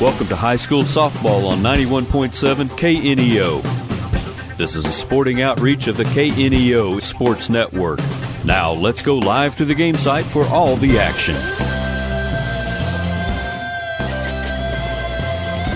Welcome to high school softball on 91.7 KNEO. This is a sporting outreach of the KNEO Sports Network. Now let's go live to the game site for all the action.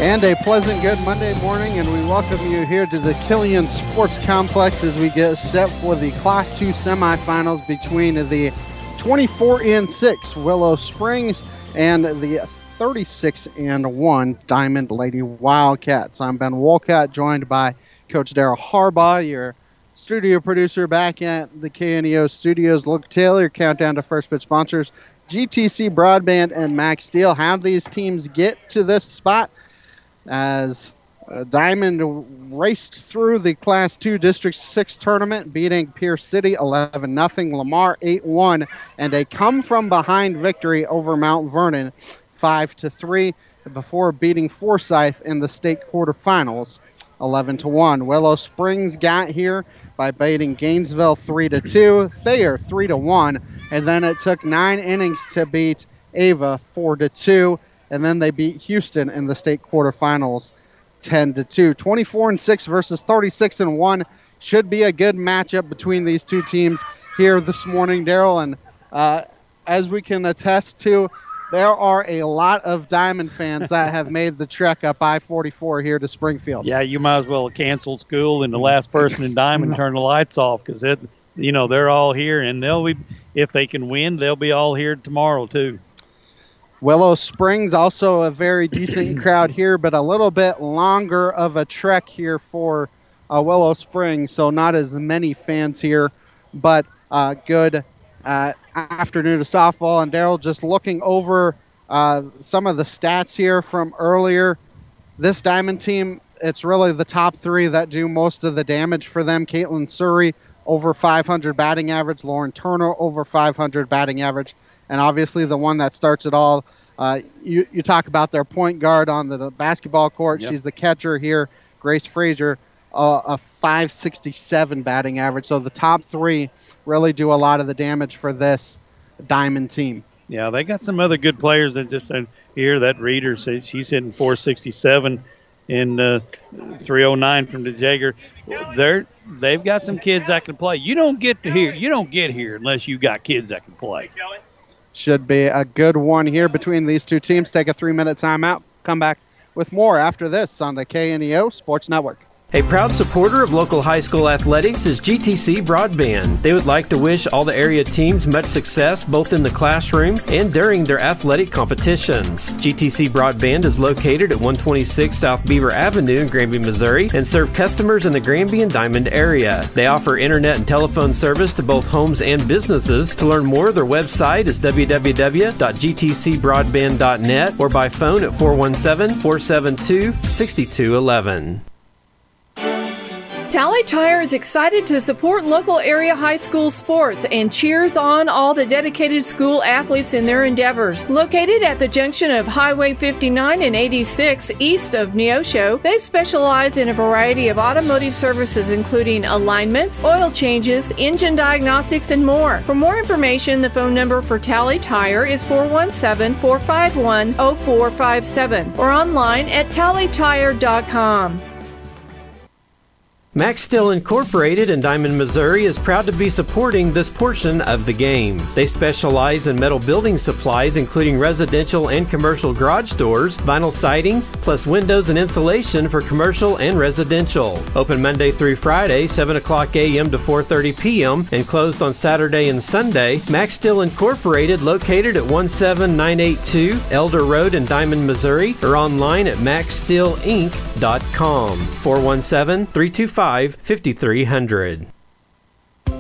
And a pleasant good Monday morning, and we welcome you here to the Killian Sports Complex as we get set for the Class 2 semifinals between the 24 and 6 Willow Springs and the 36 and 1 Diamond Lady Wildcats. I'm Ben Wolcott, joined by Coach Daryl Harbaugh, your studio producer back at the KNEO studios. Luke Taylor, countdown to first pitch sponsors. GTC Broadband and Max Steel. How these teams get to this spot? As uh, Diamond raced through the Class 2 District 6 tournament, beating Pierce City 11 0, Lamar 8 1, and a come from behind victory over Mount Vernon 5 to 3 before beating Forsyth in the state quarterfinals 11 to 1. Willow Springs got here by beating Gainesville 3 to 2, Thayer 3 to 1, and then it took 9 innings to beat Ava 4 to 2, and then they beat Houston in the state quarterfinals 10 to 2. 24 and 6 versus 36 and 1 should be a good matchup between these two teams here this morning, Daryl, and uh, as we can attest to, there are a lot of Diamond fans that have made the trek up I 44 here to Springfield. Yeah, you might as well have canceled school and the last person in Diamond turn the lights off because it, you know, they're all here and they'll be, if they can win, they'll be all here tomorrow too. Willow Springs also a very decent crowd here, but a little bit longer of a trek here for uh, Willow Springs, so not as many fans here, but uh, good uh, afternoon of softball. And Daryl, just looking over uh, some of the stats here from earlier, this Diamond team, it's really the top three that do most of the damage for them. Caitlin Surrey, over 500 batting average. Lauren Turner, over 500 batting average. And obviously, the one that starts it all. Uh, you, you talk about their point guard on the, the basketball court. Yep. She's the catcher here, Grace Frazier uh, a 567 batting average. So the top three really do a lot of the damage for this Diamond team. Yeah, they got some other good players that just uh, here. That Reeder says she's hitting 467 and uh, 309 from DeJager. They're they've got some kids that can play. You don't get to here. You don't get here unless you got kids that can play. Should be a good one here between these two teams. Take a three minute timeout. Come back with more after this on the KNEO Sports Network. A proud supporter of local high school athletics is GTC Broadband. They would like to wish all the area teams much success both in the classroom and during their athletic competitions. GTC Broadband is located at 126 South Beaver Avenue in Granby, Missouri, and serve customers in the Granby and Diamond area. They offer internet and telephone service to both homes and businesses. To learn more, their website is www.gtcbroadband.net or by phone at 417 472 6211. Tally Tire is excited to support local area high school sports and cheers on all the dedicated school athletes in their endeavors. Located at the junction of Highway 59 and 86 east of Neosho, they specialize in a variety of automotive services including alignments, oil changes, engine diagnostics, and more. For more information, the phone number for Tally Tire is 417 451 0457 or online at tallytire.com. Max Steel Incorporated in Diamond, Missouri is proud to be supporting this portion of the game. They specialize in metal building supplies, including residential and commercial garage doors, vinyl siding, plus windows and insulation for commercial and residential. Open Monday through Friday, 7 o'clock a.m. to 4.30 p.m., and closed on Saturday and Sunday. Max Steel Incorporated, located at 17982 Elder Road in Diamond, Missouri, or online at maxsteelinc.com. 417 325 5300.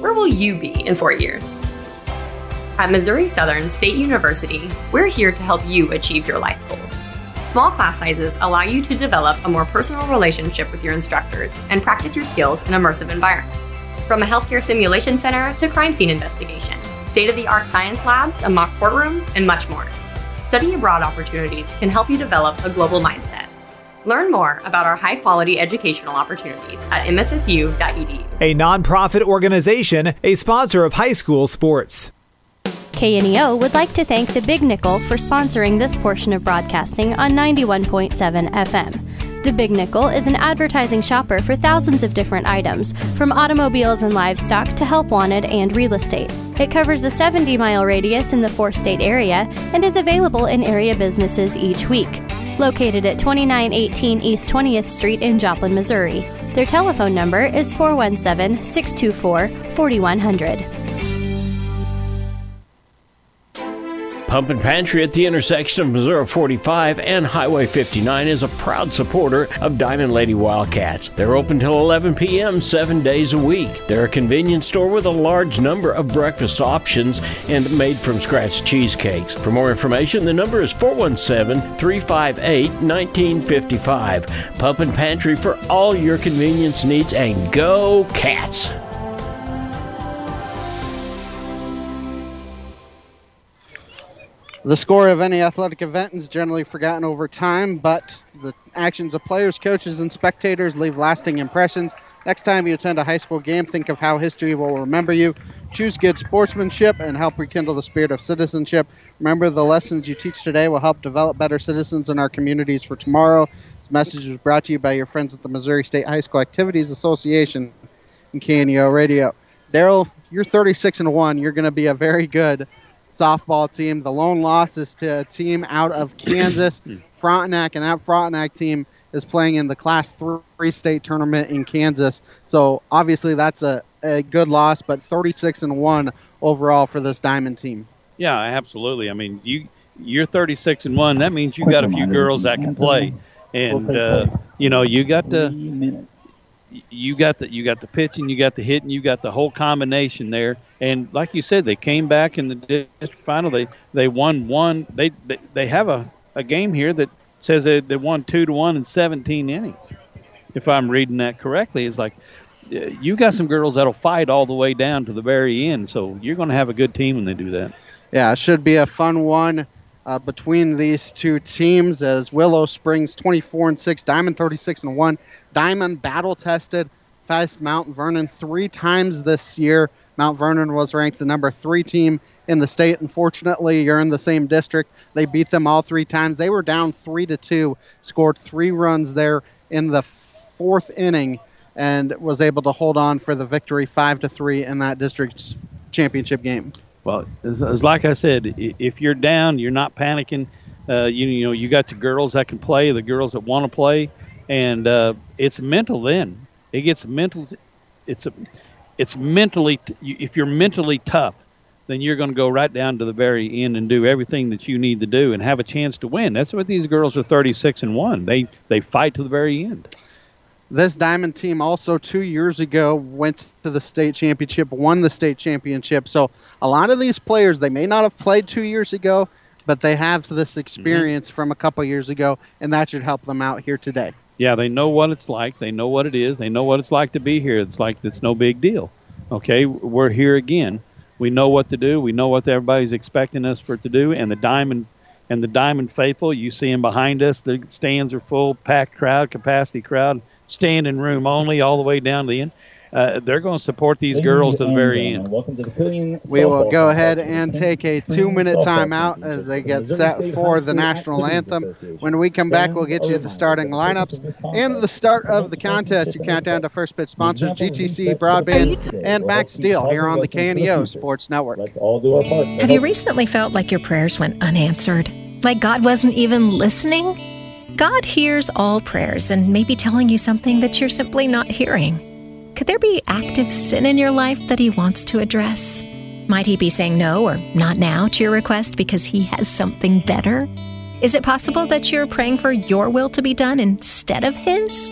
Where will you be in four years? At Missouri Southern State University, we're here to help you achieve your life goals. Small class sizes allow you to develop a more personal relationship with your instructors and practice your skills in immersive environments. From a healthcare simulation center to crime scene investigation, state of the art science labs, a mock courtroom, and much more. Study abroad opportunities can help you develop a global mindset. Learn more about our high quality educational opportunities at mssu.edu. A nonprofit organization, a sponsor of high school sports. KNEO would like to thank the Big Nickel for sponsoring this portion of broadcasting on 91.7 FM. The Big Nickel is an advertising shopper for thousands of different items, from automobiles and livestock to help wanted and real estate. It covers a 70 mile radius in the four state area and is available in area businesses each week. Located at 2918 East 20th Street in Joplin, Missouri. Their telephone number is 417 624 4100. Pump and Pantry at the intersection of Missouri 45 and Highway 59 is a proud supporter of Diamond Lady Wildcats. They're open till 11 p.m. seven days a week. They're a convenience store with a large number of breakfast options and made from scratch cheesecakes. For more information, the number is 417 358 1955. Pump and Pantry for all your convenience needs and go cats! The score of any athletic event is generally forgotten over time, but the actions of players, coaches, and spectators leave lasting impressions. Next time you attend a high school game, think of how history will remember you. Choose good sportsmanship and help rekindle the spirit of citizenship. Remember, the lessons you teach today will help develop better citizens in our communities for tomorrow. This message was brought to you by your friends at the Missouri State High School Activities Association and KNEO Radio. Daryl, you're 36 and 1. You're going to be a very good softball team. The lone loss is to a team out of Kansas, Frontenac, and that Frontenac team is playing in the Class 3 state tournament in Kansas. So obviously that's a, a good loss, but 36 and 1 overall for this Diamond team. Yeah, absolutely. I mean, you you're 36 and 1. That means you got a few girls that can play. And uh, you know, you got to you got the you got the pitching, you got the hitting, you got the whole combination there. And like you said, they came back in the district final. They they won one. They they, they have a, a game here that says they, they won two to one in 17 innings. If I'm reading that correctly, it's like uh, you got some girls that'll fight all the way down to the very end. So you're going to have a good team when they do that. Yeah, it should be a fun one uh, between these two teams as Willow Springs 24 and 6, Diamond 36 and 1. Diamond battle tested, faced Mount Vernon three times this year. Mount Vernon was ranked the number three team in the state. Unfortunately, you're in the same district. They beat them all three times. They were down three to two, scored three runs there in the fourth inning, and was able to hold on for the victory five to three in that district championship game. Well, as, like I said, if you're down, you're not panicking. Uh, you, you know, you got the girls that can play, the girls that want to play, and uh, it's mental. Then it gets mental. It's a, it's mentally. If you're mentally tough, then you're going to go right down to the very end and do everything that you need to do and have a chance to win. That's what these girls are 36 and one. They they fight to the very end. This Diamond team also two years ago went to the state championship, won the state championship. So a lot of these players, they may not have played two years ago, but they have this experience mm-hmm. from a couple years ago, and that should help them out here today. Yeah, they know what it's like. They know what it is. They know what it's like to be here. It's like it's no big deal. Okay, we're here again. We know what to do. We know what everybody's expecting us for to do. And the diamond and the diamond faithful, you see them behind us. The stands are full, packed crowd, capacity crowd standing room only all the way down to the end. Uh, they're going to support these girls to the very end. Welcome to the We will go ahead and take a two-minute timeout as they get set for the national anthem. When we come back, we'll get you the starting lineups and the start of the contest. You countdown to first pitch sponsors GTC Broadband and Max Steel here on the KNEO Sports Network. Let's all do our part. Have you recently felt like your prayers went unanswered? Like God wasn't even listening? God hears all prayers and may be telling you something that you're simply not hearing. Could there be active sin in your life that He wants to address? Might He be saying no or not now to your request because He has something better? Is it possible that you're praying for your will to be done instead of His?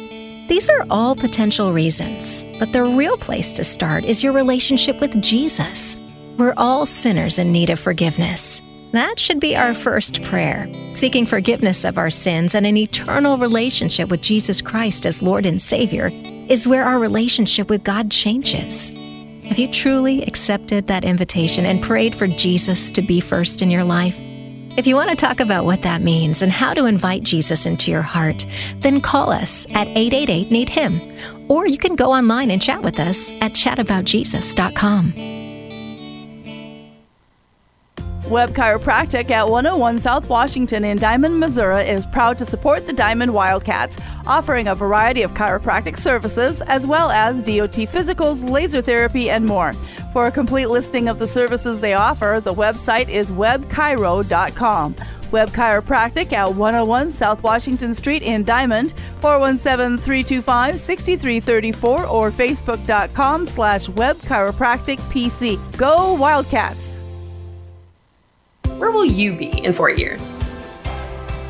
These are all potential reasons, but the real place to start is your relationship with Jesus. We're all sinners in need of forgiveness. That should be our first prayer, seeking forgiveness of our sins and an eternal relationship with Jesus Christ as Lord and Savior is where our relationship with God changes. Have you truly accepted that invitation and prayed for Jesus to be first in your life? If you want to talk about what that means and how to invite Jesus into your heart, then call us at 888 Need Him, or you can go online and chat with us at chataboutjesus.com. Webb Chiropractic at 101 South Washington in Diamond, Missouri is proud to support the Diamond Wildcats, offering a variety of chiropractic services as well as DOT physicals, laser therapy, and more. For a complete listing of the services they offer, the website is webbchiro.com. Webb Chiropractic at 101 South Washington Street in Diamond, 417-325-6334 or facebook.com slash Webb Chiropractic PC. Go Wildcats! Where will you be in four years?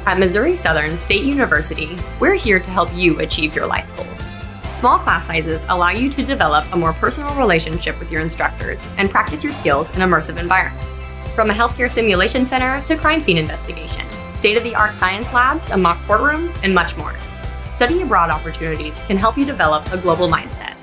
At Missouri Southern State University, we're here to help you achieve your life goals. Small class sizes allow you to develop a more personal relationship with your instructors and practice your skills in immersive environments. From a healthcare simulation center to crime scene investigation, state of the art science labs, a mock courtroom, and much more. Study abroad opportunities can help you develop a global mindset.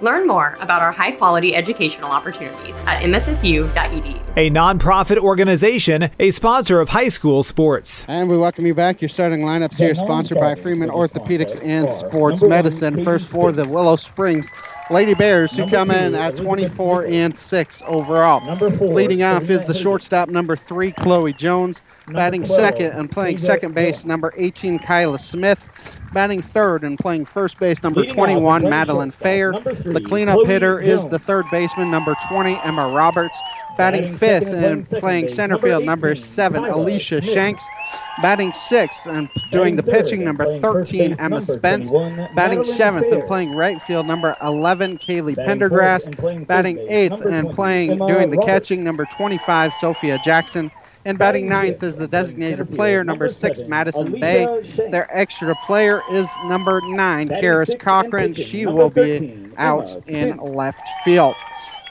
Learn more about our high quality educational opportunities at mssu.edu. A nonprofit organization, a sponsor of high school sports. And we welcome you back. Your starting lineups here, sponsored by Freeman Orthopedics and Sports Medicine. First for the Willow Springs Lady Bears, who come in at 24 and 6 overall. Number four, Leading off is the shortstop, number three, Chloe Jones. Batting second and playing second base, number 18, Kyla Smith. Batting third and playing first base, number 21, Madeline Fair. The cleanup hitter is the third baseman, number 20, Emma Roberts. Batting fifth and playing center field, number seven, Alicia Shanks. Batting sixth and doing the pitching, number 13, Emma Spence. Batting seventh and playing right field, number 11, Kaylee Pendergrass. Batting eighth and playing doing the catching, number 25, Sophia Jackson. And batting ninth is the designated player, number six, Madison Bay. Their extra player is number nine, Karis Cochran. She will be out in left field.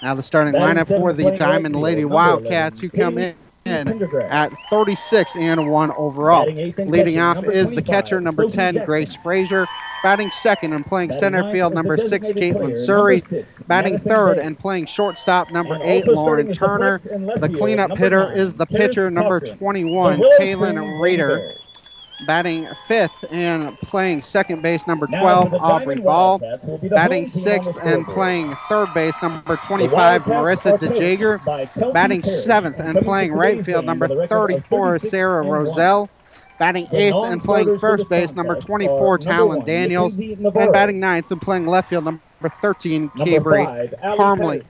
Now the starting lineup for the Diamond Lady Wildcats who come in at 36 and 1 overall. Leading off is the catcher, number 10, Grace Frazier. Batting second and playing center field, number 6, Caitlin Surrey. Batting third and playing shortstop, number 8, Lauren Turner. The cleanup hitter is the pitcher, number 21, Taylon Reeder batting fifth and playing second base, number 12, Aubrey Ball. Batting sixth and playing third base, number 25, Marissa DeJager. Batting seventh and playing right field, number 34, Sarah Roselle. Batting eighth and playing first base, number 24, Talon Daniels. And batting ninth and playing left field, number 13, Cabry Parmley.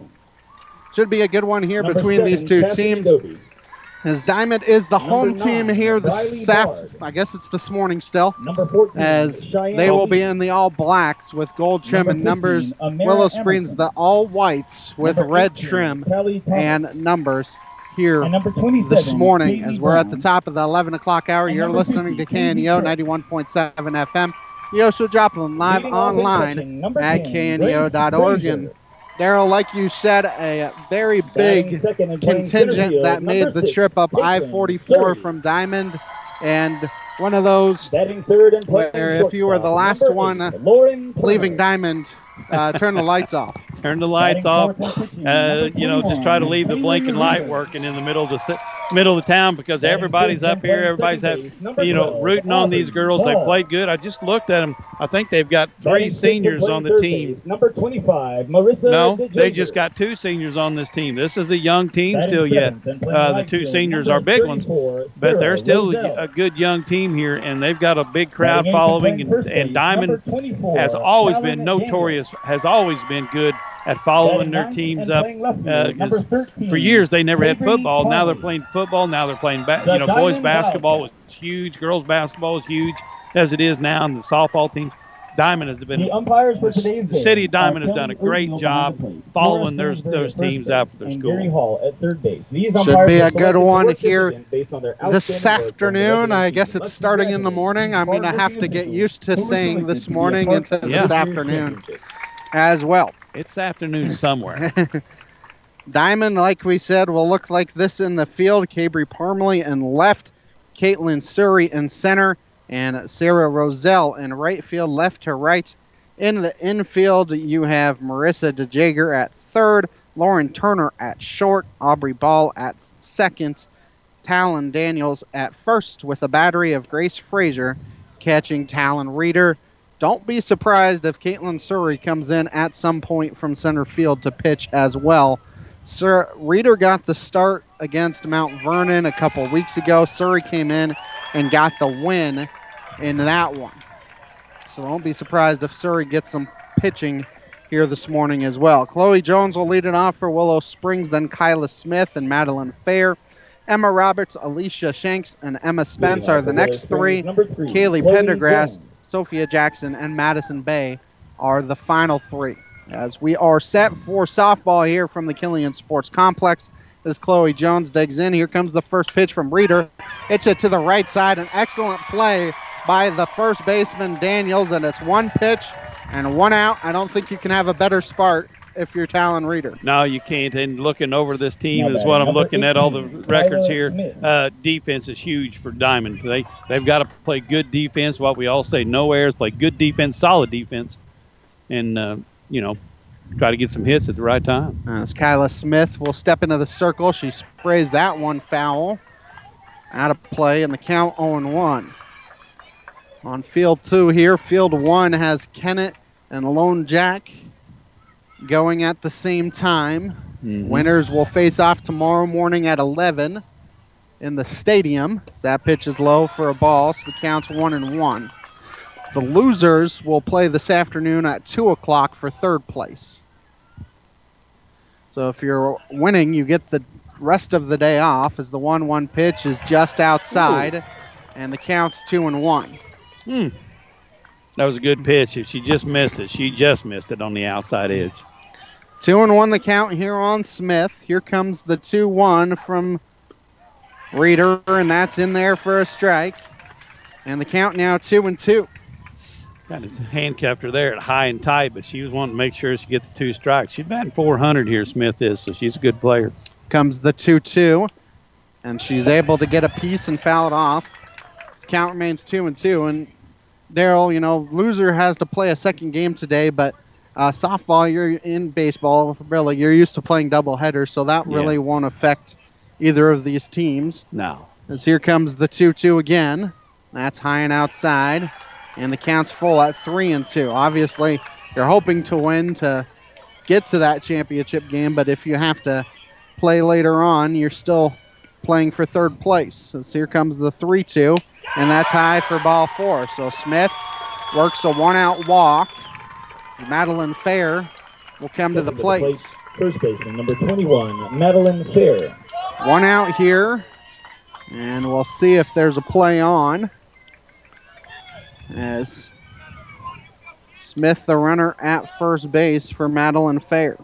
Should be a good one here between these two teams. As Diamond is the home team here this Saf, I guess it's this morning still. As they will be in the all blacks with gold trim and numbers. Willow Springs the all whites with red trim and numbers here this morning as we're at the top of the 11 o'clock hour. You're listening to KNEO 91.7 FM. Neosho Joplin live online at kneo.org. Daryl, like you said, a very big contingent that made the trip up I 44 from Diamond. And one of those where if you were the last one leaving Diamond, uh, turn the lights off. Turn the lights off. Uh, you know, just try to leave the blinking light working in the middle of the st- middle of the town because everybody's up here. Everybody's have, you know rooting on these girls. They played good. I just looked at them. I think they've got three seniors on the team. Number 25, Marissa. No, they just got two seniors on this team. This is a young team still yet. Uh, the two seniors are big ones, but they're still a good young team here, and they've got a big crowd following. And, and Diamond has always been notorious, has always been good at following their teams up. Uh, for years they never had football. Now they're playing football. Now they're playing, ba- you know, boys basketball was huge. Girls basketball was huge as it is now, and the softball team. Diamond has been. The umpires for today's the city of Diamond has done a great job following those those teams out for their school. Gary Hall at third base. These Should be a good one here this afternoon. I guess it's starting in the morning. I mean, I have to get used to saying this morning into Yeah. this afternoon as well. It's afternoon somewhere. Diamond, like we said, will look like this in the field. Cabry Parmley in left, Caitlin Surrey in center, and Sarah Roselle in right field, left to right. In the infield, you have Marissa DeJager at third, Lauren Turner at short, Aubrey Ball at second, Talon Daniels at first, with a battery of Grace Frazier catching Talon Reeder. Don't be surprised if Caitlin Surrey comes in at some point from center field to pitch as well. Sir Reeder got the start against Mount Vernon a couple weeks ago. Surrey came in and got the win in that one. So don't be surprised if Surrey gets some pitching here this morning as well. Chloe Jones will lead it off for Willow Springs, then Kyla Smith and Madeline Fair. Emma Roberts, Alicia Shanks, and Emma Spence are the next three. three, Kaylee Chloe Pendergrass, Jones. Sophia Jackson, and Madison Bay are the final three. As we are set for softball here from the Killian Sports Complex. As Chloe Jones digs in, here comes the first pitch from Reeder. It's it to the right side. An excellent play by the first baseman Daniels, and it's one pitch and one out. I don't think you can have a better start if you're Talon Reeder. No, you can't. And looking over this team Not is bad. what I'm Number looking at. All the records Kyla here. Uh, defense is huge for Diamond. They they've got to play good defense. What we all say, no errors. Play good defense, solid defense, and uh, you know, try to get some hits at the right time. As Kyla Smith will step into the circle, she sprays that one foul. Out of play, and the count 0 1. On field two here, field one has Kennett and Lone Jack going at the same time. Mhm. Winners will face off tomorrow morning at 11 in the stadium. That pitch is low for a ball, so the count's 1 and 1. The losers will play this afternoon at 2 o'clock for third place. So if you're winning, you get the rest of the day off as the 1 1 pitch is just outside, and the count's 2 and 1. Hmm. That was a good pitch. If she just missed it, she just missed it on the outside edge. Two and one the count here on Smith. Here comes the two one from Reeder, and that's in there for a strike. And the count now two and two. Kind of handcuffed her there at high and tight, but she was wanting to make sure she get the two strikes. She's batting 400 here, Smith is, so she's a good player. Comes the two two, and she's able to get a piece and foul it off. This count remains two and two. And Daryl, you know, loser has to play a second game today, but uh, softball, you're in baseball, really, you're used to playing double headers, so that really Yeah. won't affect either of these teams. No. As here comes the 2 2 again. That's high and outside. And the count's full at 3 and 2. Obviously, you're hoping to win to get to that championship game, but if you have to play later on, you're still playing for third place. So here comes the 3 2. And that's high for ball four. So Smith works a one out walk. Madeline Fair will come to the plate. First baseman, number 21, Madeline Fair. One out here. And we'll see if there's a play on. As Smith, the runner at first base for Madeline Fair.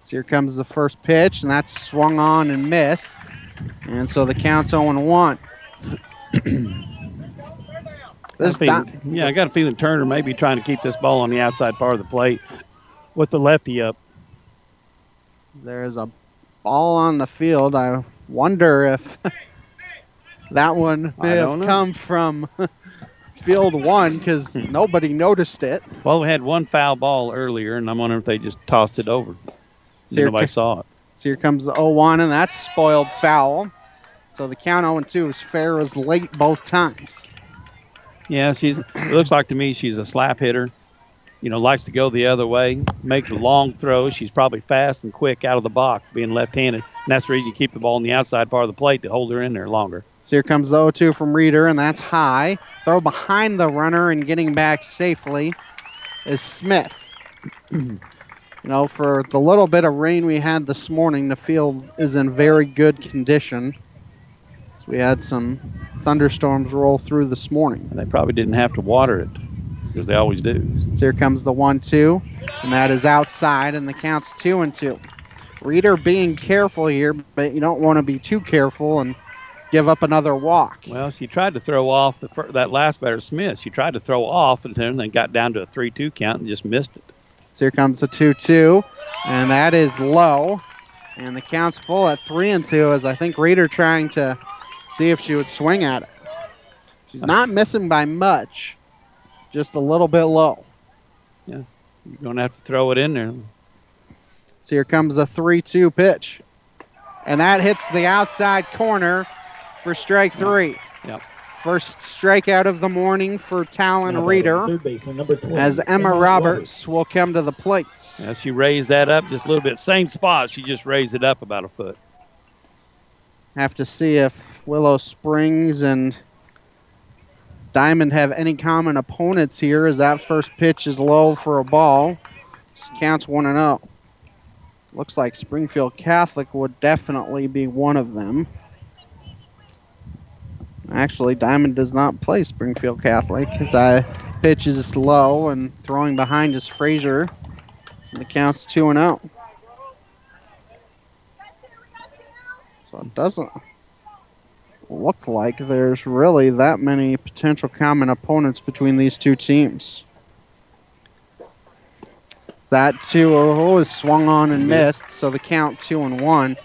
So here comes the first pitch, and that's swung on and missed. And so the count's 0 1. this I got a yeah, I got a feeling Turner may be trying to keep this ball on the outside part of the plate with the lefty up. There's a ball on the field. I wonder if that one may have know. come from field one because hmm. nobody noticed it. Well, we had one foul ball earlier, and I'm wondering if they just tossed it over. So Nobody co- saw it. So here comes the 0 1, and that's spoiled foul. So the count 0 2 is fair as late both times. Yeah, she's. It looks like to me she's a slap hitter. You know, likes to go the other way, make the long throws. She's probably fast and quick out of the box, being left-handed, and that's the reason you keep the ball on the outside part of the plate to hold her in there longer. So here comes the 0 2 from Reeder, and that's high. Throw behind the runner and getting back safely is Smith. you know, for the little bit of rain we had this morning, the field is in very good condition. So we had some thunderstorms roll through this morning. And they probably didn't have to water it because they always do. So here comes the 1 2, and that is outside, and the count's 2 and 2. Reeder being careful here, but you don't want to be too careful and give up another walk. Well, she tried to throw off the fir- that last batter, Smith. She tried to throw off, and then got down to a three-two count and just missed it. So here comes the 2 2, and that is low. And the count's full at 3 and 2 as I think Reeder trying to see if she would swing at it. She's not missing by much, just a little bit low. Yeah, you're going to have to throw it in there. So here comes a 3 2 pitch. And that hits the outside corner for strike three. Yep. First strikeout of the morning for Talon Now Reeder batting third baseman, 20, as Emma Roberts will come to the plate. Now she raised that up just a little bit. Same spot. She just raised it up about a foot. Have to see if Willow Springs and Diamond have any common opponents here as that first pitch is low for a ball. Counts 1 and 0. Looks like Springfield Catholic would definitely be one of them. Actually, Diamond does not play Springfield Catholic as I pitch is low and throwing behind is Frazier. And the count's 2 and 0. So it doesn't look like there's really that many potential common opponents between these two teams. That 2 0 is swung on and missed, so the count 2 and 1.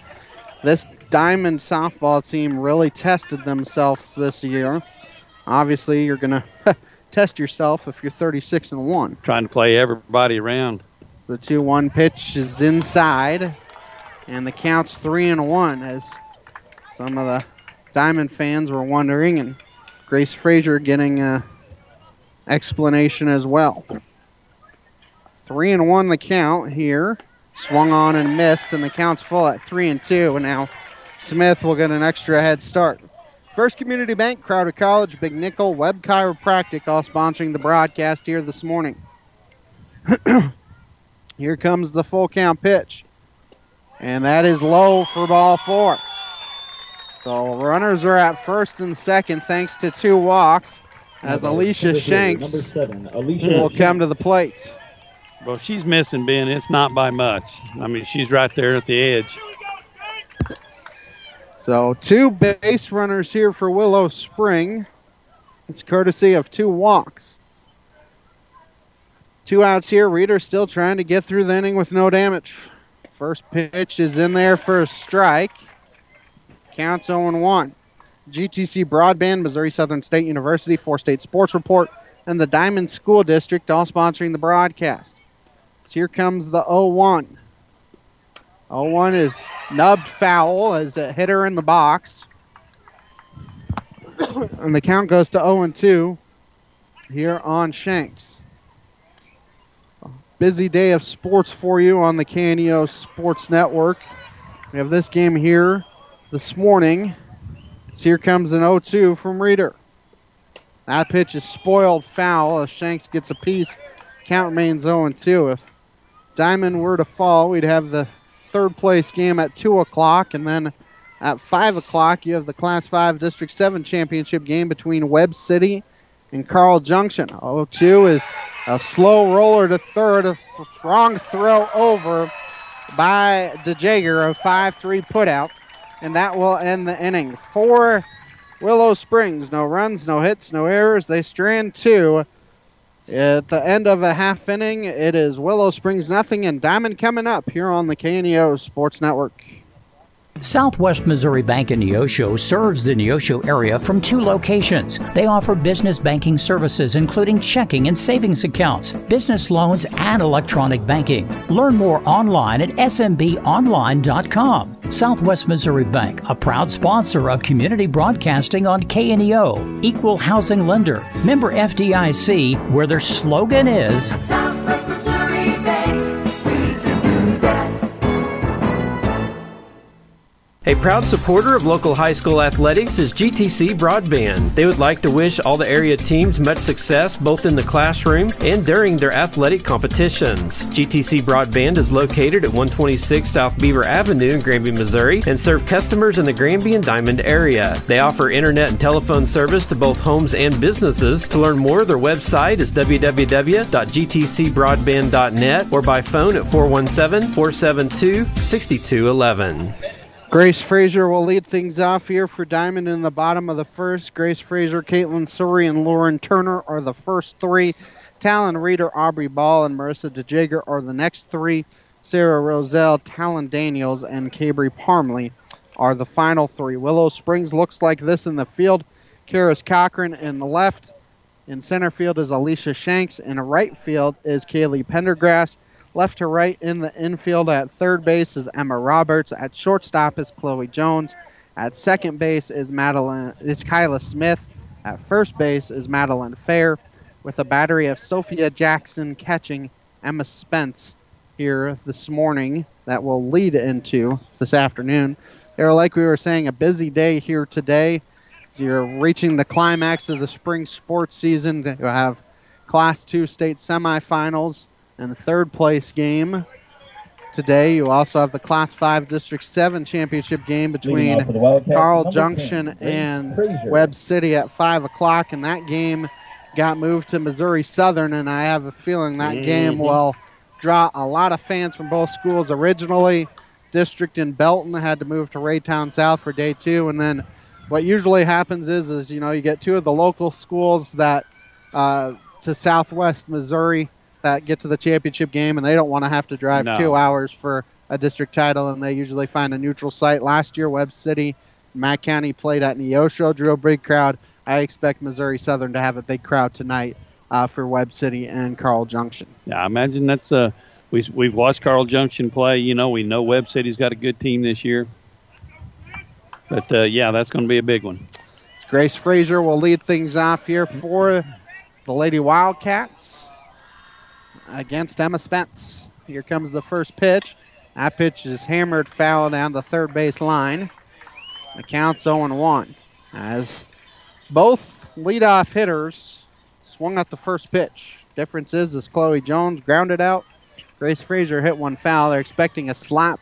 This Diamond softball team really tested themselves this year. Obviously, you're going to test yourself if you're 36 and 1. Trying to play everybody around. The 2 1 pitch is inside, and the count's 3 and 1 as some of the Diamond fans were wondering, and Grace Frazier getting a explanation as well. Three and one the count here. Swung on and missed, and the count's full at three and two. And now Smith will get an extra head start. First Community Bank, Crowder College, Big Nickel, Webb Chiropractic, all sponsoring the broadcast here this morning. here comes the full count pitch. And that is low for ball four. So runners are at first and second thanks to two walks as Now Alicia number Shanks Number seven, Alicia will Shanks. come to the plate. Well, she's missing Ben. It's not by much. I mean, she's right there at the edge. So two base runners here for Willow Spring. It's courtesy of two walks. Two outs here. Reeder still trying to get through the inning with no damage. First pitch is in there for a strike. Counts 0 1. GTC Broadband, Missouri Southern State University, Four State Sports Report, and the Diamond School District all sponsoring the broadcast. So here comes the 0 1. 0 1 is nubbed foul as a hitter in the box. and the count goes to 0 2 here on Shanks. Busy day of sports for you on the KNEO Sports Network. We have this game here this morning. So here comes an 0 2 from Reeder. That pitch is spoiled foul as Shanks gets a piece. Count remains 0 2. If Diamond were to fall, we'd have the third place game at 2 o'clock. And then at 5 o'clock, you have the Class 5 District 7 championship game between Webb City and Carl Junction. 0 2 is a slow roller to third, a wrong throw over by DeJager, a 5 3 putout. And that will end the inning. Four Willow Springs, no runs, no hits, no errors. They strand two. At the end of a half inning, it is Willow Springs nothing and Diamond coming up here on the KNEO Sports Network. Southwest Missouri Bank in Neosho serves the Neosho area from two locations. They offer business banking services, including checking and savings accounts, business loans, and electronic banking. Learn more online at smbonline.com. Southwest Missouri Bank, a proud sponsor of community broadcasting on KNEO, equal housing lender, member FDIC, where their slogan is A proud supporter of local high school athletics is GTC Broadband. They would like to wish all the area teams much success both in the classroom and during their athletic competitions. GTC Broadband is located at 126 South Beaver Avenue in Granby, Missouri, and serve customers in the Granby and Diamond area. They offer internet and telephone service to both homes and businesses. To learn more, their website is www.gtcbroadband.net or by phone at 417 472 6211. Grace Frazier will lead things off here for Diamond in the bottom of the first. Grace Frazier, Caitlin Surrey, and Lauren Turner are the first three. Talon Reeder, Aubrey Ball, and Marissa DeJager are the next three. Sarah Roselle, Talon Daniels, and Cabry Parmley are the final three. Willow Springs looks like this in the field. Karis Cochran in the left. In center field is Alicia Shanks. In right field is Kaylee Pendergrass. Left to right in the infield at third base is Emma Roberts. At shortstop is Chloe Jones. At second base is Madeline is Kyla Smith. At first base is Madeline Fair with a battery of Sophia Jackson catching Emma Spence here this morning that will lead into this afternoon. They're like we were saying, a busy day here today. So you're reaching the climax of the spring sports season. You have Class 2 state semifinals and the third place game today. You also have the Class 5 District 7 championship game between Carl Junction 10, and Frazier. Webb City at 5 o'clock, and that game got moved to Missouri Southern, and I have a feeling that mm-hmm. game will draw a lot of fans from both schools. Originally, District in Belton had to move to Raytown South for day two, and then what usually happens is, is you know, you get two of the local schools that uh, to Southwest Missouri that get to the championship game, and they don't want to have to drive no. two hours for a district title, and they usually find a neutral site. Last year, Webb City, Mack County played at Neosho, drew a big crowd. I expect Missouri Southern to have a big crowd tonight uh, for Webb City and Carl Junction. Yeah, I imagine that's a. Uh, we, we've watched Carl Junction play. You know, we know Webb City's got a good team this year. But uh, yeah, that's going to be a big one. Grace Frazier will lead things off here for the Lady Wildcats against Emma Spence. Here comes the first pitch. That pitch is hammered foul down the third base line. The count's 0 1. As both leadoff hitters swung at the first pitch. Difference is, as Chloe Jones grounded out, Grace Frazier hit one foul. They're expecting a slap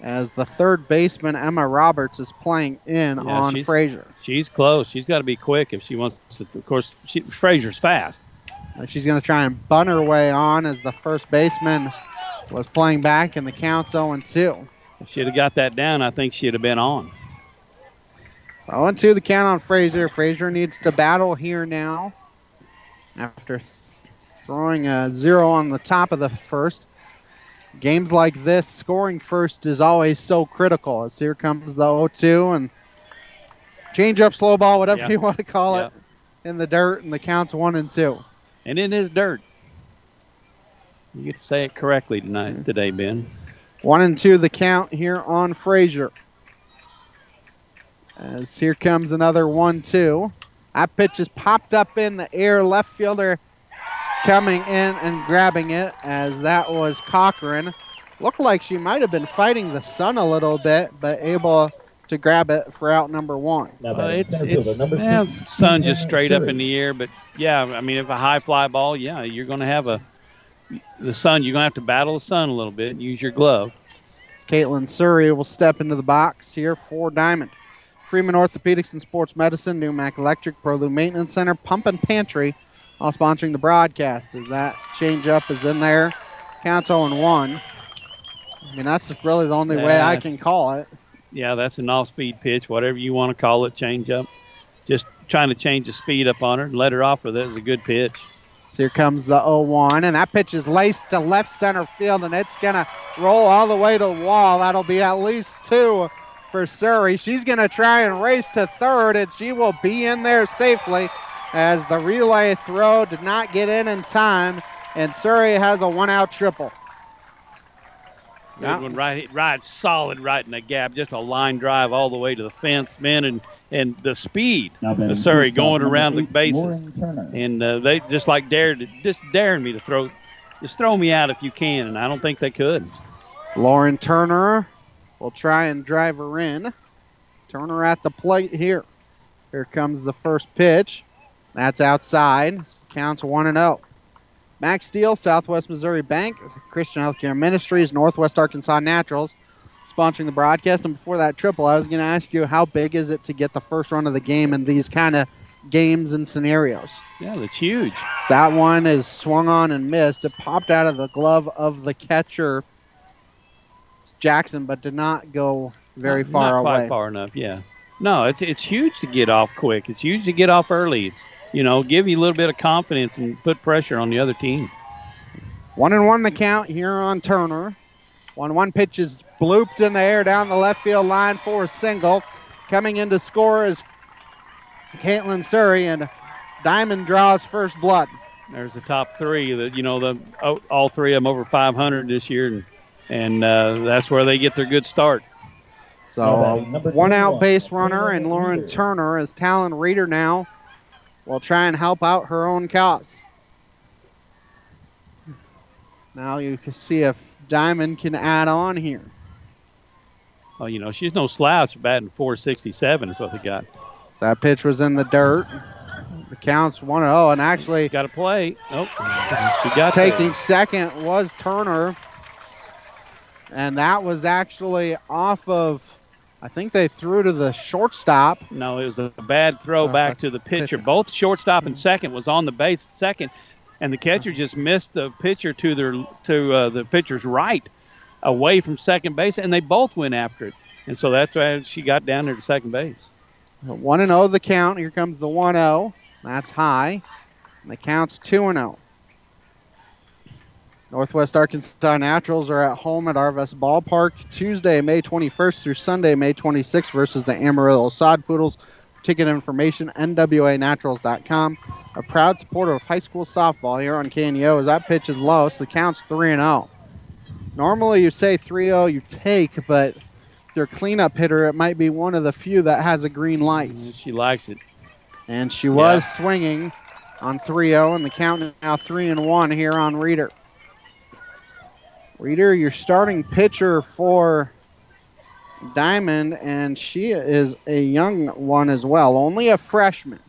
as the third baseman Emma Roberts is playing in yeah, on she's, Frazier. She's close. She's got to be quick if she wants to. Of course, she, Frazier's fast. Uh, she's going to try and bunt her way on as the first baseman was playing back, and the count's 0 2. If she'd have got that down, I think she'd have been on. So 0 2 the count on Frazier. Frazier needs to battle here now after throwing a zero on the top of the first. Games like this, scoring first is always so critical. As here comes the 0 2 and change up, slow ball, whatever yep. you want to call yep. it, in the dirt, and the count's 1 and 2 and it is dirt. You get to say it correctly tonight, mm-hmm. today, Ben. One and two the count here on Frazier. As here comes another one two. That pitch is popped up in the air. Left fielder coming in and grabbing it as that was Cochran. Looked like she might have been fighting the sun a little bit, but able to grab it for out number one. Well, it's it's yeah, sun just straight up in the air, but yeah, I mean if a high fly ball, yeah, you're going to have a the sun. You're going to have to battle the sun a little bit. And use your glove. It's Caitlin Surrey will step into the box here for Diamond. Freeman Orthopedics and Sports Medicine, New Mac Electric, ProLu Maintenance Center, Pump and Pantry, all sponsoring the broadcast. As that change up is in there, counts 0 and 1. I mean, that's really the only way I can call it yeah, that's an off-speed pitch, whatever you want to call it, change up. Just trying to change the speed up on her and let her off with it is a good pitch. So here comes the 0-1, and that pitch is laced to left center field, and it's going to roll all the way to the wall. That'll be at least two for Surrey. She's going to try and race to third, and she will be in there safely as the relay throw did not get in in time, and Surrey has a one-out triple. Good yeah. one, right, right, solid, right in the gap. Just a line drive all the way to the fence, man, and and the speed of Surrey going around the bases, and uh, they just like dared, just daring me to throw, just throw me out if you can, and I don't think they could. It's Lauren Turner will try and drive her in. Turner at the plate here. Here comes the first pitch. That's outside. Counts one and zero. Max Steel, Southwest Missouri Bank, Christian Healthcare Ministries, Northwest Arkansas Naturals, sponsoring the broadcast. And before that triple, I was going to ask you how big is it to get the first run of the game in these kind of games and scenarios? Yeah, that's huge. That one is swung on and missed. It popped out of the glove of the catcher, Jackson, but did not go very not, far not away. Not far enough, yeah. No, it's it's huge to get off quick. It's huge to get off early. It's you know, give you a little bit of confidence and put pressure on the other team. One and one the count here on Turner. One one pitch is blooped in the air down the left field line for a single. Coming in to score is Caitlin Surrey, and Diamond draws first blood. There's the top three. That you know, the oh, all three of them over 500 this year, and and uh, that's where they get their good start. So uh, one out base runner and Lauren Turner as Talon Reeder now will try and help out her own cause. Now you can see if Diamond can add on here. Well, you know, she's no slouch batting 467 is what they got. So that pitch was in the dirt. The counts 1 0, and actually. Got a play. Nope. She got Taking there. second was Turner. And that was actually off of. I think they threw to the shortstop. No, it was a bad throw Oh, back to the pitcher. Both shortstop and second was on the base second, and the catcher just missed the pitcher to their to uh, the pitcher's right, away from second base, and they both went after it, and so that's why she got down there to second base. 1 and 0 the count. Here comes the 1 0. That's high. And the count's 2 and 0. Northwest Arkansas Naturals are at home at Arvest Ballpark Tuesday, May 21st through Sunday, May 26th versus the Amarillo Sod Poodles. Ticket information, nwanaturals.com. A proud supporter of high school softball here on KNEO as that pitch is low, so the count's 3 0. Normally you say 3 0 you take, but if they're cleanup hitter, it might be one of the few that has a green light. Mm, she likes it. And she was swinging on 3 0, and the count is now 3 and 1 here on Reeder. Reeder, your starting pitcher for Diamond, and she is a young one as well, only a freshman.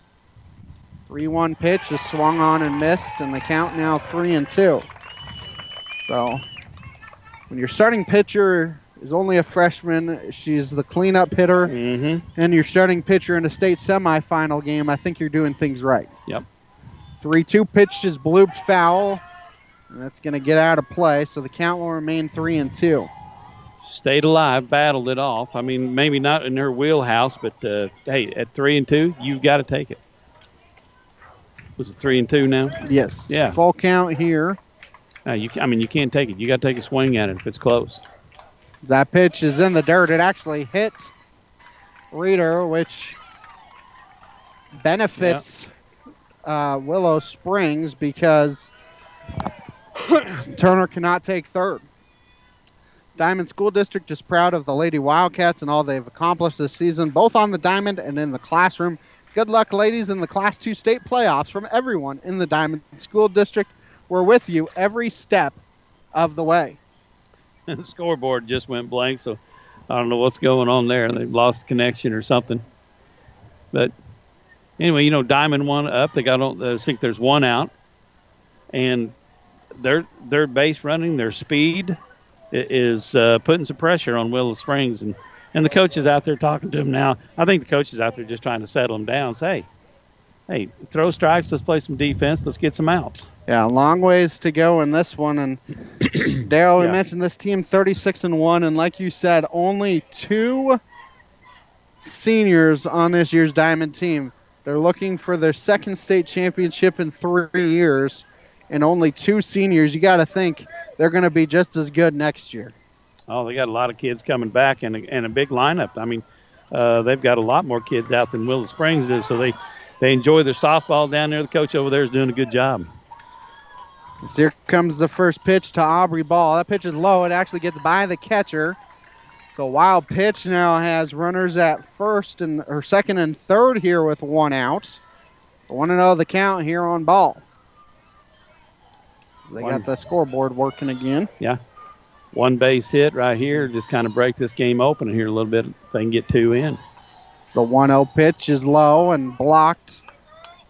3 1 pitch is swung on and missed, and the count now 3 and 2. So, when your starting pitcher is only a freshman, she's the cleanup hitter, mm-hmm. and your starting pitcher in a state semifinal game, I think you're doing things right. Yep. 3 2 pitch is blooped foul. And that's going to get out of play, so the count will remain 3 and 2. Stayed alive, battled it off. I mean, maybe not in her wheelhouse, but uh, hey, at three and two, you've got to take it. Was it three and two now? Yes. Yeah. Full count here. Uh, you, I mean, you can't take it. You got to take a swing at it if it's close. That pitch is in the dirt. It actually hit Reeder, which benefits uh, Willow Springs because Turner cannot take third. Diamond School District is proud of the Lady Wildcats and all they've accomplished this season, both on the diamond and in the classroom. Good luck, ladies, in the Class 2 state playoffs from everyone in the Diamond School District. We're with you every step of the way. the scoreboard just went blank, so I don't know what's going on there. They've lost connection or something. But anyway, you know, Diamond one up. They got. I think there's one out, and their their base running, their speed is uh, putting some pressure on Willow Springs, and and the coach is out there talking to him now. I think the coach is out there just trying to settle them down. Say, hey, throw strikes. Let's play some defense. Let's get some outs. Yeah, long ways to go in this one. And Daryl, we mentioned this team 36 and 1. And like you said, only two seniors on this year's Diamond team. They're looking for their second state championship in three years. And only two seniors. You got to think they're going to be just as good next year. Oh, they got a lot of kids coming back and a, and a big lineup. I mean, uh, they've got a lot more kids out than Willow Springs does, so they they enjoy their softball down there. The coach over there is doing a good job. Here comes the first pitch to Aubrey Ball. That pitch is low. It actually gets by the catcher. So wild pitch now has runners at first and or second and third here with one out. One and zero the count here on ball. They One. got the scoreboard working again. Yeah, one base hit right here, just kind of break this game open here a little bit. If they can get two in. So the 1 0 pitch is low and blocked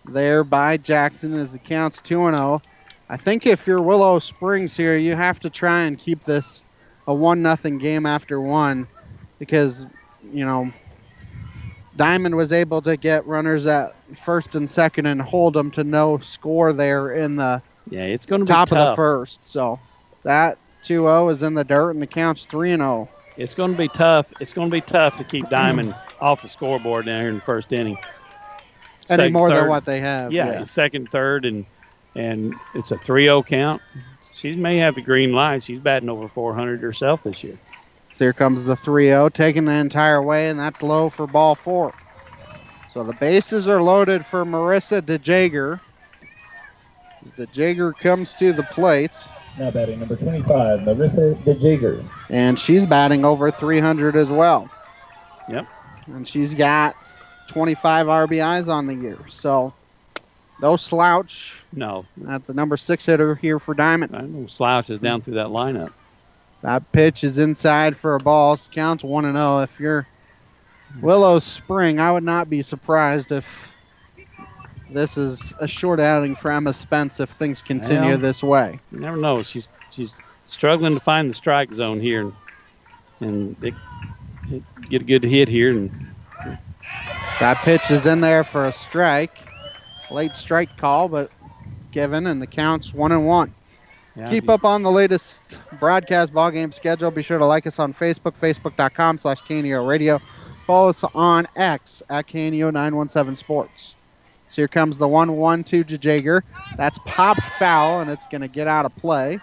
there by Jackson as the count's 2 0. I think if you're Willow Springs here, you have to try and keep this a 1 nothing game after one because, you know, Diamond was able to get runners at first and second and hold them to no score there in the Yeah, it's going to be top of the first. So that 2 0 is in the dirt and the count's 3 and 0. It's going to be tough. It's going to be tough to keep Diamond off the scoreboard down here in the first inning. Any Second, more than what they have. Yeah, second, third, and and it's a 3-0 count. She may have the green light. She's batting over 400 herself this year. So here comes the 3 0, taking the entire way, and that's low for ball four. So the bases are loaded for Marissa DeJager. As DeJager comes to the plate, Now batting number 25, Marissa DeJager. and she's batting over 300 as well. Yep. And she's got 25 RBIs on the year. So no slouch No, at the number six hitter here for Diamond. I know slouches down through that lineup. That pitch is inside for a ball. Counts 1 and 0. If you're Willow Spring, I would not be surprised if this is a short outing for Emma Spence if things continue Well, this way. You never know. She's she's struggling to find the strike zone here, and, and get a good hit here. And That pitch is in there for a strike. Late strike call, but given, and the count's 1 and 1. yeah, Keep up on the latest broadcast ball game schedule. Be sure to like us on Facebook, facebook.com slash KNEO Radio. Follow us on X at KNEO 917 Sports. So here comes the 1 1 2 DeJager. That's popped foul, and it's going to get out of play.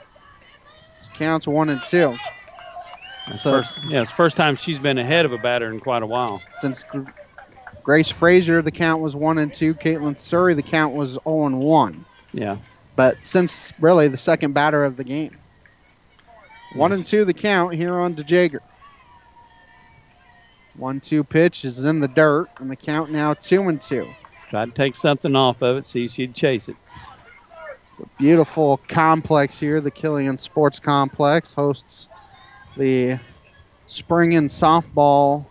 This counts 1 and 2. It's So- first, yeah, it's the first time she's been ahead of a batter in quite a while. Since Grace Frazier, the count was 1 and 2. Caitlin Surrey, the count was 0 and 1. Yeah. but since really the second batter of the game. One and two the count here on DeJager. One two pitch is in the dirt, and the count now two and two. Tried to take something off of it, see if she'd chase it. It's a beautiful complex here. The Killian Sports Complex hosts the spring and softball,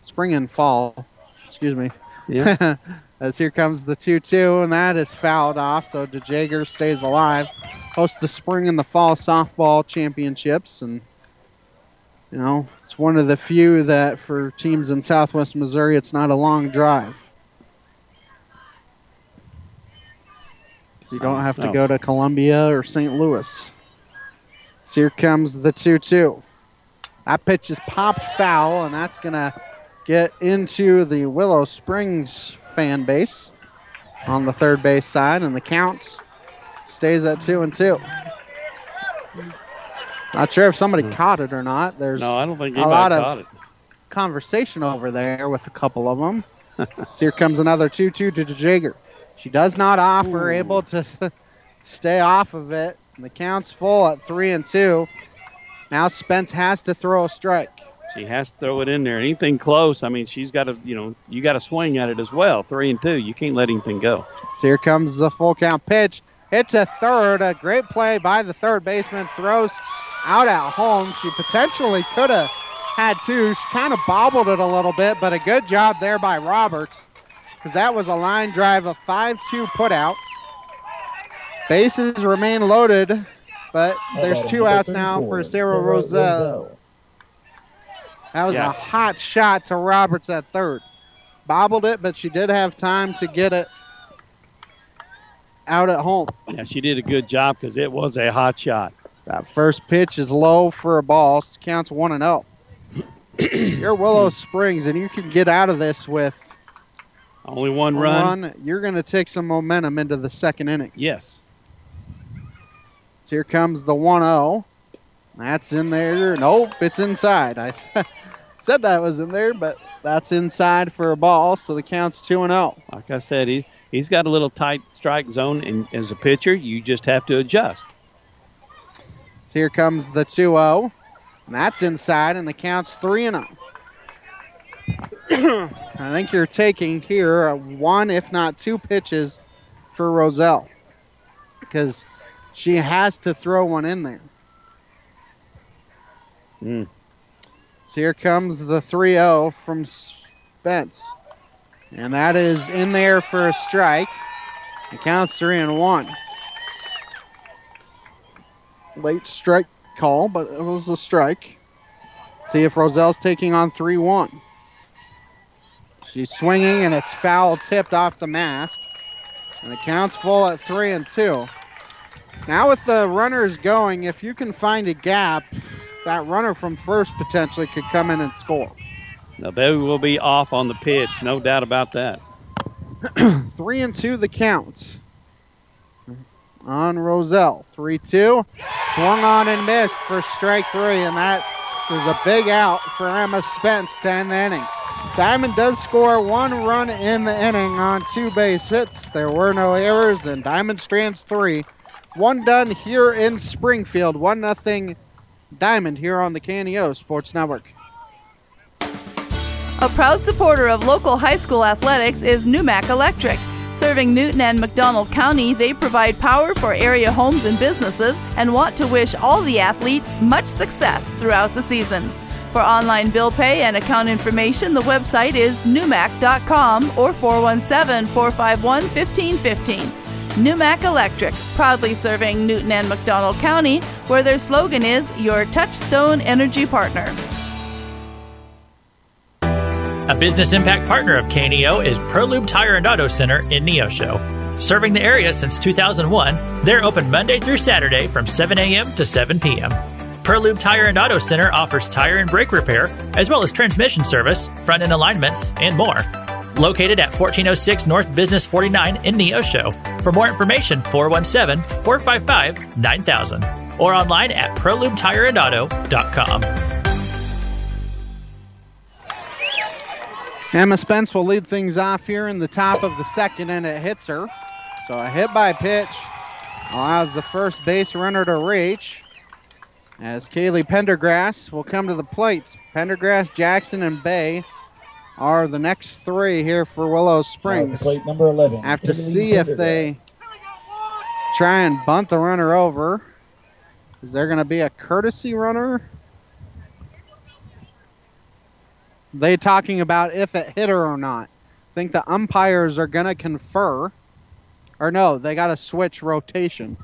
spring and fall, excuse me. Yeah. As here comes the 2 2, and that is fouled off, so DeJager stays alive. Hosts the spring and the fall softball championships, and you know, it's one of the few that for teams in southwest Missouri, it's not a long drive. So you don't oh, have to go to Columbia or St. Louis. So here comes the 2 2. That pitch is popped foul, and that's going to get into the Willow Springs fan base on the third base side, and the count stays at 2 and 2. Not sure if somebody hmm. caught it or not. There's No, I don't think a lot of it. conversation over there with a couple of them. so here comes another 2 2 DeJager. She does not offer, able to stay off of it. And the count's full at 3 and 2. Now Spence has to throw a strike. She has to throw it in there. Anything close, I mean, she's got to, you know, you got to swing at it as well. Three and two, you can't let anything go. So here comes the full count pitch. It's a third. A great play by the third baseman. Throws out at home. She potentially could have had two. She kind of bobbled it a little bit, but a good job there by Roberts because that was a line drive, a 5 2 put out. Bases remain loaded, but there's two outs now for Sarah Roselle. That was Yeah. a hot shot to Roberts at third. Bobbled it, but she did have time to get it out at home. Yeah, she did a good job because it was a hot shot. That first pitch is low for a ball. Counts one and oh. zero. You're Willow Springs, and you can get out of this with Only one run. You're going to take some momentum into the second inning. Yes. So here comes the 1 0. That's in there. Nope, it's inside. I said that was in there, but that's inside for a ball, so the count's 2 and oh. 0. Like I said, he he's got a little tight strike zone, and as a pitcher, you just have to adjust. So here comes the 2 0. And that's inside, and the count's 3 and 0. I think you're taking here one, if not two pitches for Roselle because she has to throw one in there. Mm. So here comes the 3 0 from Spence. And that is in there for a strike. It counts 3 and 1. Late strike call, but it was a strike. See if Roselle's taking on 3 1. She's swinging and it's foul tipped off the mask. And the count's full at 3 and 2. Now, with the runners going, if you can find a gap, that runner from first potentially could come in and score. Now they will be off on the pitch, no doubt about that. Three and two, the count on Roselle. Three two, swung on and missed for strike three, and that is a big out for Emma Spence to end the inning. Diamond does score one run in the inning on two base hits. There were no errors, and Diamond strands three. One done here in Springfield. One nothing Diamond here on the KNEO Sports Network. A proud supporter of local high school athletics is New-Mac Electric. Serving Newton and McDonald County, they provide power for area homes and businesses and want to wish all the athletes much success throughout the season. For online bill pay and account information, the website is numac.com or 417 451 1515. New-Mac Electric, proudly serving Newton and McDonald County, where their slogan is Your Touchstone Energy Partner. A business impact partner of KNEO is ProLube Tire and Auto Center in Neosho. Serving the area since 2001, they're open Monday through Saturday from 7 a.m. to 7 p.m. ProLube Tire and Auto Center offers tire and brake repair, as well as transmission service, front end alignments, and more. Located at 1406 North Business 49 in Neosho. For more information, 417 455 9000 or online at prolubetireandauto.com. Emma Spence will lead things off here in the top of the second, and it hits her. So a hit by pitch allows the first base runner to reach. As Kaylee Pendergrass will come to the plate. Pendergrass, Jackson, and Bay are the next three here for Willow Springs. Plate number 11. Have to see if they try and bunt the runner over. Is there going to be a courtesy runner? They talking about if it hit her or not. I think the umpires are going to confer. Or no, they got to switch rotation.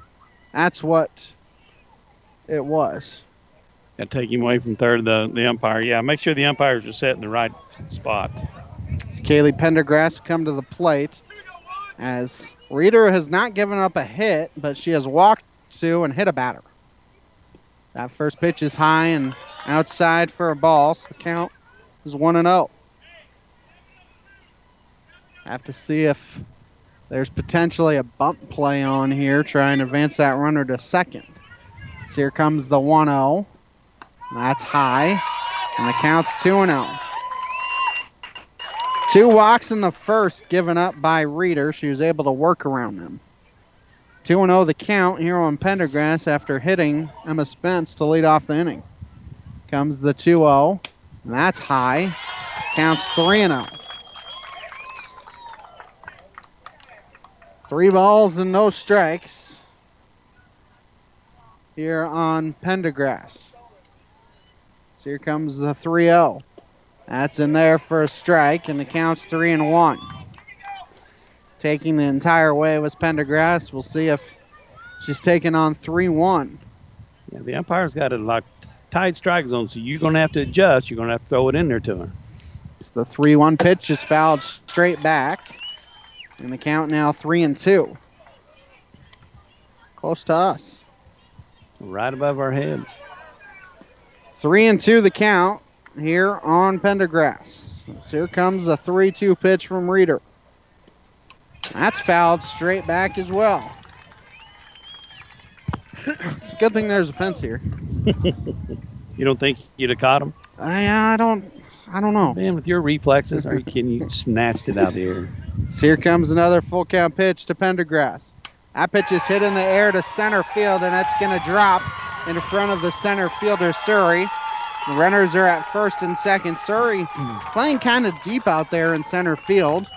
That's what it was. Yeah, take him away from third, the, the umpire. Yeah, make sure the umpires are set in the right spot. It's Kaylee Pendergrass come to the plate as Reeder has not given up a hit, but she has walked to and hit a batter. That first pitch is high and outside for a ball, so the count is 1 and 0. Have to see if there's potentially a bump play on here, trying to advance that runner to second. So here comes the 1 0. That's high, and the count's 2 0. Two walks in the first given up by Reeder. She was able to work around them. 2 0 the count here on Pendergrass after hitting Emma Spence to lead off the inning. Comes the 2 0. And that's high. Counts 3 0. Three balls and no strikes here on Pendergrass. So here comes the 3 0. That's in there for a strike, and the count's 3 and 1. Taking the entire way was Pendergrass. We'll see if she's taking on 3 1. Yeah, the umpire's got a like tight strike zone, so you're going to have to adjust. You're going to have to throw it in there to her. So the 3 1 pitch is fouled straight back. And the count now 3 and 2. Close to us. Right above our heads. 3 and 2 the count here on Pendergrass. So here comes a 3 2 pitch from Reeder. That's fouled straight back as well. it's a good thing there's a fence here. you don't think you'd have caught him? I, I don't. I don't know. Man, with your reflexes, are you kidding? You snatched it out of the air. So here comes another full count pitch to Pendergrass. That pitch is hit in the air to center field, and it's going to drop in front of the center fielder, Surrey. The runners are at first and second. Surrey playing kind of deep out there in center field.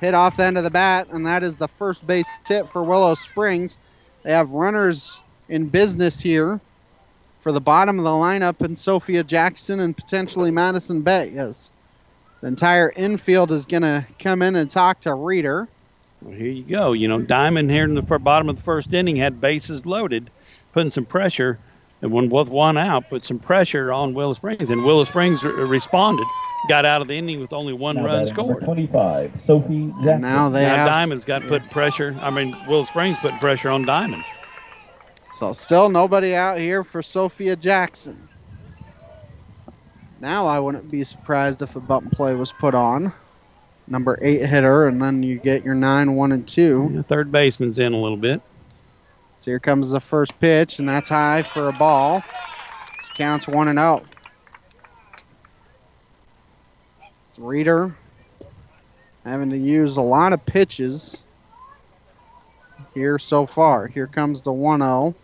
Hit off the end of the bat, and that is the first base tip for Willow Springs. They have runners in business here for the bottom of the lineup and Sophia Jackson and potentially Madison Bay. Yes. The entire infield is going to come in and talk to Reeder. Well, here you go. You know, Diamond here in the bottom of the first inning had bases loaded, putting some pressure. And when with one out, put some pressure on Willow Springs, and Willow Springs re- responded, got out of the inning with only one Now run scored. 25, Sophie Jackson. now they now have- Diamond's got to put pressure. I mean, Willow Springs putting pressure on Diamond. So still nobody out here for Sophia Jackson. Now I wouldn't be surprised if a bump play was put on. Number eight hitter, and then you get your nine, one, and two. The third baseman's in a little bit. So here comes the first pitch, and that's high for a ball. This counts one and out. It's Reeder having to use a lot of pitches here so far. Here comes the 1 0.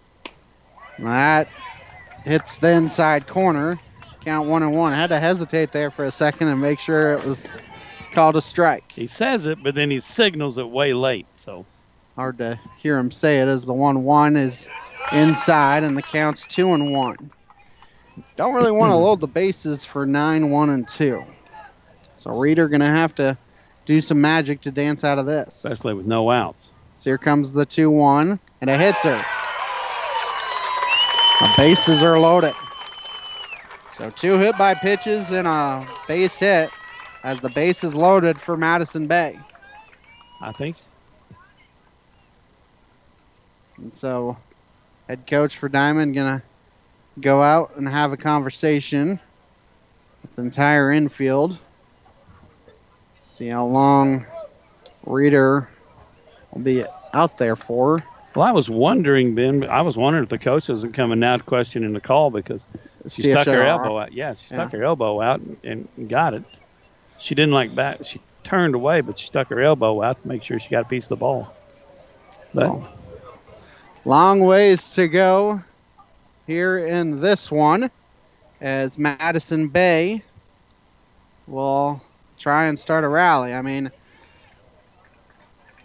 That hits the inside corner. Count one and one. Had to hesitate there for a second and make sure it was called a strike. He says it, but then he signals it way late. So hard to hear him say it as the one one is inside and the count's two and one. Don't really want to load the bases for nine, one, and two. So Reeder gonna have to do some magic to dance out of this. Especially with no outs. So here comes the two one, and it hits her. The bases are loaded. So two hit by pitches and a base hit as the base is loaded for Madison Bay. I think so. And so head coach for Diamond gonna go out and have a conversation with the entire infield. See how long Reeder will be out there for. Well, I was wondering, Ben. I was wondering if the coach isn't coming out questioning the call because she stuck her elbow out. Yeah, she Yeah. stuck her elbow out and got it. She didn't like back. She turned away, but she stuck her elbow out to make sure she got a piece of the ball. But So, long ways to go here in this one as Madison Bay will try and start a rally. I mean,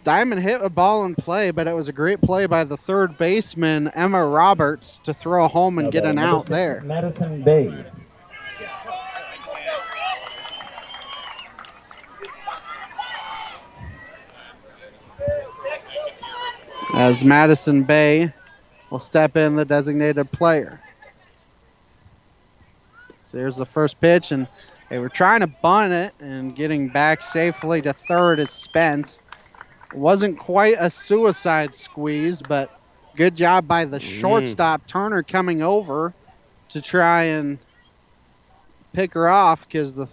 Diamond hit a ball in play, but it was a great play by the third baseman, Emma Roberts, to throw home and Now get an number out there. Madison Bay. As Madison Bay will step in the designated player. So here's the first pitch, and they were trying to bunt it and getting back safely to third is Spence. Wasn't quite a suicide squeeze, but good job by the mm-hmm. shortstop Turner coming over to try and pick her off because the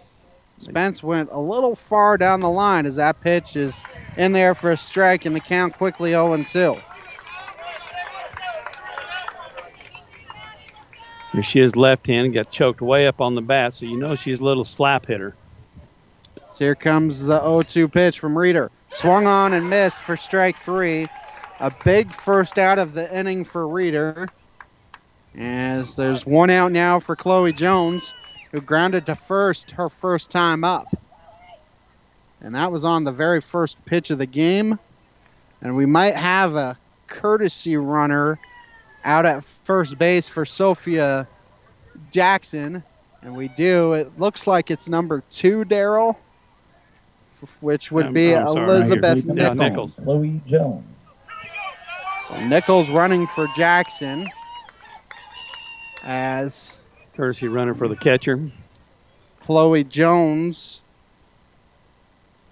Spence went a little far down the line as that pitch is in there for a strike and the count quickly 0 2. here she is left-handed, got choked way up on the bat, so you know she's a little slap hitter. So here comes the 0 2 pitch from Reeder. Swung on and missed for strike three. A big first out of the inning for Reeder. As there's one out now for Chloe Jones, who grounded to first her first time up. And that was on the very first pitch of the game. And we might have a courtesy runner out at first base for Sophia Jackson. And we do. It looks like it's number two, Daryl, which would I'm- be I'm Elizabeth right here. Yeah, Nichols. Nichols. Chloe Jones. So Nichols running for Jackson as Courtesy runner for the catcher. Chloe Jones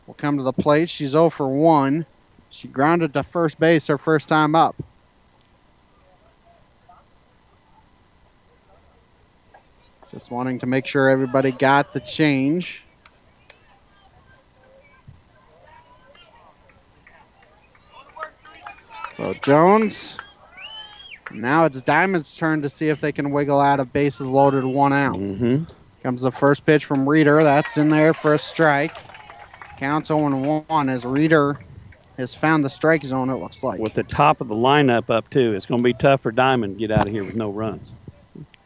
will come to the plate. She's 0 for 1. She grounded to first base her first time up. Just wanting to make sure everybody got the change. So Jones. Now it's Diamond's turn to see if they can wiggle out of bases loaded, one out. Mm-hmm. Comes the first pitch from Reeder. That's in there for a strike. Counts 0 1 as Reeder has found the strike zone, it looks like. With the top of the lineup up too, it's going to be tough for Diamond to get out of here with no runs.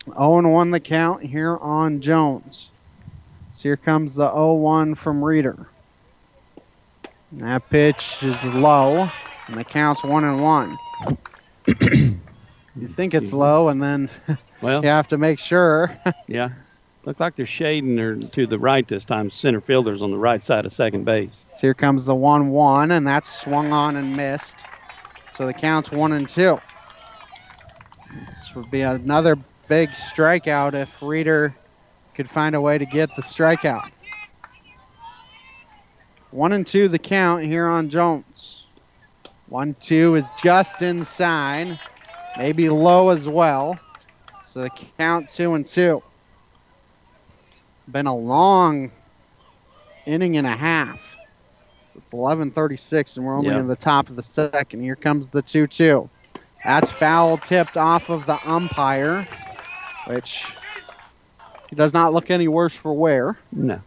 0 1 the count here on Jones. So here comes the 0 1 from Reeder. That pitch is low, and the count's 1 and 1. you think it's low, and then Well, you have to make sure. yeah. Look like they're shading her to the right this time. Center fielder's on the right side of second base. So here comes the 1 1, and that's swung on and missed. So the count's 1 and 2. This would be another big strikeout if Reeder could find a way to get the strikeout. 1 and 2 the count here on Jones. 1 2 is just inside, maybe low as well. So the count 2 and 2. Been a long inning and a half. So it's 11:36, and we're only Yeah. in the top of the second. Here comes the 2-2. That's foul tipped off of the umpire, which he does not look any worse for wear. No.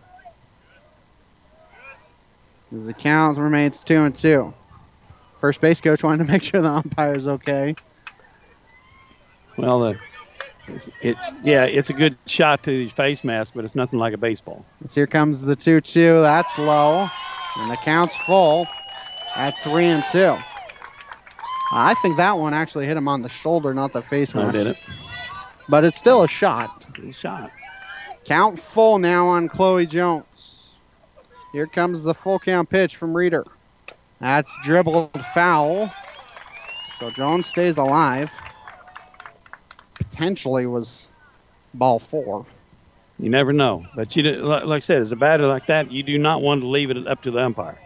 As the count remains two and two. First base coach wanted to make sure the umpire's okay. Well, the It's, it yeah, it's a good shot to the face mask, but it's nothing like a baseball. As here comes the 2 2. That's low. And the count's full at 3 and 2. I think that one actually hit him on the shoulder, not the face I mask. did it. But it's still a shot. Good shot. Count full now on Chloe Jones. Here comes the full count pitch from Reeder. That's dribbled foul. So Jones stays alive. Potentially was ball four. You never know. But you, do- like I said, it's a batter like that. You do not want to leave it up to the umpire.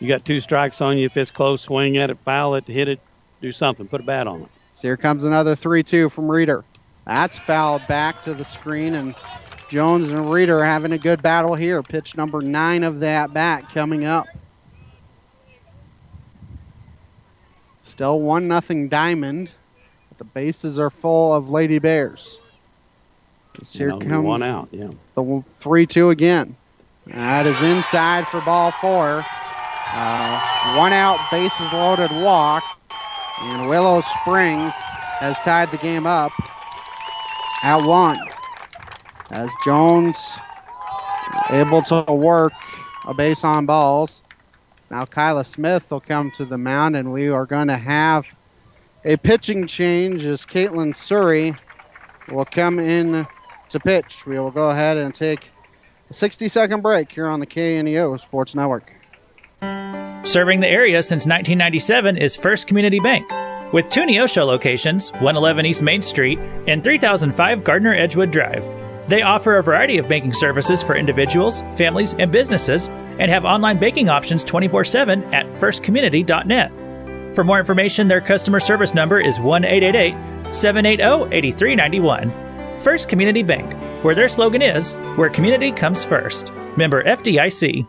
You got two strikes on you. If it's close, swing at it, foul it, hit it, do something. Put a bat on it. So here comes another 3 2 from Reeder. That's fouled back to the screen, and Jones and Reeder are having a good battle here. Pitch number nine of that bat coming up. Still 1 nothing Diamond. The bases are full of Lady Bears. Here You know, comes one out. Yeah. the 3 2 again. That is inside for ball four. Uh, one out, bases loaded walk. And Willow Springs has tied the game up at one. As Jones able to work a base on balls. Now Kyla Smith will come to the mound, and we are going to have a pitching change as Caitlin Surrey will come in to pitch. We will go ahead and take a 60 second break here on the KNEO Sports Network. Serving the area since 1997 is First Community Bank. With two Neosho locations, 111 East Main Street and 3005 Gardner Edgewood Drive, they offer a variety of banking services for individuals, families, and businesses and have online banking options 24 7 at firstcommunity.net. For more information, their customer service number is 1 888 780 8391. First Community Bank, where their slogan is, where community comes first. Member FDIC.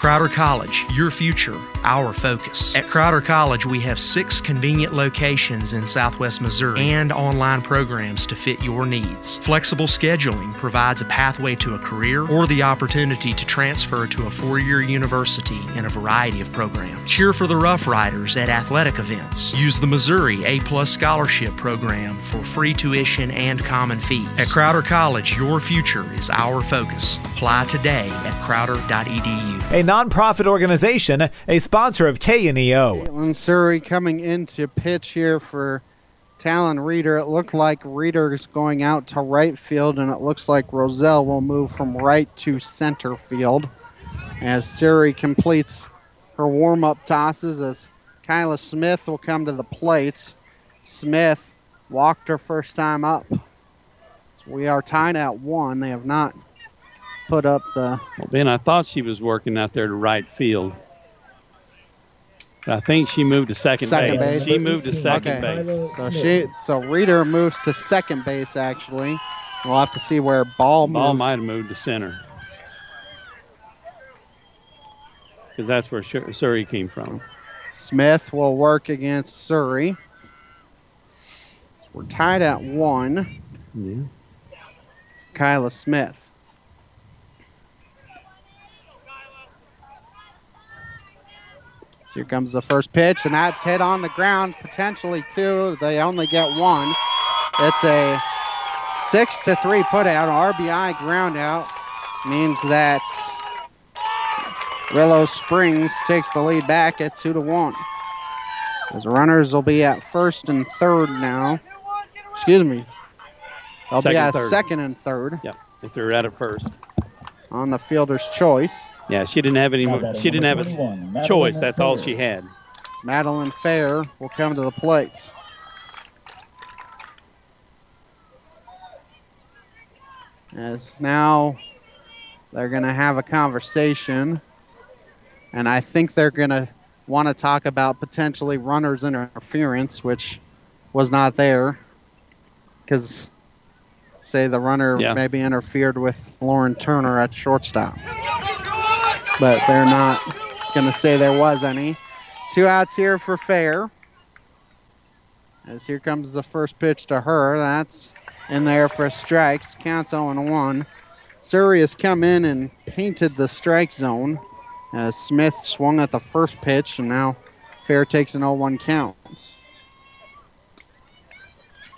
Crowder College, your future, our focus. At Crowder College, we have six convenient locations in southwest Missouri and online programs to fit your needs. Flexible scheduling provides a pathway to a career or the opportunity to transfer to a four year university in a variety of programs. Cheer for the Rough Riders at athletic events. Use the Missouri A Plus Scholarship Program for free tuition and common fees. At Crowder College, your future is our focus. Apply today at crowder.edu. A nonprofit organization, a sponsor of KNEO. Caitlin Surrey coming in to pitch here for Talon Reeder. It looked like Reeder is going out to right field, and it looks like Roselle will move from right to center field as Surrey completes her warm up tosses as Kyla Smith will come to the plate. Smith walked her first time up. We are tied at one. They have not put up the Well, Ben, I thought she was working out there to right field. But I think she moved to second, second base. She moved to second Okay. base. So she, so Reeder moves to second base. Actually, we'll have to see where ball moves. Ball might have moved to center. Because that's where Sur- Surrey came from. Smith will work against Surrey. We're tied at one. Yeah. Kyla Smith. So here comes the first pitch, and that's hit on the ground, potentially two. They only get one. It's a six to three put out, RBI ground out. Means that Willow Springs takes the lead back at two to one. As runners will be at first and third now. Excuse me. They'll Second, be at third. second and third Yep. They threw her out at first. on the fielder's choice. Yeah, she didn't have any. More, she didn't have a Madeline choice. That's all she had. It's Madeline Fair will come to the plate. As now they're going to have a conversation, and I think they're going to want to talk about potentially runners' interference, which was not there. Because, say, the runner Yeah. maybe interfered with Lauren Turner at shortstop. But they're not going to say there was any. Two outs here for Fair. As here comes the first pitch to her. That's in there for strikes. Counts 0 1. Surrey has come in and painted the strike zone as Smith swung at the first pitch, and now Fair takes an 0 1 count.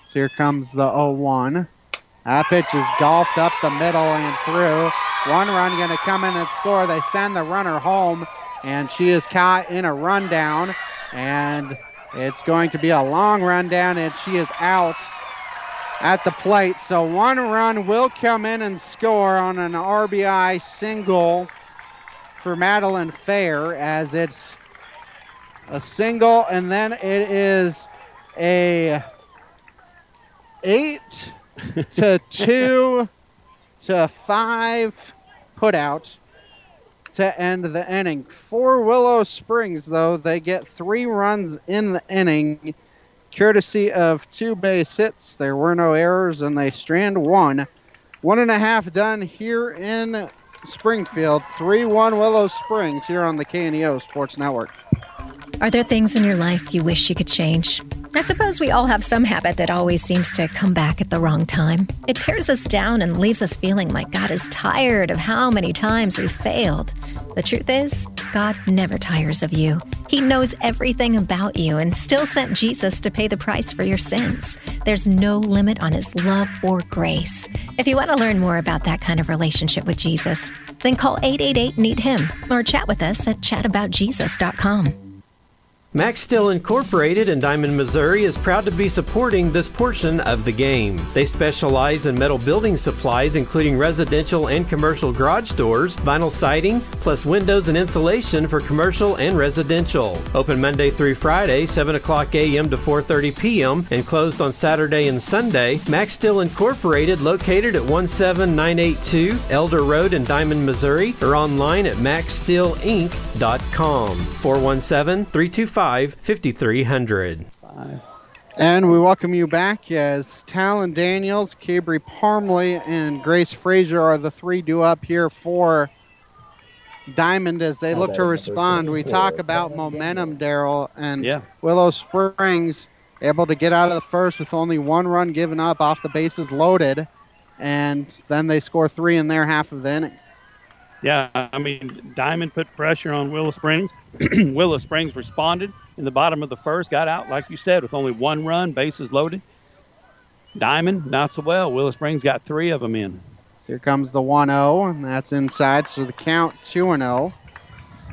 So here comes the 0 1. That pitch is golfed up the middle and through. One run going to come in and score. They send the runner home, and she is caught in a rundown. And it's going to be a long rundown, and she is out at the plate. So one run will come in and score on an RBI single for Madeline Fair as it's a single, and then it is a eight to two to five put out to end the inning. For Willow Springs, though, they get three runs in the inning, courtesy of two base hits. There were no errors, and they strand one. One and a half done here in Springfield. 3 1 Willow Springs here on the KNEO Sports Network. Are there things in your life you wish you could change? I suppose we all have some habit that always seems to come back at the wrong time. It tears us down and leaves us feeling like God is tired of how many times we've failed. The truth is, God never tires of you. He knows everything about you and still sent Jesus to pay the price for your sins. There's no limit on his love or grace. If you want to learn more about that kind of relationship with Jesus, then call 888 Need Him or chat with us at chataboutjesus.com. Max Steel Incorporated in Diamond, Missouri is proud to be supporting this portion of the game. They specialize in metal building supplies, including residential and commercial garage doors, vinyl siding, plus windows and insulation for commercial and residential. Open Monday through Friday, 7 o'clock a.m. to 4.30 p.m., and closed on Saturday and Sunday. Max Steel Incorporated, located at 17982 Elder Road in Diamond, Missouri, or online at maxsteelinc.com. 417 325 5300. And we welcome you back as Talon Daniels, Cabry Parmley, and Grace Frazier are the three due up here for Diamond as they look to respond. We talk about momentum, Daryl, and Yeah. Willow Springs able to get out of the first with only one run given up off the bases loaded, and then they score three in their half of the inning. Yeah, I mean, Diamond put pressure on Willow Springs. Willow Springs responded in the bottom of the first, got out, like you said, with only one run, bases loaded. Diamond, not so well. Willow Springs got three of them in. So here comes the 1 0, and that's inside. So the count 2 0.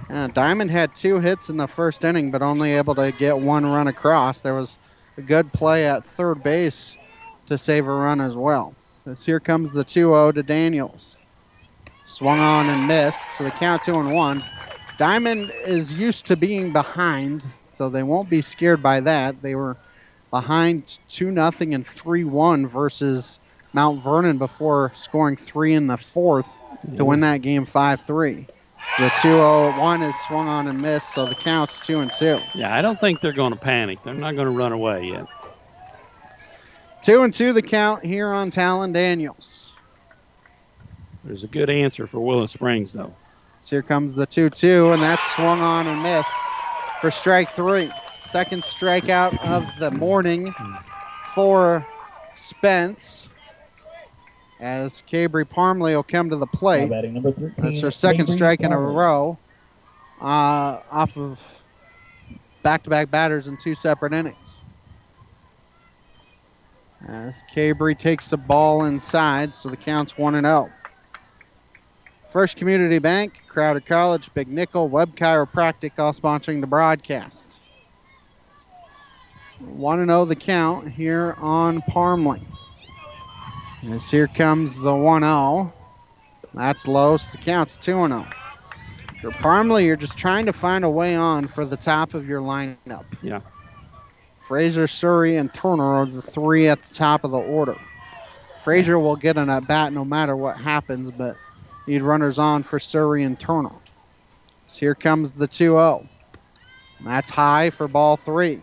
Uh, Diamond had two hits in the first inning, but only able to get one run across. There was a good play at third base to save a run as well. So here comes the 2 0 to Daniels. Swung on and missed, so the count 2 and 1. Diamond is used to being behind, so they won't be scared by that. They were behind 2 nothing and 3 1 versus Mount Vernon before scoring three in the fourth to win that game 5 3. So the 2 0 1 is swung on and missed, so the count's 2 and 2. Yeah, I don't think they're going to panic. They're not going to run away yet. 2 and 2 the count here on Talon Daniels. There's a good answer for Willow Springs, though. So here comes the 2 2, and that's swung on and missed for strike three. Second strikeout of the morning for Spence. As Cabry Parmley will come to the plate. Now batting number 13, That's her second strike in a row uh, off of back to back batters in two separate innings. As Cabry takes the ball inside, so the count's 1 and 0. First Community Bank, Crowder College, Big Nickel, Webb Chiropractic, all sponsoring the broadcast. 1 0 the count here on Parmley. As here comes the 1 0. That's low, so the count's 2 0. For Parmley, you're just trying to find a way on for the top of your lineup. Yeah. Frazier, Surrey, and Turner are the three at the top of the order. Frazier will get an at bat no matter what happens, but need runners on for Surrey and Turner. So here comes the 2 0. That's high for ball three.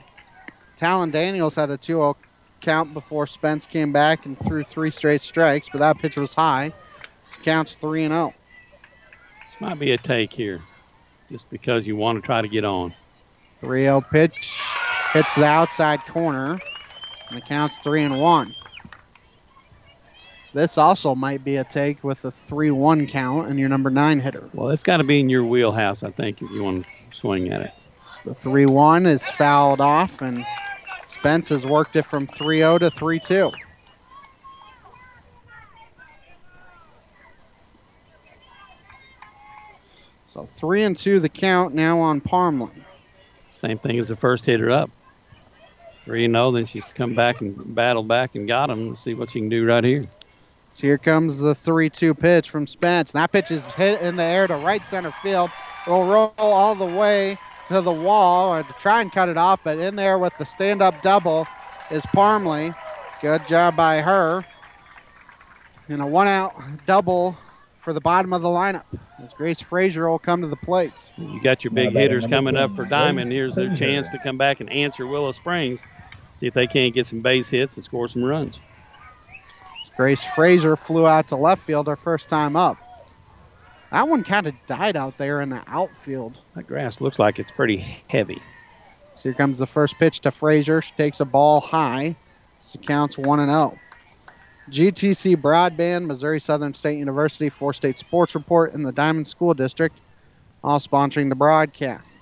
Talon Daniels had a 2 0 count before Spence came back and threw three straight strikes, but that pitch was high. This counts 3 and oh. 0. This might be a take here, just because you want to try to get on. 3 0 pitch hits the outside corner, and the count's 3 and 1. This also might be a take with a 3 1 count and your number 9 hitter. Well, it's got to be in your wheelhouse, I think, if you want to swing at it. The 3 1 is fouled off, and Spence has worked it from 3 0 to 3 2. So 3 and 2 the count now on Parmley. Same thing as the first hitter up. 3 0, then she's come back and battled back and got him. Let's see what she can do right here. So here comes the 3 2 pitch from Spence. That pitch is hit in the air to right center field. It'll roll all the way to the wall or to try and cut it off, but in there with the stand up double is Parmley. Good job by her. And a one out double for the bottom of the lineup as Grace Frazier will come to the plates. You got your big hitters coming up for Diamond. Here's their chance to come back and answer Willow Springs. See if they can't get some base hits and score some runs. Grace Frazier flew out to left field her first time up. That one kind of died out there in the outfield. That grass looks like it's pretty heavy. So here comes the first pitch to Frazier. She takes a ball high. So counts 1 and 0. GTC Broadband, Missouri Southern State University, Four State Sports Report, and the Diamond School District, all sponsoring the broadcast.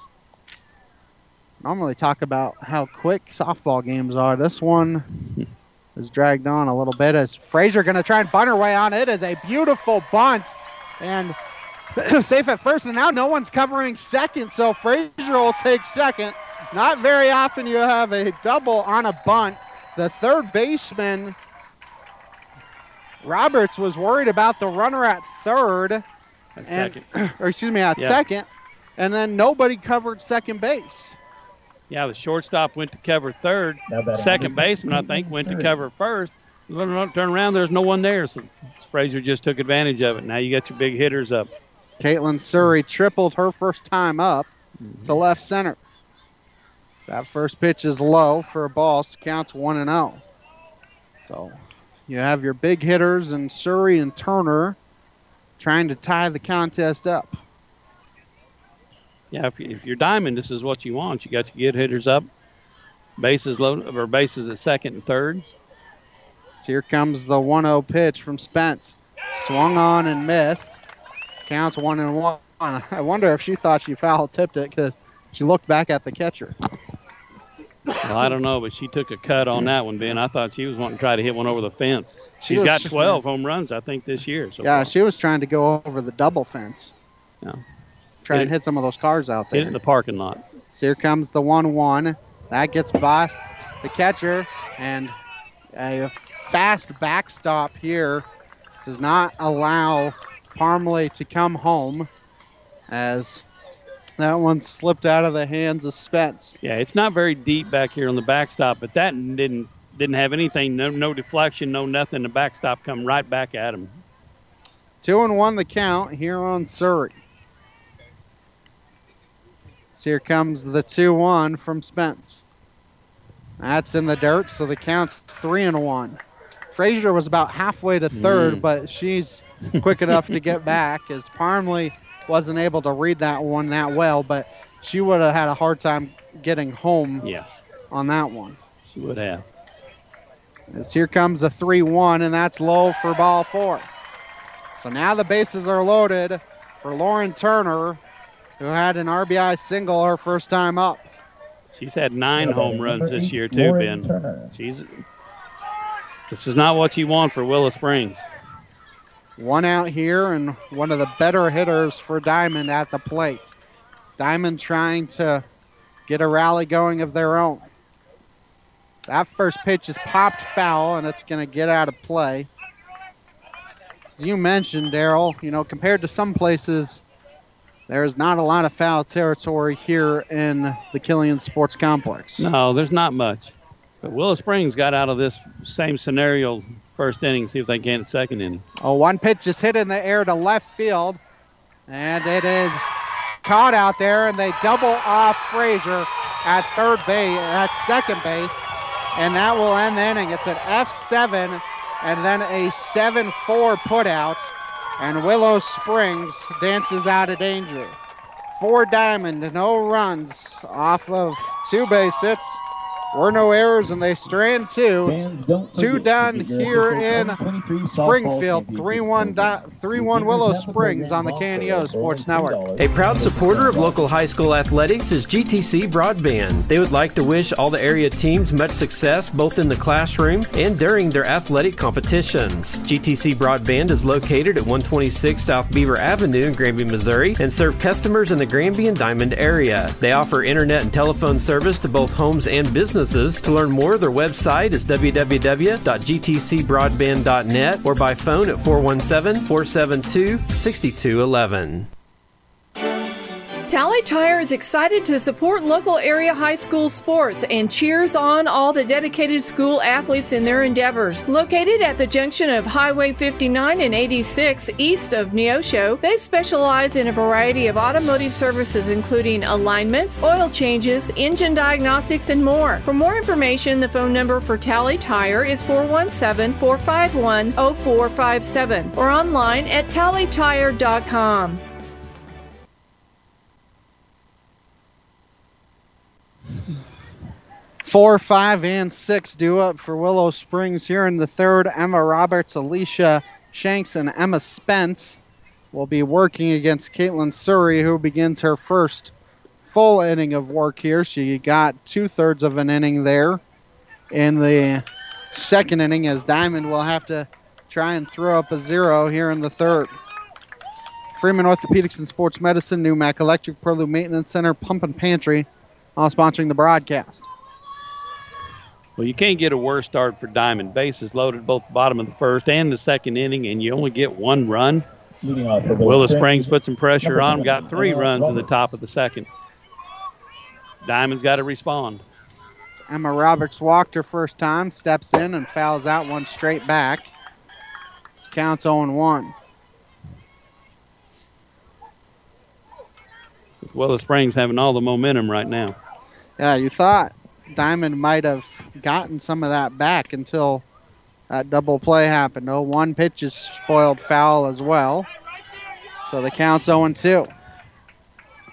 Normally talk about how quick softball games are. This one is dragged on a little bit as Frazier going to try and bunt her way on it. Is a beautiful bunt and safe at first, and now no one's covering second, so Frazier will take second. Not very often you have a double on a bunt. The third baseman Roberts was worried about the runner at third, At and, second. or excuse me, at Yeah. second, and then nobody covered second base. Yeah, the shortstop went to cover third. Second baseman, I think, went to cover first. Turn around, there's no one there. So Frazier just took advantage of it. Now you got your big hitters up. Caitlin Surrey tripled her first time up to left center. So that first pitch is low for a ball. So counts one and zero. So you have your big hitters and Surrey and Turner trying to tie the contest up. Yeah, if, if you're diamond, this is what you want. You got your good hitters up, bases loaded, or bases at second and third. Here comes the 1-0 pitch from Spence. Swung on and missed. Counts one and one. I wonder if she thought she foul tipped it because she looked back at the catcher. Well, I don't know, but she took a cut on that one, Ben. I thought she was wanting to try to hit one over the fence. She She's was- got 12 home runs, I think, this year. So yeah, she was trying to go over the double fence. Yeah. Try and hit some of those cars out hit it there. in the parking lot. So here comes the 1 1. That gets past the catcher, and a fast backstop here does not allow Parmley to come home as that one slipped out of the hands of Spence. Yeah, it's not very deep back here on the backstop, but that didn't didn't have anything, no no deflection, no nothing. The backstop come right back at him. Two and one the count here on Surrey. So here comes the 2 1 from Spence. That's in the dirt, so the count's 3 and 1. Frazier was about halfway to third, Mm. but she's quick enough to get back as Parmley wasn't able to read that one that well, but she would have had a hard time getting home Yeah, on that one. she would have. As here comes a 3 1, and that's low for ball four. So now the bases are loaded for Lauren Turner, who had an RBI single her first time up. She's had nine Yeah, home runs this year too, Ben. She's this is not what you want for Willow Springs. One out here, and one of the better hitters for Diamond at the plate. It's Diamond trying to get a rally going of their own. That first pitch is popped foul, and it's going to get out of play. As you mentioned, Daryl, you know, compared to some places, there is not a lot of foul territory here in the Killian Sports Complex. No, there's not much. But Willow Springs got out of this same scenario first inning. See if they can in second inning. Oh, one pitch is hit in the air to left field, and it is caught out there, and they double off Frazier at third base, at second base, and that will end the inning. It's an F7 and then a 7-4 putout, and Willow Springs dances out of danger. Four diamond, no runs off of two base hits, were no errors, and they strand two. Two down here in Springfield. 3 1 3 1 Willow Springs on the KNEO Sports Network. A proud supporter of local high school athletics is GTC Broadband. They would like to wish all the area teams much success both in the classroom and during their athletic competitions. GTC Broadband is located at 126 South Beaver Avenue in Granby, Missouri, and serve customers in the Granby and Diamond area. They offer internet and telephone service to both homes and businesses. To learn more, their website is www.gtcbroadband.net or by phone at 417 472 6211. Tally Tire is excited to support local area high school sports and cheers on all the dedicated school athletes in their endeavors. Located at the junction of Highway 59 and 86 east of Neosho, they specialize in a variety of automotive services including alignments, oil changes, engine diagnostics, and more. For more information, the phone number for Tally Tire is 417 451 0457 or online at tallytire.com. Four, five, and six do up for Willow Springs here in the third. Emma Roberts, Alicia Shanks, and Emma Spence will be working against Caitlin Surrey, who begins her first full inning of work here. She got two thirds of an inning there in the second inning, as Diamond will have to try and throw up a zero here in the third. Freeman Orthopedics and Sports Medicine, New-Mac Electric, Prelude Maintenance Center, Pump and Pantry, all sponsoring the broadcast. Well, you can't get a worse start for Diamond. Bases loaded both the bottom of the first and the second inning, and you only get one run. Willow Springs put some pressure on got three runs in the top of the second. Diamond's got to respond. Emma Roberts walked her first time, steps in and fouls out one straight back. This counts 0 1. Willow Springs having all the momentum right now. Yeah, you thought Diamond might have gotten some of that back until that double play happened. Oh, one pitch is spoiled foul as well. So the count's 0 2.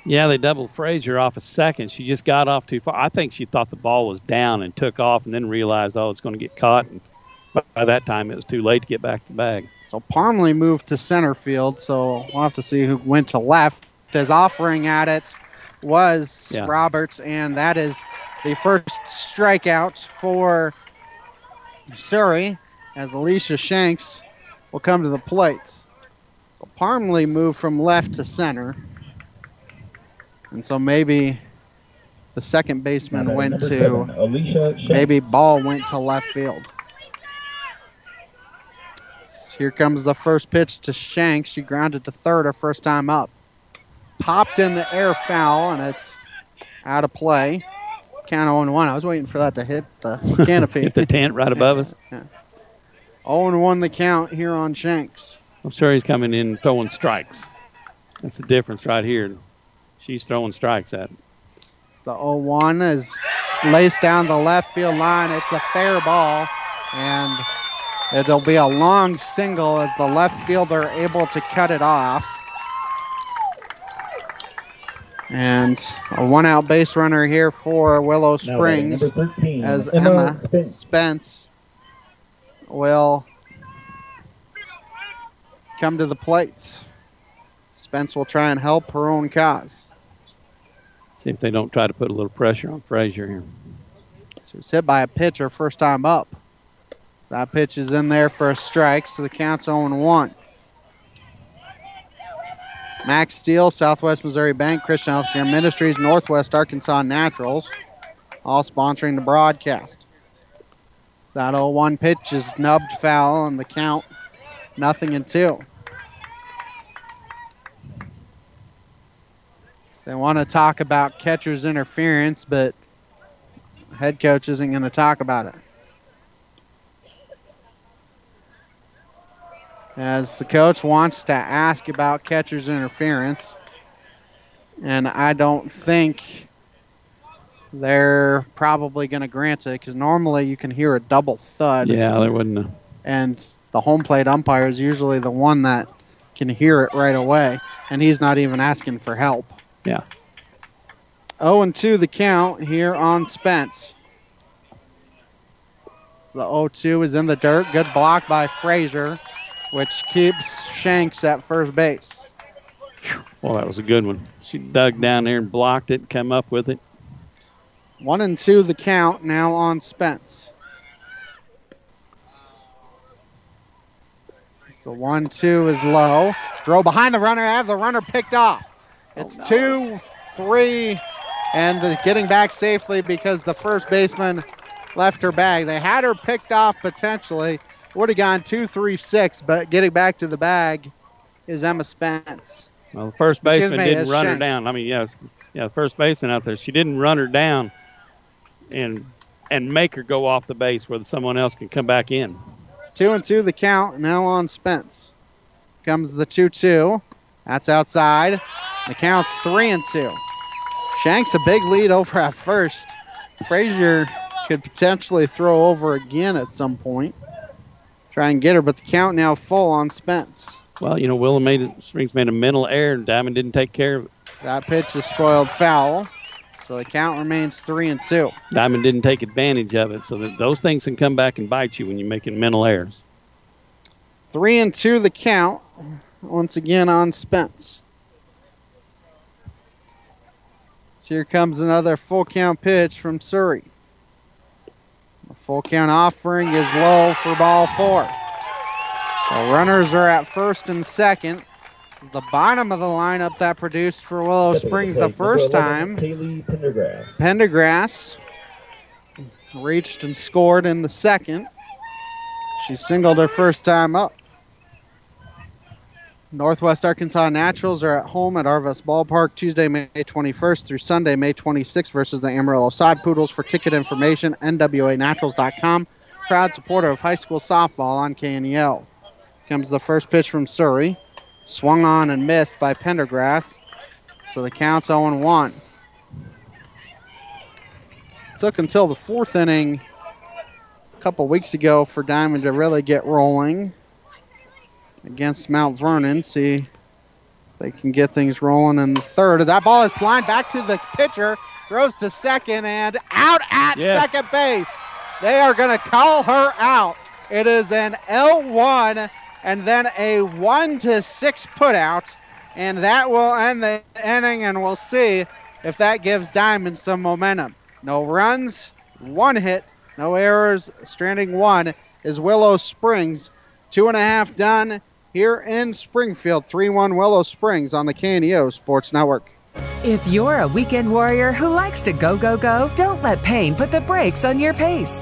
Yeah, they doubled Frazier off a second. She just got off too far. I think she thought the ball was down and took off and then realized, oh, it's going to get caught. And by that time, it was too late to get back to the bag. So Parmley moved to center field. So we'll have to see who went to left. As offering at it was Yeah. Roberts, and that is the first strikeout for Surrey as Alicia Shanks will come to the plate. So Parmley moved from left to center. And so maybe the second baseman Now, went to seven, Alicia Shanks. maybe ball went to left field. Here comes the first pitch to Shanks. She grounded to third her first time up. Popped in the air foul, and it's out of play. Count 0 1. I was waiting for that to hit the canopy. Hit the tent right above us. Yeah. 0 1 the count here on Shanks. I'm sure he's coming in throwing strikes. That's the difference right here. She's throwing strikes at him. It's the 0 1 is laced down the left field line. It's a fair ball, and it'll be a long single as the left fielder able to cut it off. And a one out base runner here for Willow Now, Springs number 13, as Emma Emma Spence. Spence will come to the plates. Spence will try and help her own cause. See if they don't try to put a little pressure on Frazier here. She was hit by a pitcher first time up. That pitch is in there for a strike, so the count's 0 1. Max Steele, Southwest Missouri Bank, Christian Healthcare Ministries, Northwest Arkansas Naturals, all sponsoring the broadcast. So that 0 1 pitch is nubbed foul, and the count nothing and two. They want to talk about catcher's interference, but head coach isn't going to talk about it. As the coach wants to ask about catcher's interference, and I don't think they're probably going to grant it because normally you can hear a double thud. Yeah, they wouldn't. a. And the home plate umpire is usually the one that can hear it right away, and he's not even asking for help. Yeah. 0 and 2 the count here on Spence. The 0-2 is in the dirt. Good block by Frazier, which keeps Shanks at first base. Well, that was a good one. She dug down there and blocked it, come up with it. One and two the count now on Spence. So one, two is low. Throw behind the runner. Have the runner picked off. Oh, it's oh, no. two, three, and the getting back safely because the first baseman left her bag. They had her picked off potentially. Would have gone two, three, six, but getting back to the bag is Emma Spence. Well, the first baseman me, didn't run Shanks. her down. I mean, yes, yeah, the first baseman out there. She didn't run her down and and make her go off the base where someone else can come back in. Two and two the count now on Spence. Comes the two two. That's outside. The count's three and two. Shanks a big lead over at first. Frazier could potentially throw over again at some point. Try and get her, but the count now full on Spence. Well, you know, Willow made it, Springs made a mental error, and Diamond didn't take care of it. That pitch is spoiled foul. So the count remains three and two. Diamond didn't take advantage of it, so that those things can come back and bite you when you're making mental errors. Three and two the count. Once again on Spence. So here comes another full count pitch from Surrey. The full count offering is low for ball four. The runners are at first and second the bottom of the lineup that produced for Willow Springs the first time. Pendergrass. Pendergrass reached and scored in the second. She singled her first time up. Northwest Arkansas Naturals are at home at Arvest Ballpark Tuesday, May 21st through Sunday, May 26th versus the Amarillo Sod Poodles. For ticket information, nwanaturals.com. Proud supporter of high school softball on KNEO. Comes the first pitch from Surrey. Swung on and missed by Pendergrass. So the count's 0 1. Took until the fourth inning a couple weeks ago for Diamond to really get rolling against Mount Vernon. See if they can get things rolling in the third. That ball is lined back to the pitcher. Throws to second and out at yeah. second base. They are going to call her out. It is an L1 and then a one to six putout, and that will end the inning. And we'll see if that gives Diamond some momentum. No runs, one hit, no errors. Stranding one is Willow Springs. Two and a half done here in Springfield. 3 1 Willow Springs on the KNEO Sports Network. If you're a weekend warrior who likes to go, go, go, don't let pain put the brakes on your pace.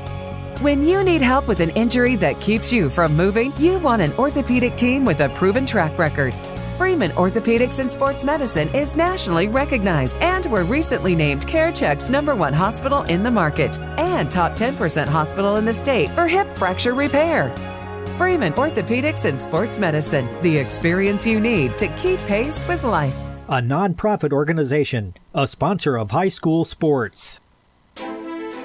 When you need help with an injury that keeps you from moving, you want an orthopedic team with a proven track record. Freeman Orthopedics and Sports Medicine is nationally recognized and were recently named CareChex number one hospital in the market and top 10% hospital in the state for hip fracture repair. Freeman Orthopedics and Sports Medicine, the experience you need to keep pace with life. A nonprofit organization, a sponsor of high school sports.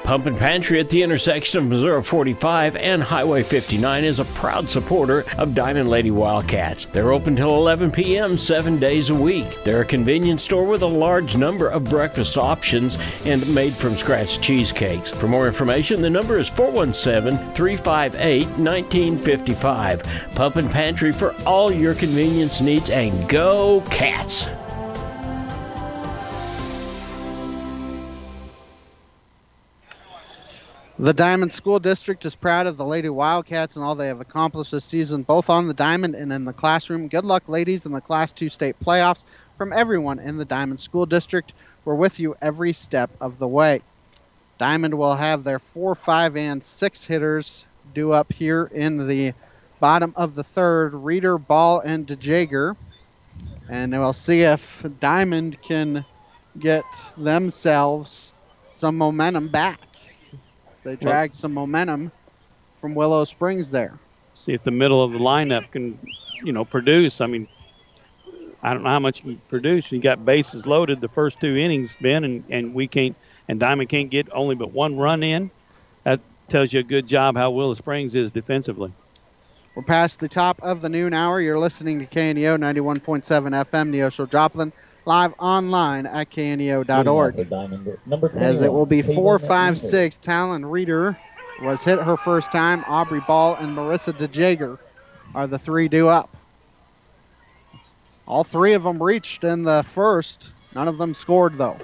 Pump and Pantry at the intersection of Missouri 45 and Highway 59 is a proud supporter of Diamond Lady Wildcats. They're open till 11 p.m. seven days a week. They're a convenience store with a large number of breakfast options and made from scratch cheesecakes. For more information, the number is 417 358 1955. Pump and Pantry for all your convenience needs and go cats! The Diamond School District is proud of the Lady Wildcats and all they have accomplished this season, both on the diamond and in the classroom. Good luck, ladies, in the Class 2 state playoffs. From everyone in the Diamond School District, we're with you every step of the way. Diamond will have their 4, 5, and 6 hitters due up here in the bottom of the third Reeder, Ball, and DeJager. And we'll see if Diamond can get themselves some momentum back. They dragged well, some momentum from Willow Springs there. See if the middle of the lineup can, you know, produce. I mean, I don't know how much you can produce. You got bases loaded the first two innings, Ben, and, and we can't, and Diamond can't get only but one run in. That tells you a good job how Willow Springs is defensively. We're past the top of the noon hour. You're listening to KNEO 91.7 FM, Neosho Joplin live online at kneo.org. As it will be 4 5 6, Talon Reeder was hit her first time. Aubrey Ball and Marissa DeJager are the three due up. All three of them reached in the first. None of them scored, though.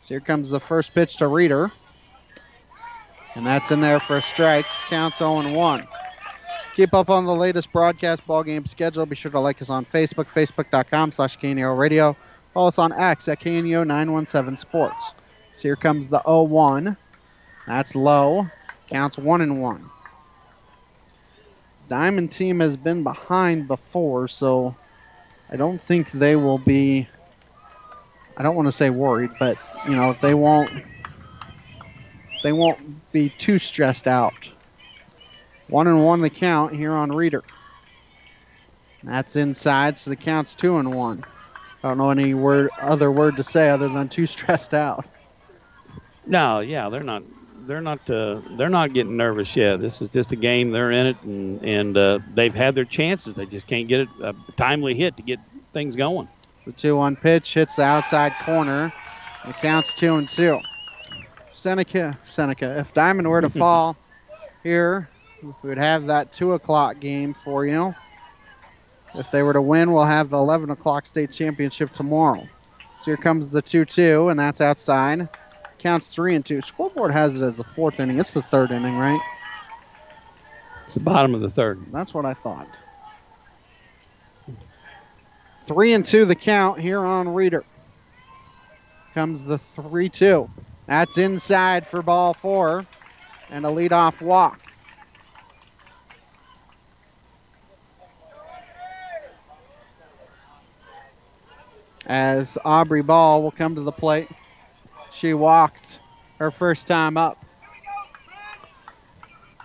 So here comes the first pitch to Reeder. And that's in there for strikes. strike. Counts 0 1. Keep up on the latest broadcast ball game schedule. Be sure to like us on Facebook, facebook.com slash KNEO Radio. Follow us on X at KNEO 917 Sports. So here comes the 0 1. That's low. Counts 1 and 1. Diamond team has been behind before, so I don't think they will be. I don't want to say worried, but you know they won't. They won't be too stressed out. One and one the count here on Reeder. That's inside, so the count's two and one. I don't know any word other word to say other than too stressed out. No, yeah, they're not. They're not. Uh, they're not getting nervous yet. This is just a game. They're in it, and and uh, they've had their chances. They just can't get it a timely hit to get things going. The two-one pitch hits the outside corner. It counts two and two. Seneca, Seneca. If Diamond were to fall here, we would have that two o'clock game for you. If they were to win, we'll have the 11 o'clock state championship tomorrow. So here comes the 2 2, and that's outside. Counts 3 and 2. Scoreboard has it as the fourth inning. It's the third inning, right? It's the bottom of the third. That's what I thought. 3 and 2 the count here on Reeder. Comes the 3 2. That's inside for ball four and a leadoff walk. As Aubrey Ball will come to the plate. She walked her first time up.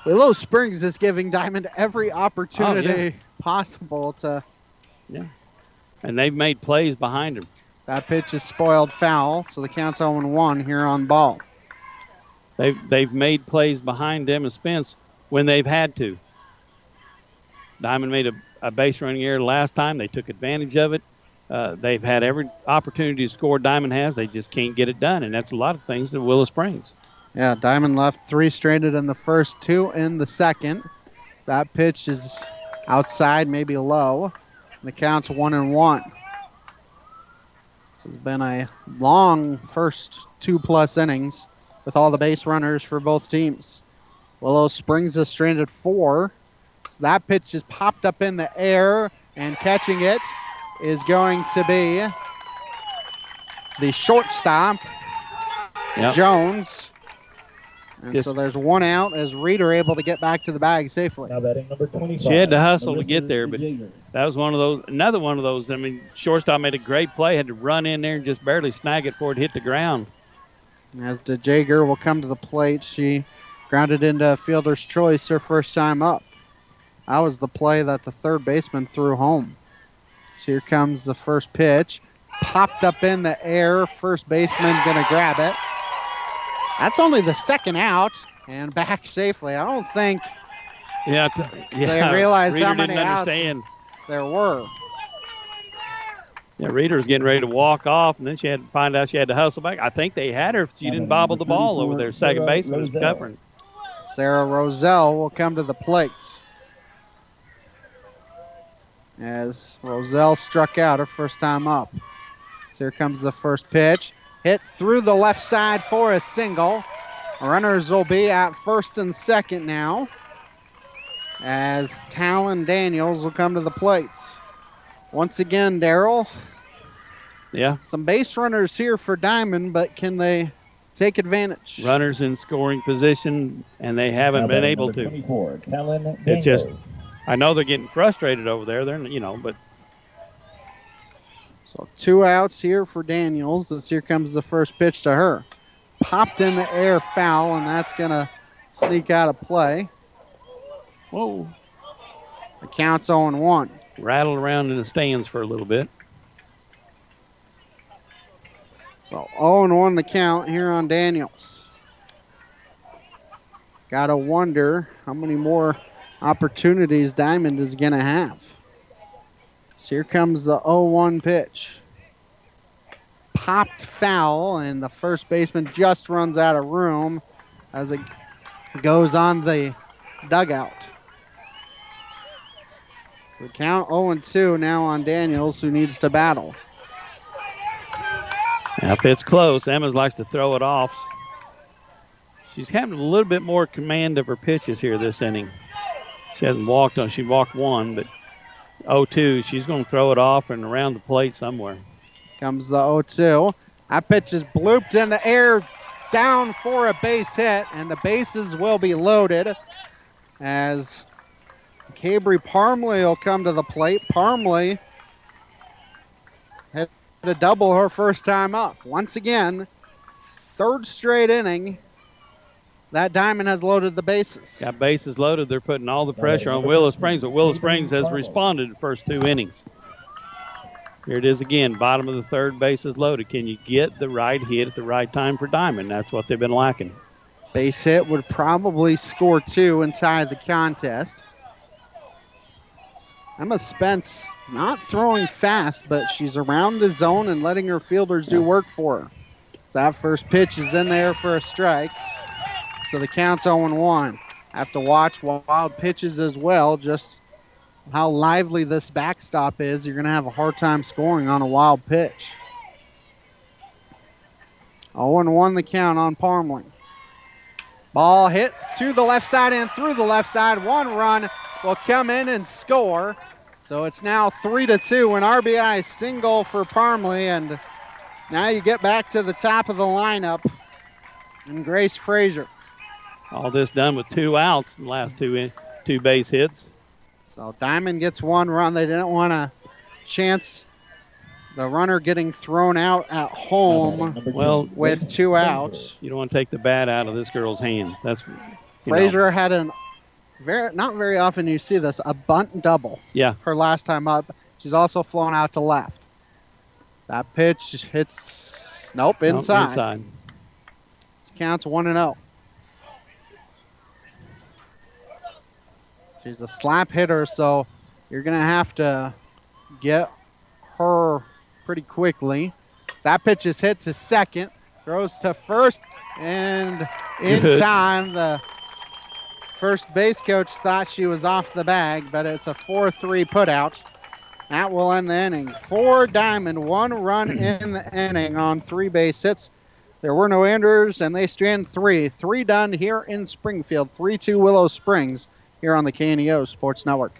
Willow Springs is giving Diamond every oh, opportunity Oh, yeah. possible to. Yeah. And they've made plays behind him. That pitch is spoiled foul, so the count's 0 1 here on ball. They've they've made plays behind and Spence when they've had to. Diamond made a, a base running error last time. They took advantage of it. Uh, they've had every opportunity to score. Diamond has. They just can't get it done, and that's a lot of things that Willow Springs. Yeah, Diamond left three stranded in the first, two in the second. So that pitch is outside, maybe low. The count's one and one. This has been a long first two plus innings with all the base runners for both teams. Willow Springs is stranded four. That pitch is popped up in the air, and catching it is going to be the shortstop, Yep. Jones. And Just- so there's one out as Reeder able to get back to the bag safely. Now batting number 25. She had to hustle to get there, but that was one of those. Another one of those. I mean, shortstop made a great play. Had to run in there and just barely snag it before it hit the ground. As DeJager will come to the plate, she grounded into fielder's choice her first time up. That was the play that the third baseman threw home. So here comes the first pitch. Popped up in the air. First baseman going to grab it. That's only the second out and back safely. I don't think Yeah, t- yeah. they realized Reeder how many outs understand. there were. Yeah, Reeder was getting ready to walk off, and then she had to find out she had to hustle back. I think they had her if she didn't bobble the ball over there. Second baseman was covering. Sarah Roselle will come to the plate. As Roselle struck out her first time up. So here comes the first pitch. Hit through the left side for a single. Runners will be at first and second now. As Talon Daniels will come to the plates. Once again, Daryl, Yeah, some base runners here for Diamond, but can they take advantage? runners in scoring position, and they haven't Now been able to. 24, Talon It's just, Daniels. I know they're getting frustrated over there. They're, you know, but So two outs here for Daniels. This here comes the first pitch to her. Popped in the air foul, and that's going to sneak out of play. whoa, The count's 0 1. rattled around in the stands for a little bit. So 0 1 the count here on Daniels. Gotta wonder how many more opportunities Diamond is going to have. So here comes the 0 1 pitch. Popped foul, and the first baseman just runs out of room as it goes on the dugout. So the count 0 2 now on Daniels, who needs to battle. Now, if it's close, Emmons likes to throw it off. She's having a little bit more command of her pitches here this inning. She hasn't walked on, she walked one, but 0 2, she's going to throw it off and around the plate somewhere. Comes the 0 2. That pitch is blooped in the air, down for a base hit, and the bases will be loaded as Cabry Parmley will come to the plate. Parmley had a double her first time up. Once again, third straight inning, that diamond has loaded the bases. Got bases loaded. They're putting all the pressure on Willow Springs, but Willow Springs has responded in the first two innings. Here it is again. Bottom of the third base is loaded. Can you get the right hit at the right time for Diamond? That's what they've been lacking. Base hit would probably score two and tie the contest. Emma Spence is not throwing fast, but she's around the zone and letting her fielders do work for her. So that first pitch is in there for a strike. So the count's 0 1. Have to watch wild pitches as well, just how lively this backstop is. You're going to have a hard time scoring on a wild pitch. 0 1 the count on Parmley. Ball hit to the left side and through the left side. One run will come in and score. So it's now three to two, an RBI single for Parmley, and now you get back to the top of the lineup and Grace Frazier. All this done with two outs in the last two in, two base hits. So Diamond gets one run. They didn't want to chance the runner getting thrown out at home well with two outs. You don't want to take the bat out of this girl's hands. That's Frazier know. had an very not very often you see this a bunt double. Yeah. Her last time up, she's also flown out to left. That pitch hits nope inside. Nope, inside. This counts one and zero. She's a slap hitter, so you're gonna have to get her pretty quickly. That pitch is hit to second, throws to first, and in time the First base coach thought she was off the bag, but it's a 4 3 putout. That will end the inning. Four diamond, one run in the inning on three base hits. There were no errors, and they strand three. Three done here in Springfield. 3 2 Willow Springs here on the KNEO Sports Network.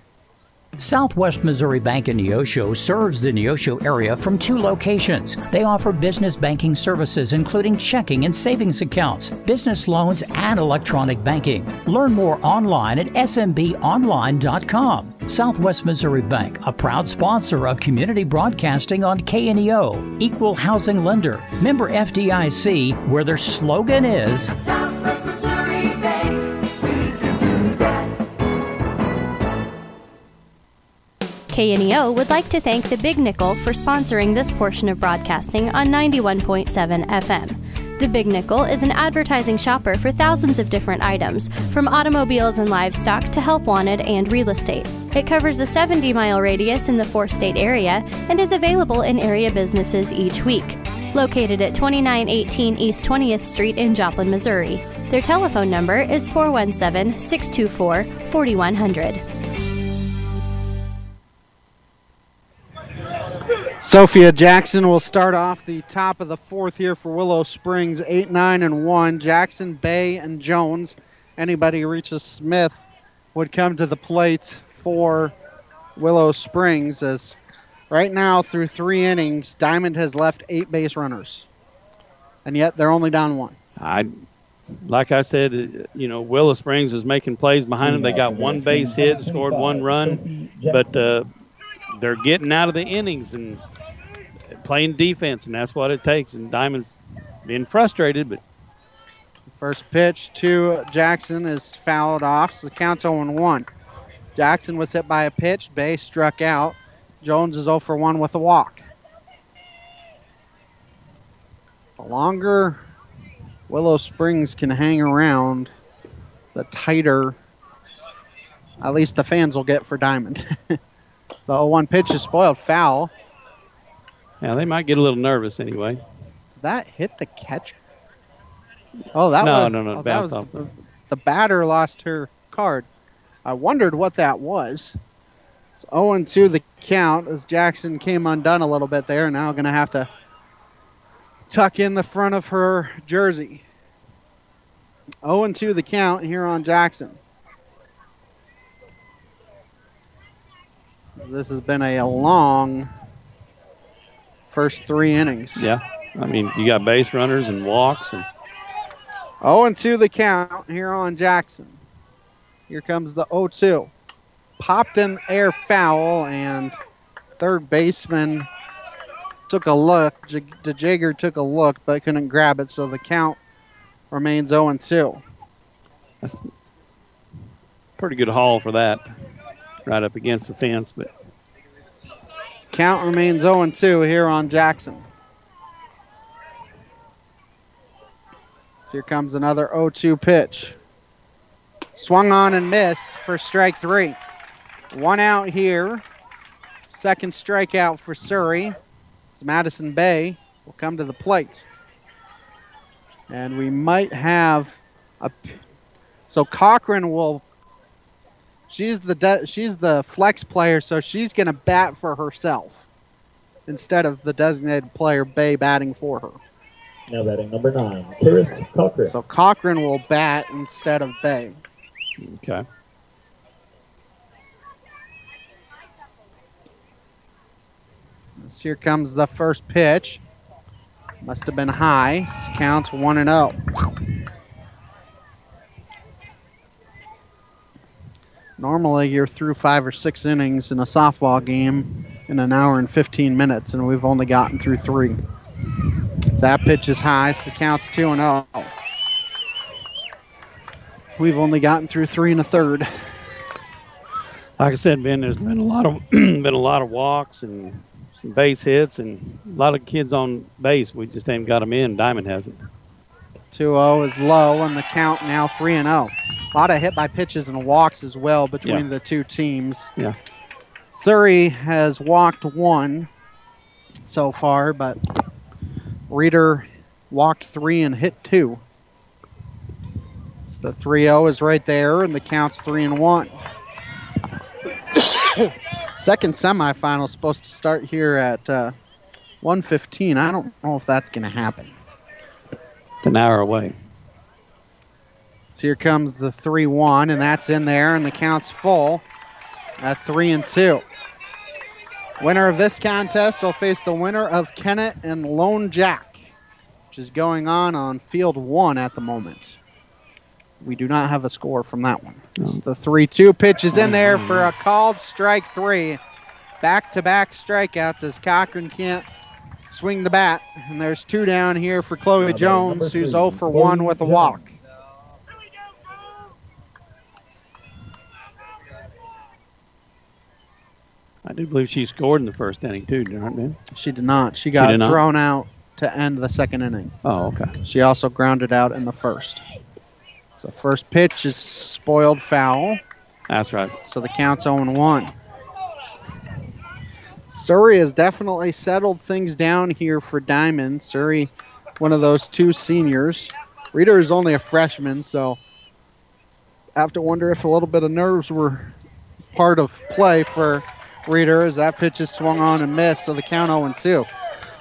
Southwest Missouri Bank in Neosho serves the Neosho area from two locations. They offer business banking services including checking and savings accounts, business loans, and electronic banking. Learn more online at smbonline.com. Southwest Missouri Bank, a proud sponsor of community broadcasting on KNEO, equal housing lender, member FDIC, where their slogan is KNEO would like to thank the Big Nickel for sponsoring this portion of broadcasting on 91.7 FM. The Big Nickel is an advertising shopper for thousands of different items, from automobiles and livestock to help wanted and real estate. It covers a 70 mile radius in the four state area and is available in area businesses each week. Located at 2918 East 20th Street in Joplin, Missouri. Their telephone number is 417 624 4100. Sophia Jackson will start off the top of the fourth here for Willow Springs, 8 9 and 1. Jackson, Bay, and Jones. Anybody who reaches Smith would come to the plate for Willow Springs as right now through three innings, Diamond has left eight base runners. And yet they're only down one. I, like I said, uh, you know, Willow Springs is making plays behind them. They got one base hit, and scored one run, but uh, they're getting out of the innings and playing defense, and that's what it takes. And Diamond's being frustrated, but First pitch to Jackson is fouled off, so the count's 0 1. Jackson was hit by a pitch. Bay struck out. Jones is 0 for 1 with a walk. The longer Willow Springs can hang around, the tighter at least the fans will get for Diamond. so 1 pitch is spoiled. Foul. Yeah, they might get a little nervous anyway. That hit the catcher? Oh, that No, was no, no, oh, that was the- the batter lost her card. I wondered what that was. It's 0 2 the count as Jackson came undone a little bit there. Now going to have to tuck in the front of her jersey. 0 2 the count here on Jackson. This has been a long first three innings. Yeah. I mean, you got base runners and walks and 0 2 the count here on Jackson. Here comes the 0 2. Popped in air foul, and third baseman took a look. J- DeJager took a look, but couldn't grab it, so the count remains 0 2. that's pretty good haul for that. Right up against the fence, but Count remains 0 2 here on Jackson. So here comes another 0 2 pitch. Swung on and missed for strike three. One out here. Second strikeout for Surrey. It's Madison Bay will come to the plate. And we might have a. So Cochran will. She's the de- she's the flex player, so she's going to bat for herself instead of the designated player Bay batting for her. Now batting number nine, Karis Cochran. So Cochran will bat instead of Bay. okay. As here comes the first pitch. Must have been high. Counts one and oh. Normally, you're through five or six innings in a softball game in an hour and 15 minutes, and we've only gotten through three. So that pitch is high, so the count's two and oh. We've only gotten through three and a third. Like I said, Ben, there's been a lot of been a lot of walks and some base hits and a lot of kids on base. We just ain't got them in. Diamond hasn't. 2-0 is low, and the count now 3 and 0. A lot of hit by pitches and walks as well between Yeah. the two teams. Yeah. Surrey has walked one so far, but Reeder walked three and hit two. So the 3-0 is right there, and the count's three and one. Second semifinal is supposed to start here at uh, 1:15. I don't know if that's going to happen. It's an hour away. So here comes the 3 1, and that's in there, and the count's full at 3 and 2. Winner of this contest will face the winner of Kennett and Lone Jack, which is going on on field one at the moment. We do not have a score from that one. It's the 3 2 pitch is in there mm-hmm. for a called strike three. Back to back strikeouts as Cochran can't swing the bat. And there's two down here for Chloe Jones, who's 0 for 1 with a walk. I do believe she scored in the first inning too, didn't it, Ben? She did not. She got did not? thrown out to end the second inning. Oh, okay. She also grounded out in the first. So first pitch is spoiled foul. That's right. So the count's 0 1. Surrey has definitely settled things down here for Diamond. Surrey, one of those two seniors. Reeder is only a freshman, so I have to wonder if a little bit of nerves were part of play for Reeder as that pitch is swung on and missed. So the count 0 2.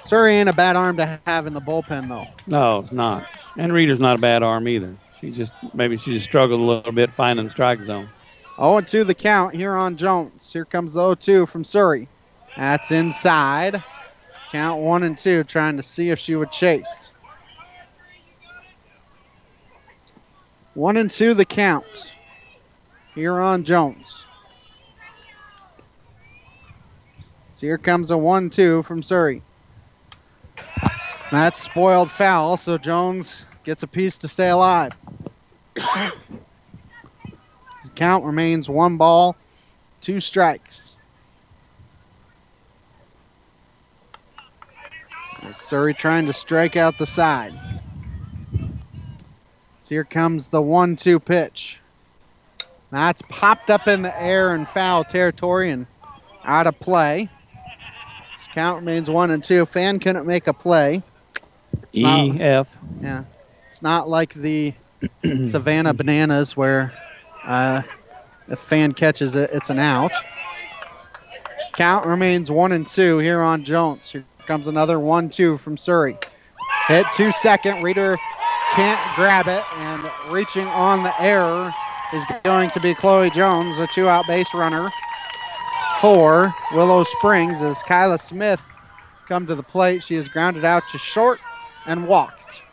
Surrey ain't a bad arm to have in the bullpen, though. No, it's not. And Reeder's not a bad arm either. She just maybe she just struggled a little bit finding the strike zone. 0 2 the count here on Jones. Here comes the 0 2 from Surrey. That's inside. Count 1 and 2, trying to see if she would chase. 1 and 2 the count here on Jones. So here comes a 1 2 from Surrey. That's spoiled foul, so Jones gets a piece to stay alive. His count remains one ball, two strikes. As Surrey trying to strike out the side. So here comes the one two pitch. That's popped up in the air and foul territory and out of play. His count remains one and two. Fan couldn't make a play. It's not- E F. yeah. It's not like the Savannah Bananas, where uh, if fan catches it, it's an out. Count remains one and two here on Jones. Here comes another one two from Surrey. Hit two second. Reeder can't grab it, and reaching on the error is going to be Chloe Jones, a two out base runner for Willow Springs as Kyla Smith come to the plate. She is grounded out to short and walked.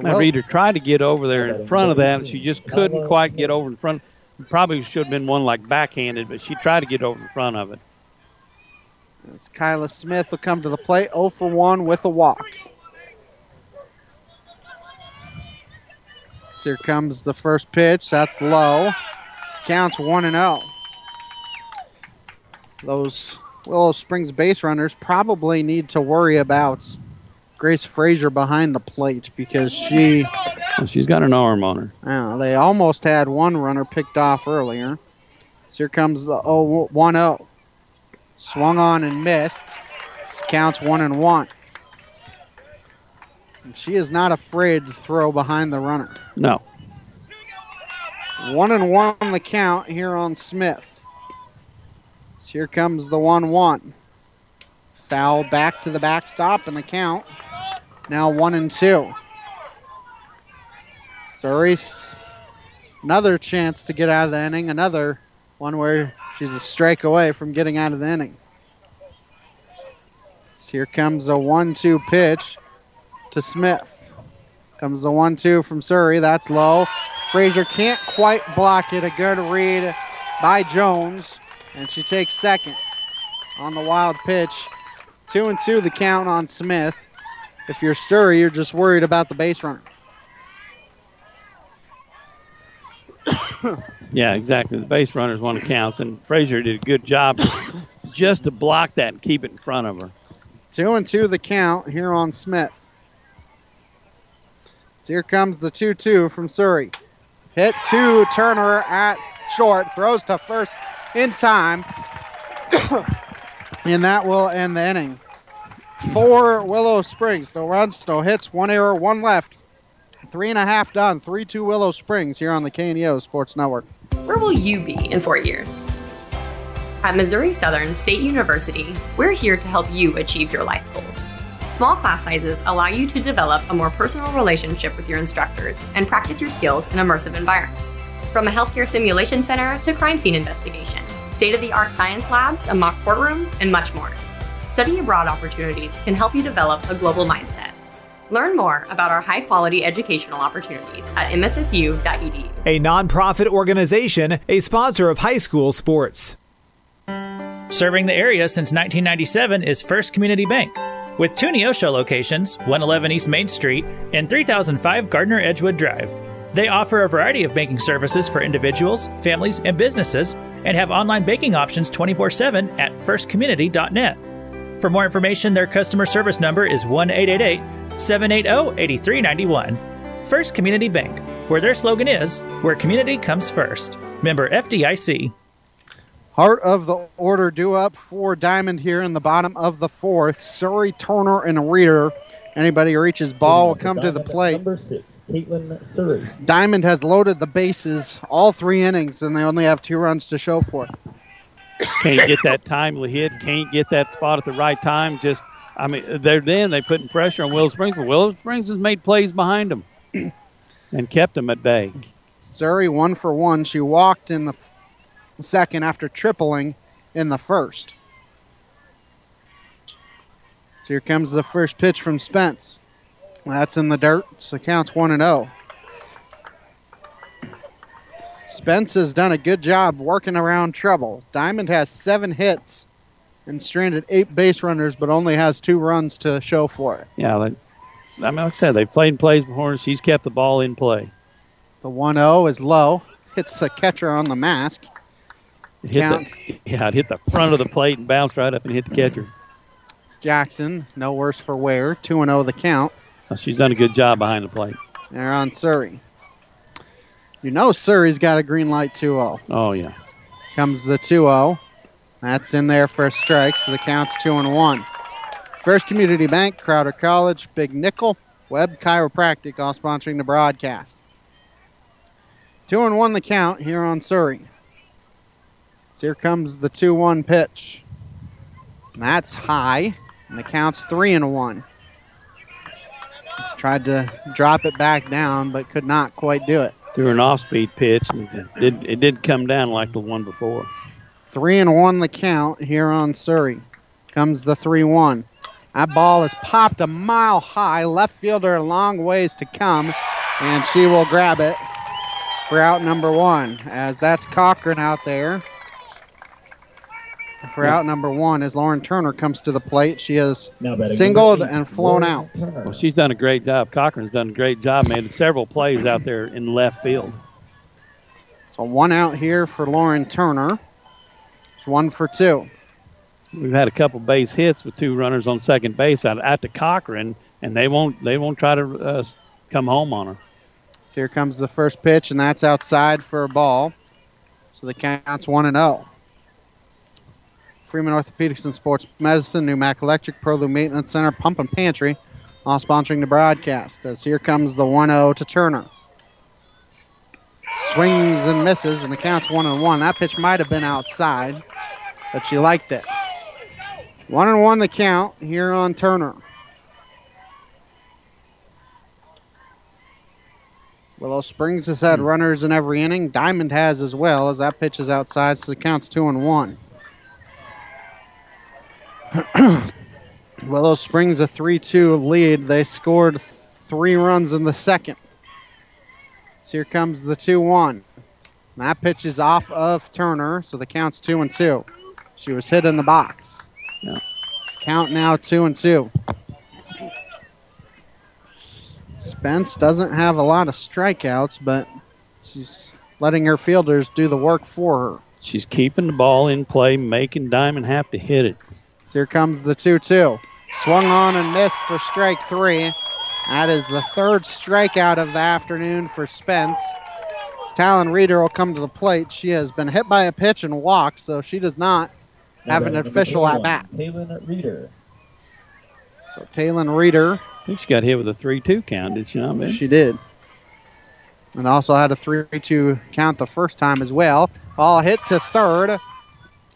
Now, Reeder tried to get over there in front of that, and she just couldn't quite get over in front. Probably should have been one like backhanded, but she tried to get over in front of it. As Kyla Smith will come to the plate, 0 for 1 with a walk. So here comes the first pitch. That's low. This counts 1 and 0. Those Willow Springs base runners probably need to worry about Grace Frazier behind the plate because she. Well, she's got an arm on her. Uh, they almost had one runner picked off earlier. So here comes the 0 1 0. Swung on and missed. Counts 1 and 1. And she is not afraid to throw behind the runner. No. 1 and 1 on the count here on Smith. So here comes the 1 1. Foul back to the backstop and the count. Now 1 and 2. Surrey, another chance to get out of the inning. Another one where she's a strike away from getting out of the inning. Here comes a 1 2 pitch to Smith. Comes the 1 2 from Surrey. That's low. Frazier can't quite block it. A good read by Jones. And she takes second on the wild pitch. 2 and 2 the count on Smith. If you're Surrey, you're just worried about the base runner. Yeah, exactly. The base runner's one that counts, and Frazier did a good job just to block that and keep it in front of her. Two and two the count here on Smith. So here comes the 2 2 from Surrey. Hit two, Turner at short, throws to first in time. and that will end the inning. Four Willow Springs, no runs, no hits, one error, one left. Three and a half done. 3 2 Willow Springs here on the KNEO Sports Network. Where will you be in four years? At Missouri Southern State University, we're here to help you achieve your life goals. Small class sizes allow you to develop a more personal relationship with your instructors and practice your skills in immersive environments. From a healthcare simulation center to crime scene investigation, state of the art science labs, a mock courtroom, and much more. Study abroad opportunities can help you develop a global mindset. Learn more about our high quality educational opportunities at mssu.edu. A nonprofit organization, a sponsor of high school sports. Serving the area since 1997 is First Community Bank. With two Neosho locations, 111 East Main Street and 3005 Gardner Edgewood Drive. They offer a variety of banking services for individuals, families, and businesses and have online banking options 24 7 at firstcommunity.net. For more information, their customer service number is 1 888 780 8391. First Community Bank, where their slogan is Where Community Comes First. Member FDIC. Heart of the order due up for Diamond here in the bottom of the fourth. Surrey, Turner, and Reeder. Anybody who reaches ball will come to the plate. Number six, Caitlin Surrey. Diamond has loaded the bases all three innings, and they only have two runs to show for it. Can't get that timely hit. Can't get that spot at the right time. Just, I mean, they're then they putting pressure on Willow Springs, but Willow Springs has made plays behind them and kept them at bay. Surrey one for one. She walked in the second after tripling in the first. So here comes the first pitch from Spence. That's in the dirt, so counts one and zero. Spence has done a good job working around trouble. Diamond has seven hits and stranded eight base runners, but only has two runs to show for it. Yeah, like, I mean, like I said, they've played plays before, and she's kept the ball in play. The 1 0 is low, hits the catcher on the mask. It hit Count. the, yeah, it hit the front of the plate and bounced right up and hit the catcher. It's Jackson, no worse for wear. 2 0 the count. Uh, She's done a good job behind the plate. They're on Surrey. You know Surrey's got a green light 2 0. Oh yeah. Comes the 2 0. That's in there for a strike, so the count's 2 and 1. First Community Bank, Crowder College, Big Nickel, Webb Chiropractic, all sponsoring the broadcast. Two and one the count here on Surrey. So here comes the 2 1 pitch. And that's high, and the count's 3 and 1. Tried to drop it back down, but could not quite do it. Threw an off-speed pitch, and it did, it did come down like the one before. 3 and 1 the count here on Surrey. Comes the 3 1. That ball is popped a mile high. Left fielder a long ways to come, and she will grab it for out number one, as that's Cochran out there. For out number one, as Lauren Turner comes to the plate, she is singled and flown out. Well, she's done a great job. Cochran's done a great job, made several plays out there in left field. So one out here for Lauren Turner. It's one for two. We've had a couple base hits with two runners on second base out at the Cochran, and they won't they won't try to uh, come home on her. So here comes the first pitch, and that's outside for a ball. So the count's 1 and 0. Freeman Orthopedics and Sports Medicine, New-Mac Electric, ProLu Maintenance Center, Pump and Pantry, all sponsoring the broadcast. As here comes the 1 0 to Turner. Swings and misses, and the count's 1 and 1. That pitch might have been outside, but she liked it. 1 and 1 the count here on Turner. Willow Springs has had hmm. runners in every inning. Diamond has as well, as that pitch is outside, so the count's two and one. Willow Springs a 3 2 lead. They scored three runs in the second. So here comes the 2 1. That pitch is off of Turner, so the count's 2 and 2. She was hit in the box. Yeah. Count now 2 and 2. Spence doesn't have a lot of strikeouts, but she's letting her fielders do the work for her. She's keeping the ball in play, making Diamond have to hit it. So here comes the 2 2. Swung on and missed for strike three. That is the third strikeout of the afternoon for Spence. Talon Reeder will come to the plate. She has been hit by a pitch and walked, so she does not have an official at bat. Taylor Reeder. So Talon Reeder. I think she got hit with a 3 2 count, did she not, man? She did. And also had a 3 2 count the first time as well. Ball hit to third.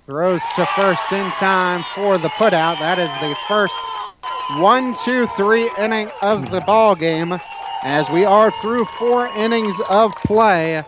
Throws to first in time for the putout. That is the first one, two, three inning of the ball game. As we are through four innings of play,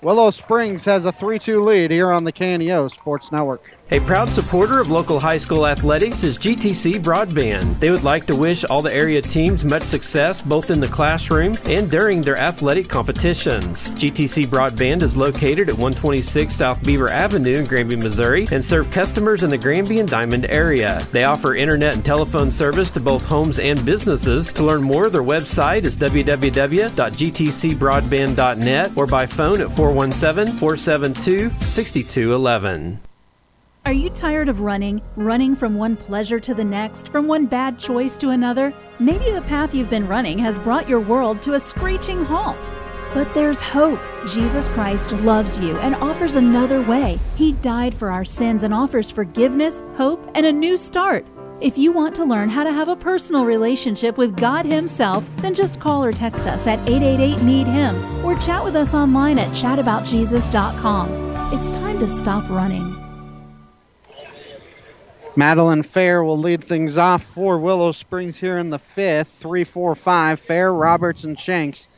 Willow Springs has a 3 2 lead here on the KNEO Sports Network. A proud supporter of local high school athletics is GTC Broadband. They would like to wish all the area teams much success both in the classroom and during their athletic competitions. GTC Broadband is located at 126 South Beaver Avenue in Granby, Missouri, and serve customers in the Granby and Diamond area. They offer internet and telephone service to both homes and businesses. To learn more, their website is www.gtcbroadband.net or by phone at 417 472 6211. Are you tired of running? Running from one pleasure to the next, from one bad choice to another? Maybe the path you've been running has brought your world to a screeching halt. But there's hope. Jesus Christ loves you and offers another way. He died for our sins and offers forgiveness, hope, and a new start. If you want to learn how to have a personal relationship with God Himself, then just call or text us at 888 Need Him or chat with us online at chataboutjesus.com. It's time to stop running. Madeline Fair will lead things off for Willow Springs here in the fifth. Three, four, five. Fair, Roberts, and Shanks.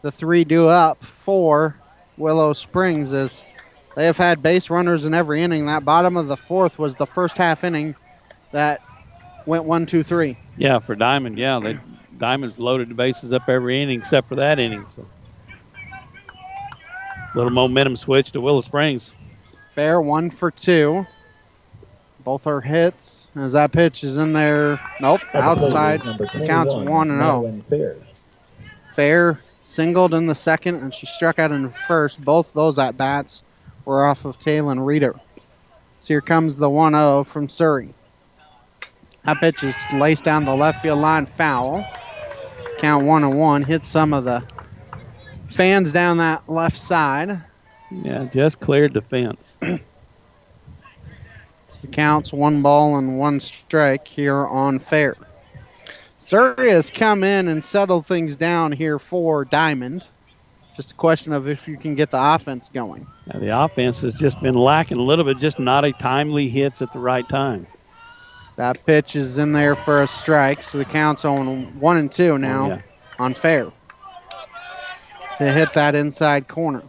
The three do up for Willow Springs as they have had base runners in every inning. That bottom of the fourth was the first half inning that went one, two, three. Yeah, for Diamond, yeah. They, Diamond's loaded the bases up every inning except for that inning. So little momentum switch to Willow Springs. Fair, one for two. Both are hits. As that pitch is in there, nope, outside. Counts one and oh. zero. Fair. Fair singled in the second, and she struck out in the first. Both those at bats were off of Talon Reeder. So here comes the 1 0 from Surrey. That pitch is laced down the left field line, foul. Count 1 and 1. Hit some of the fans down that left side. Yeah, just cleared the fence. So counts one ball and one strike here on fair. Surrey has come in and settled things down here for Diamond. Just a question of if you can get the offense going. Now, the offense has just been lacking a little bit, just not a timely hits at the right time. So that pitch is in there for a strike, so the count's on one and two now Oh, yeah. on fair. To hit that inside corner.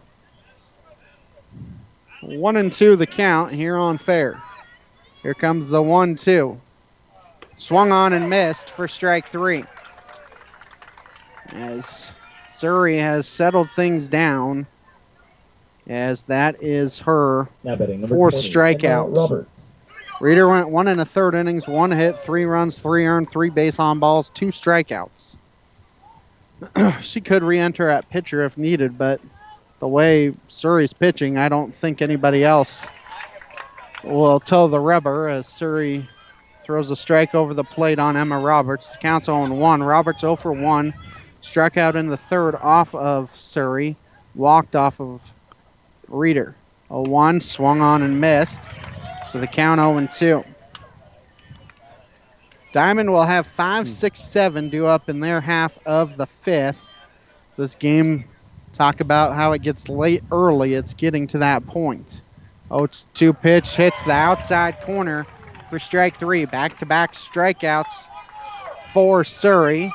One and two the count here on fair. Here comes the one two. Swung on and missed for strike three. As Surrey has settled things down, as that is her betting fourth 20, strikeout. Reeder went one and a third innings, one hit, three runs, three earned, three base on balls, two strikeouts. she could re-enter at pitcher if needed, but the way Surrey's pitching, I don't think anybody else will toe the rubber as Surrey throws a strike over the plate on Emma Roberts. The Counts 0 1. Roberts 0 for 1. Struck out in the third off of Surrey. Walked off of Reeder. 0 1. Swung on and missed. So the count 0 2. Diamond will have 5, hmm. 6, 7 due up in their half of the fifth. This game, talk about how it gets late early. It's getting to that point. 0 2 pitch hits the outside corner for strike three. Back to back strikeouts for Surrey.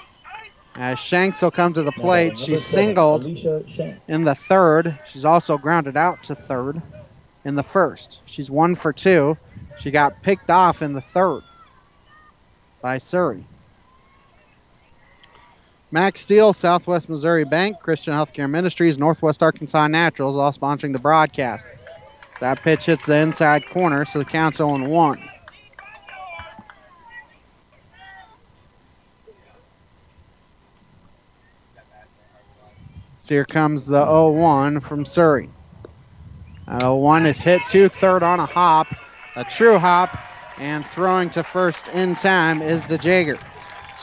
As Shanks will come to the plate. She's singled in the third. She's also grounded out to third in the first. She's one for two. She got picked off in the third by Surrey. Max Steel, Southwest Missouri Bank, Christian Healthcare Ministries, Northwest Arkansas Naturals, all sponsoring the broadcast. That pitch hits the inside corner, so the count's 0 1. So here comes the 0 1 from Surrey. That 0 1 is hit to third on a hop, a true hop, and throwing to first in time is DeJager.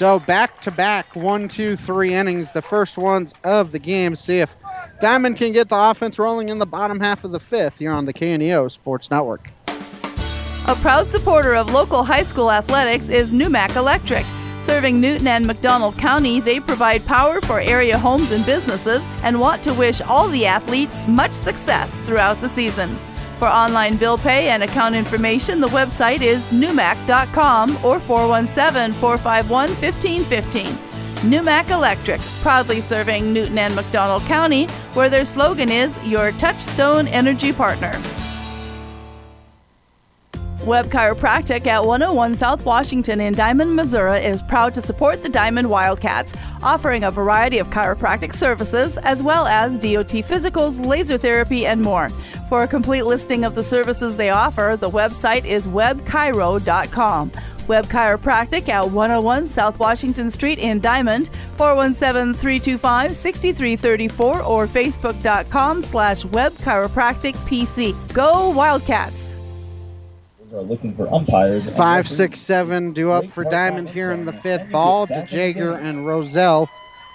So back to back, one, two, three innings, the first ones of the game. See if Diamond can get the offense rolling in the bottom half of the fifth here on the KNEO Sports Network. A proud supporter of local high school athletics is New-Mac Electric. Serving Newton and McDonald County, they provide power for area homes and businesses and want to wish all the athletes much success throughout the season. For online bill pay and account information, the website is numac.com or 417 451 1515. New-Mac Electric, proudly serving Newton and McDonald County, where their slogan is Your Touchstone Energy Partner. Webb Chiropractic at 101 South Washington in Diamond, Missouri is proud to support the Diamond Wildcats, offering a variety of chiropractic services as well as DOT physicals, laser therapy, and more. For a complete listing of the services they offer, the website is webchiro.com. Webb Chiropractic at 101 South Washington Street in Diamond, 417-325-6334 or facebook.com slash web chiropractic PC. Go Wildcats! Are looking for umpires. and Five, referees. six, seven due up for Diamond here in the fifth. Ball, DeJager, and Roselle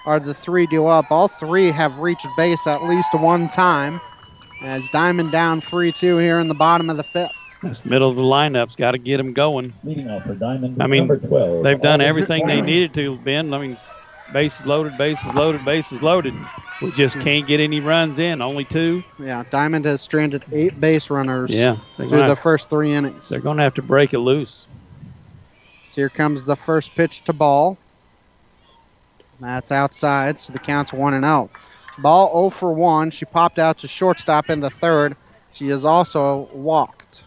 are the three due up. All three have reached base at least one time. As Diamond down 3 2 here in the bottom of the fifth. This middle of the lineup's got to get them going. Leading off for Diamond, I mean, number 12. they've done everything they needed to, Ben. I mean, bases loaded, bases loaded, bases loaded. We just can't get any runs in. Only two. Yeah, Diamond has stranded eight base runners Yeah, through the have- first three innings. They're going to have to break it loose. So here comes the first pitch to ball. That's outside, so the count's 1 and 0. Ball 0 for 1. She popped out to shortstop in the third. She has also walked.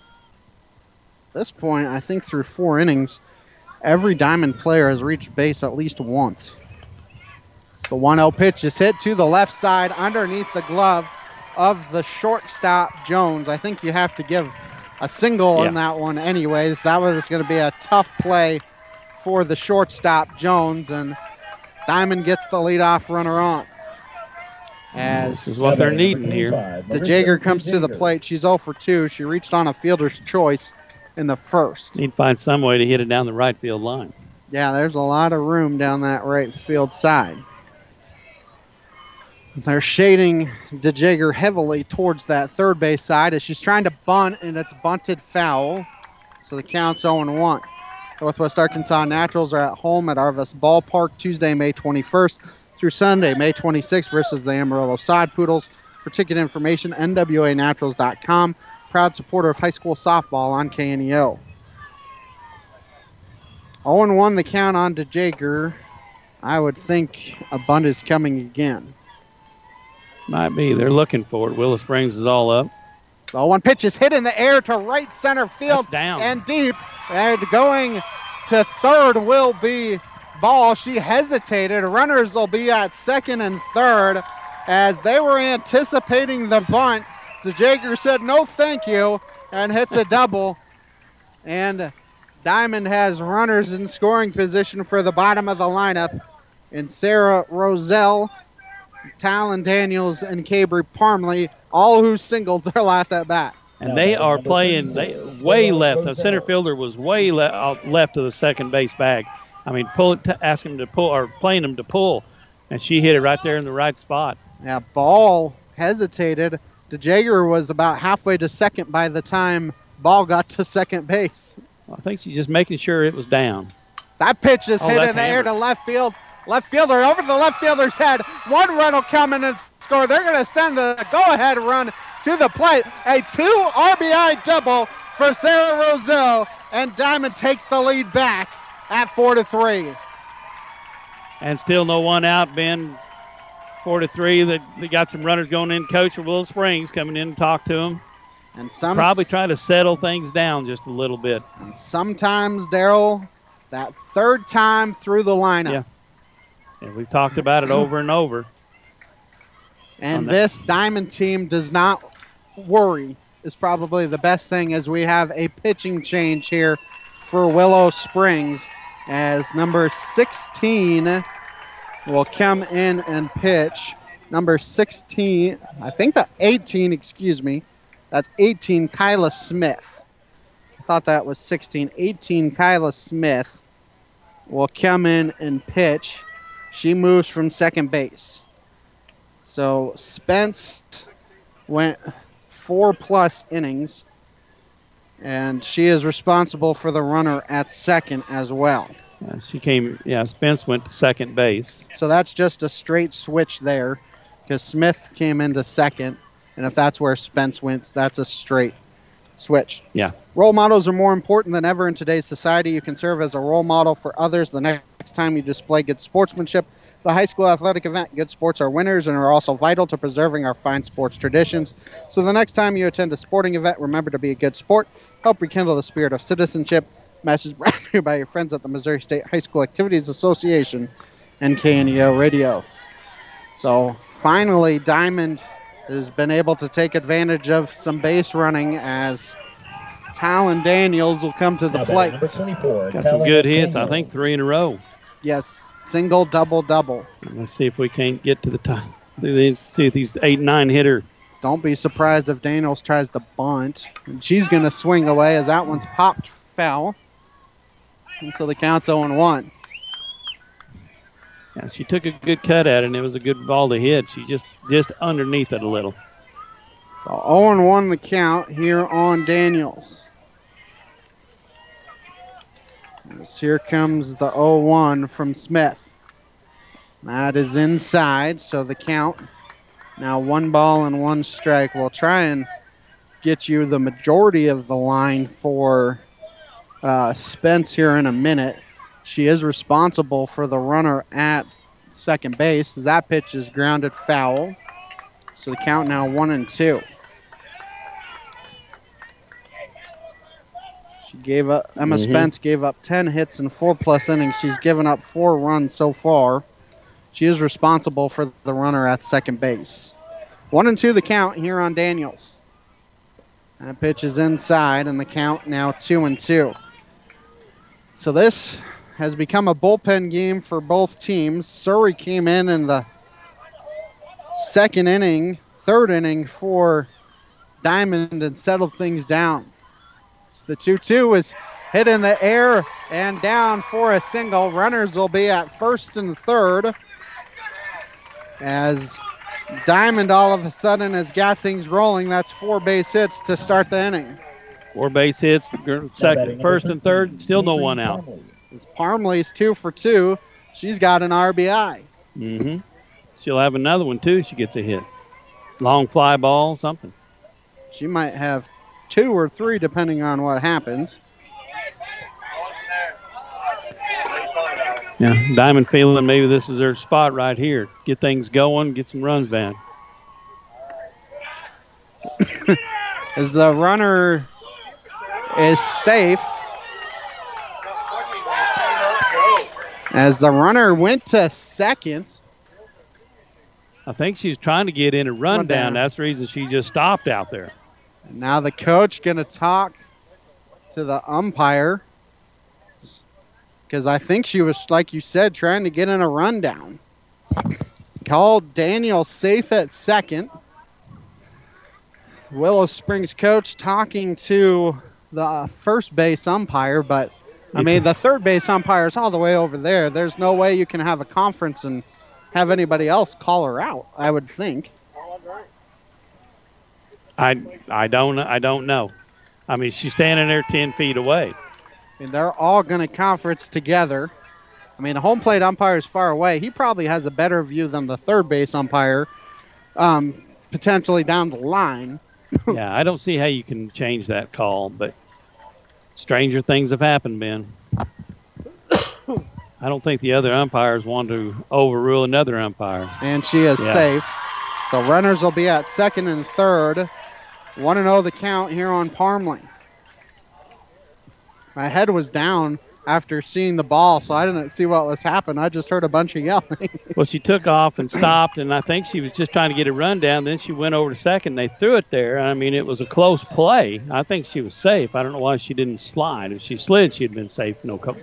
At this point, I think through four innings, every Diamond player has reached base at least once. The 1 0 pitch is hit to the left side underneath the glove of the shortstop Jones. I think you have to give a single in that one, anyways. That was going to be a tough play for the shortstop Jones, and Diamond gets the leadoff runner on. As This is what they're needing here. DeJager comes to the plate, she's 0 for 2. She reached on a fielder's choice in the first. Need to find some way to hit it down the right field line. Yeah, there's a lot of room down that right field side. They're shading DeJager heavily towards that third base side as she's trying to bunt, and it's bunted foul. So the count's 0 1. Northwest Arkansas Naturals are at home at Arvest Ballpark Tuesday, May 21st through Sunday, May 26th versus the Amarillo Sod Poodles. For ticket information, nwanaturals.com. Proud supporter of high school softball on KNEO. 0 1 the count on DeJager. I would think a bunt is coming again. Might be. They're looking for it. Willow Springs is all up. So one pitch is hit in the air to right center field That's down. and deep. And going to third will be Ball. She hesitated. Runners will be at second and third as they were anticipating the bunt. DeJager said no thank you and hits a double. And Diamond has runners in scoring position for the bottom of the lineup And Sarah Roselle, Talon Daniels, and Cabry Parmley, all who singled their last at bats. And they are playing they way left. The center fielder was way le- left of the second base bag. I mean, pull it, to ask him to pull or playing him to pull, and she hit it right there in the right spot. Yeah, ball hesitated. DeJager was about halfway to second by the time ball got to second base. I think she's just making sure it was down. So that pitch is Oh, hit that's in the air to left field. Left fielder over to the left fielder's head. One run will come in and score. They're going to send the go-ahead run to the plate. A two RBI double for Sarah Roselle, and Diamond takes the lead back at four to three. And still no one out, Ben. Four to three. They, they got some runners going in. Coach of Willow Springs coming in to talk to him. And some Probably trying to settle things down just a little bit. And sometimes Daryl, that third time through the lineup. Yeah. And we've talked about it over and over. And this Diamond team does not worry, is probably the best thing as we have a pitching change here for Willow Springs as number 16 will come in and pitch. Number 16, I think that 18, excuse me, that's 18, Kyla Smith. I thought that was 16. 18, Kyla Smith will come in and pitch. She moves from second base. So Spence went four plus innings, and she is responsible for the runner at second as well. Uh, she came, yeah, Spence went to second base. So that's just a straight switch there because Smith came into second, and if that's where Spence went, that's a straight switch. Yeah. Role models are more important than ever in today's society. You can serve as a role model for others the next time you display good sportsmanship. The high school athletic event, good sports are winners and are also vital to preserving our fine sports traditions. So the next time you attend a sporting event, remember to be a good sport. Help rekindle the spirit of citizenship. Message brought to you by your friends at the Missouri State High School Activities Association and KNEO Radio. So finally, Diamond has been able to take advantage of some base running as Talon Daniels will come to the plate. Got some good hits, I think three in a row. Yes, single, double, double. Let's see if we can't get to the top. Let's see if these eight, nine hitter. Don't be surprised if Daniels tries to bunt. And she's going to swing away as that one's popped foul. And so the count's 0 1. She took a good cut at it, and it was a good ball to hit. She just just underneath it a little. So 0 1 the count here on Daniels. Here comes the 0 1 from Smith. That is inside, so the count now one ball and one strike. We'll try and get you the majority of the line for uh, Spence here in a minute. She is responsible for the runner at second base. That pitch is grounded foul. So the count now one and two. She gave up. Emma Mhm. Spence gave up ten hits in four plus innings. She's given up four runs so far. She is responsible for the runner at second base. One and two the count here on Daniels. That pitch is inside, and the count now two and two. So this has become a bullpen game for both teams. Surrey came in in the second inning, third inning for Diamond and settled things down. It's the 2 2 is hit in the air and down for a single. Runners will be at first and third as Diamond all of a sudden has got things rolling. That's four base hits to start the inning. Four base hits, second, first, and third, still no one out. It's Parmley's two for two. She's got an RBI. Mm-hmm. She'll have another one too. She gets a hit. Long fly ball, something. She might have two or three depending on what happens. Yeah, Diamond feeling maybe this is their spot right here. Get things going, get some runs down. As the runner is safe. As the runner went to second. I think she was trying to get in a rundown. Run down. down. That's the reason she just stopped out there. And now the coach going to talk to the umpire. Because I think she was, like you said, trying to get in a rundown. Called Daniel safe at second. Willow Springs coach talking to the first base umpire, but I mean, the third base umpire is all the way over there. There's no way you can have a conference and have anybody else call her out, I would think. I I don't I don't know. I mean, she's standing there ten feet away. And they're all going to conference together. I mean, the home plate umpire is far away. He probably has a better view than the third base umpire, um, potentially down the line. yeah, I don't see how you can change that call, but stranger things have happened, Ben. I don't think the other umpires want to overrule another umpire. And she is Yeah. safe. So runners will be at second and third. 1 and 0 the count here on Parmley. My head was down after seeing the ball, so I didn't see what was happening. I just heard a bunch of yelling. Well, she took off and stopped, and I think she was just trying to get a run down. Then she went over to second. They threw it there. I mean, it was a close play. I think she was safe. I don't know why she didn't slide. If she slid, she'd been safe. No couple.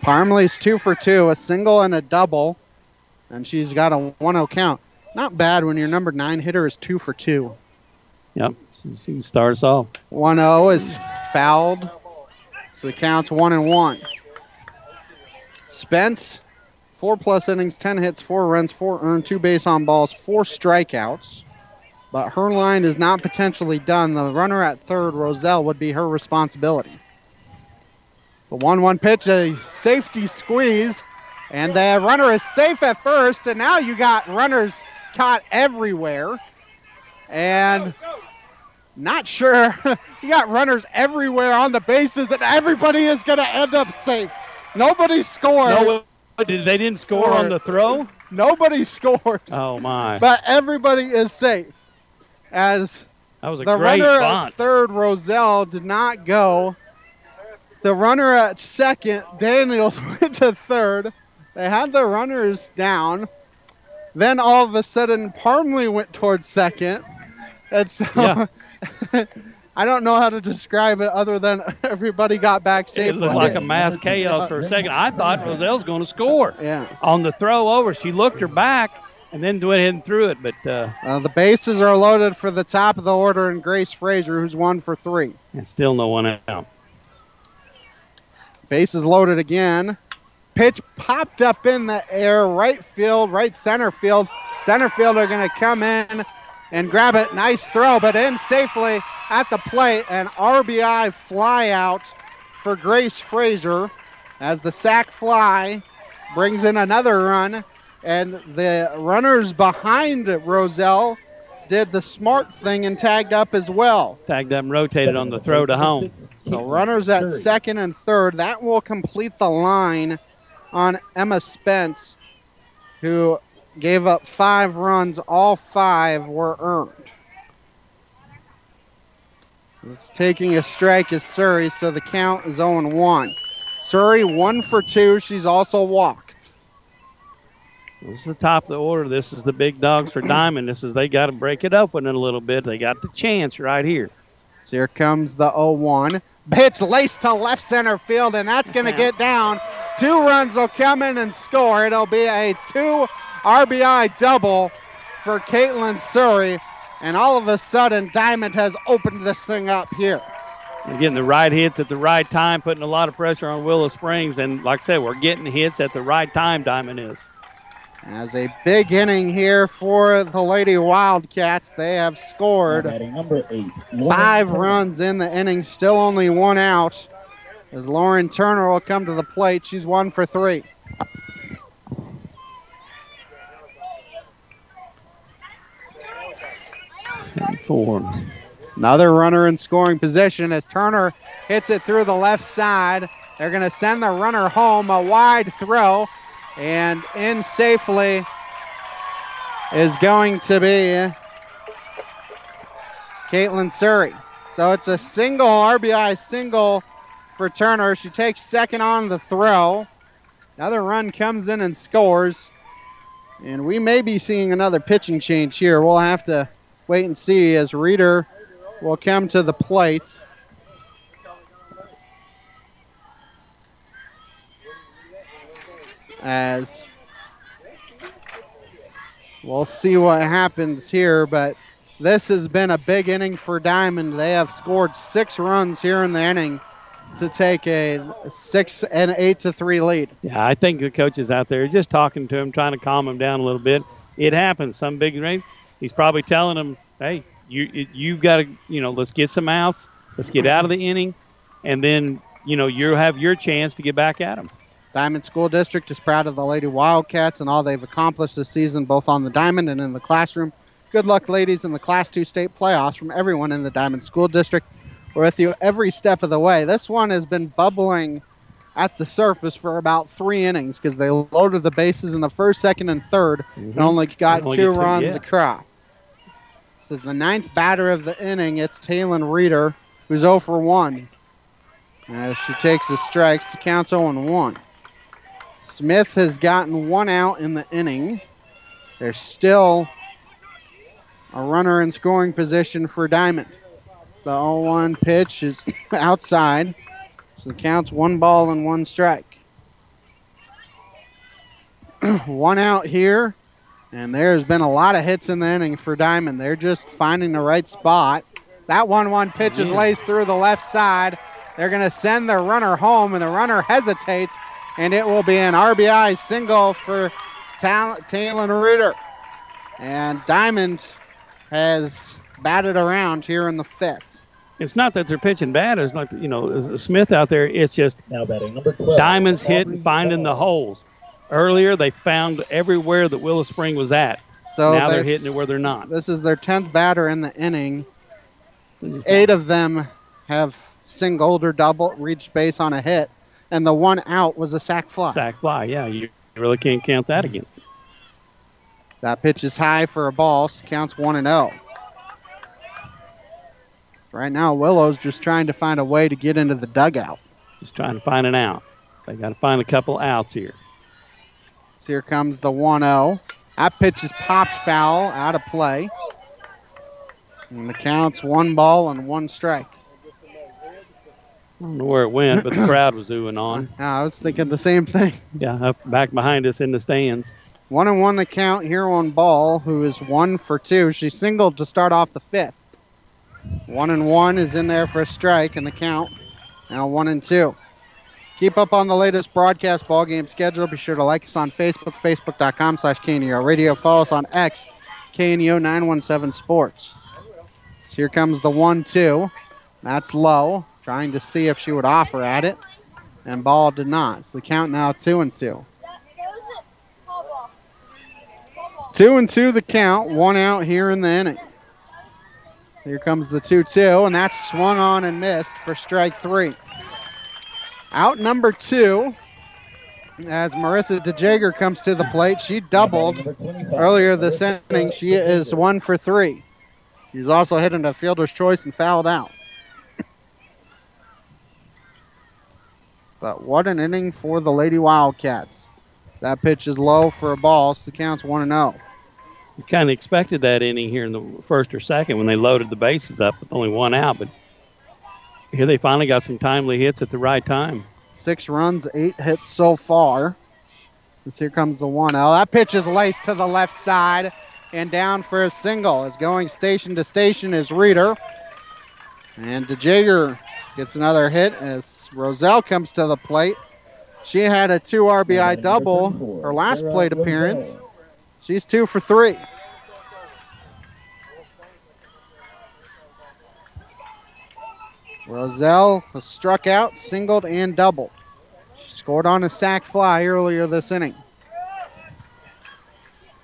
Parmley's two for two, a single and a double, and she's got a 1 0 count. Not bad when your number nine hitter is two for two. Yep, she, she can start us off. 1 0 is fouled. So the count's 1 and 1. Spence, four plus innings, 10 hits, four runs, four earned, two base on balls, four strikeouts. But her line is not potentially done. The runner at third, Roselle, would be her responsibility. The 1 1 pitch, a safety squeeze, and the runner is safe at first. And now you got runners caught everywhere. And not sure. you got runners everywhere on the bases, and everybody is going to end up safe. Nobody scored. No, they didn't score on the throw? Nobody scores. Oh, my. But everybody is safe. As that was a the great runner bunt. at third, Roselle, did not go. The runner at second, Daniels, went to third. They had the runners down. Then all of a sudden, Parmley went towards second. And so Yeah. I don't know how to describe it other than everybody got back It looked like a mass chaos for a second. I thought Roselle's going to score. Yeah. On the throw over, she looked her back and then went ahead and threw it. But uh, Uh, the bases are loaded for the top of the order and Grace Frazier, who's one for three. and still no one out. Bases loaded again. Pitch popped up in the air, right field, right center field. Center fielder going to come in and grab it. Nice throw, but in safely at the plate. An RBI fly out for Grace Frazier as the sac fly brings in another run. And the runners behind Roselle did the smart thing and tagged up as well. Tagged up and rotated on the throw to home. So runners at second and third. That will complete the line on Emma Spence, who gave up five runs. All five were earned. This taking a strike is Surrey, so the count is 0 1. Surrey one for two. She's also walked. This is the top of the order. This is the big dogs for Diamond. This is they got to break it open a little bit. They got the chance right here. So here comes the 0 1. Pitch laced to left center field, and that's going to get down. Two runs will come in and score. It'll be a two RBI double for Caitlin Surrey. And all of a sudden, Diamond has opened this thing up here. They're getting the right hits at the right time, putting a lot of pressure on Willow Springs. And like I said, we're getting hits at the right time, Diamond is. As a big inning here for the Lady Wildcats. They have scored number eight. five runs in the inning, still only one out. As Lauren Turner will come to the plate, she's one for three. Four. Another runner in scoring position as Turner hits it through the left side. They're going to send the runner home. A wide throw, and in safely is going to be Caitlin Surrey. So it's a single RBI single for Turner. She takes second on the throw. Another run comes in and scores. And we may be seeing another pitching change here. We'll have to wait and see as Reeder will come to the plate. As we'll see what happens here, but this has been a big inning for Diamond. They have scored six runs here in the inning to take a six and eight to three lead. Yeah, I think the coaches out there just talking to him, trying to calm him down a little bit. It happens. Some big rain. He's probably telling them, "Hey, you you've got to, you know, let's get some outs, let's get out of the inning, and then you know you'll have your chance to get back at them." Diamond School District is proud of the Lady Wildcats and all they've accomplished this season, both on the diamond and in the classroom. Good luck, ladies, in the Class 2 state playoffs from everyone in the Diamond School District. We're with you every step of the way. This one has been bubbling at the surface for about three innings because they loaded the bases in the first, second, and 3rd and Mhm. only got Only two runs yeah. across. This is the ninth batter of the inning. It's Taylon Reeder, who's 0 for 1. As she takes the strikes, the count's 0 and 1. Smith has gotten one out in the inning. There's still a runner in scoring position for Diamond. The 0 1 pitch is outside. So the count's one ball and one strike. one out here. And there's been a lot of hits in the inning for Diamond. They're just finding the right spot. That 1 1 pitch is laced through the left side. They're going to send the runner home, and the runner hesitates, and it will be an RBI single for Tal- Talon Reeder. And Diamond has batted around here in the fifth. It's not that they're pitching bad. It's not, you know, Smith out there. It's just Now batting number 12. Diamonds hitting, finding the holes. Earlier, they found everywhere that Willow Spring was at. So now they're hitting it where they're not. This is their 10th batter in the inning. Eight of them have singled or double reached base on a hit, and the one out was a sac fly. Sack fly, yeah. You really can't count that against them. That pitch is high for a ball, so counts 1 and 0. Right now, Willow's just trying to find a way to get into the dugout. Just trying to find an out. They got to find a couple outs here. So here comes the 1 0. That pitch is popped foul, out of play. And the count's one ball and one strike. I don't know where it went, but the crowd was oohing on. I was thinking the same thing. Yeah, up back behind us in the stands. One and one the count here on Ball, who is one for two. She singled to start off the fifth. One and one is in there for a strike in the count. Now one and two. Keep up on the latest broadcast ball game schedule. Be sure to like us on Facebook, facebook.com slash KNEO Radio. Follow us on X, KNEO 917 Sports. So here comes the one two. That's low. Trying to see if she would offer at it. And Ball did not. So the count now two and two. Two and two the count, one out here in the inning. Here comes the 2 2, and that's swung on and missed for strike three. Out number two, as Marissa DeJager comes to the plate. She doubled earlier this inning. She is one for three. She's also hit into fielder's choice and fouled out. But what an inning for the Lady Wildcats. That pitch is low for a ball, so the count's 1 0. You kind of expected that inning here in the first or second when they loaded the bases up with only one out, but here they finally got some timely hits at the right time. Six runs, eight hits so far. As here comes the 1 out. That pitch is laced to the left side and down for a single. As going station to station is Reeder. And DeJager gets another hit as Roselle comes to the plate. She had a two RBI double her last plate appearance. She's two for three. Roselle has struck out, singled, and doubled. She scored on a sac fly earlier this inning.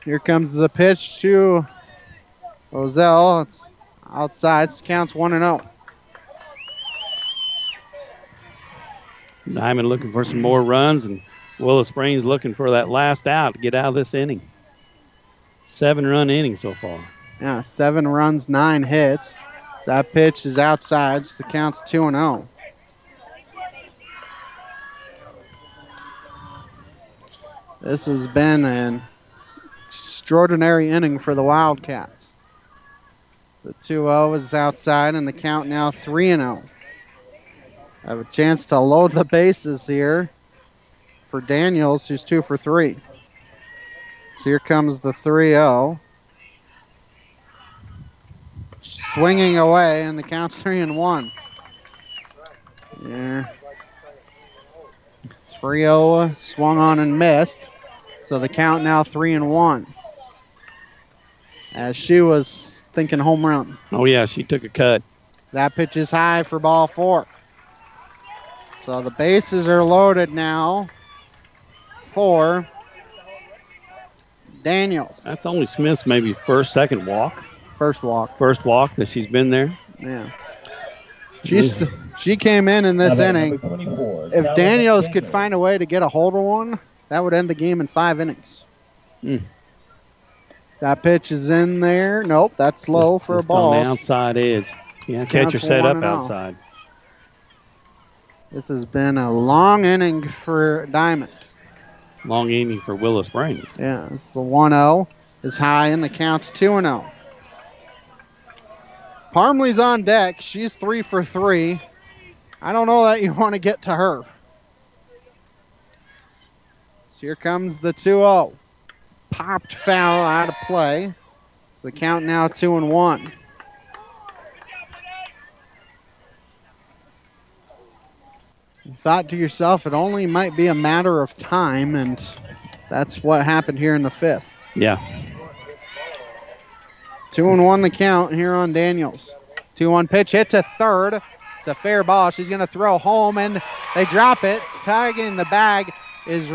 Here comes the pitch to Roselle. It's outside. Counts 1 and oh. 0. Diamond looking for some more runs, and Willow Springs looking for that last out to get out of this inning. Seven run inning so far. Yeah, seven runs, nine hits. So that pitch is outside. So the count's 2 and oh. 0. This has been an extraordinary inning for the Wildcats. The 2 0 is outside, and the count now 3 and 0. Have a chance to load the bases here for Daniels, who's 2 for 3. So here comes the 3 0. Swinging away, and the count's 3 and 1. Yeah. 3 0 swung on and missed. So the count now 3 and 1 as she was thinking home run. Oh, yeah, she took a cut. That pitch is high for ball four. So the bases are loaded now for Daniels. That's only Smith's maybe first, second walk. First walk. First walk that she's been there. Yeah. She's, she came in in this inning. If Daniels could find a way to get a hold of one, that would end the game in five innings. Mm. That pitch is in there. Nope, that's low Just- for a just ball. On the outside edge. Yeah, catcher set up and outside. This has been a long inning for Diamond. Long inning for Willow Springs. Yeah, it's the 1 0 is high, and the count's 2 0. Parmley's on deck. She's 3 for 3. I don't know that you want to get to her. So here comes the 2 0. Popped foul out of play. So the count now 2 and 1. Thought to yourself, it only might be a matter of time, and that's what happened here in the fifth. Yeah. Two and one the count here on Daniels. Two one pitch hit to third. It's a fair ball. She's going to throw home, and they drop it. Tagging the bag is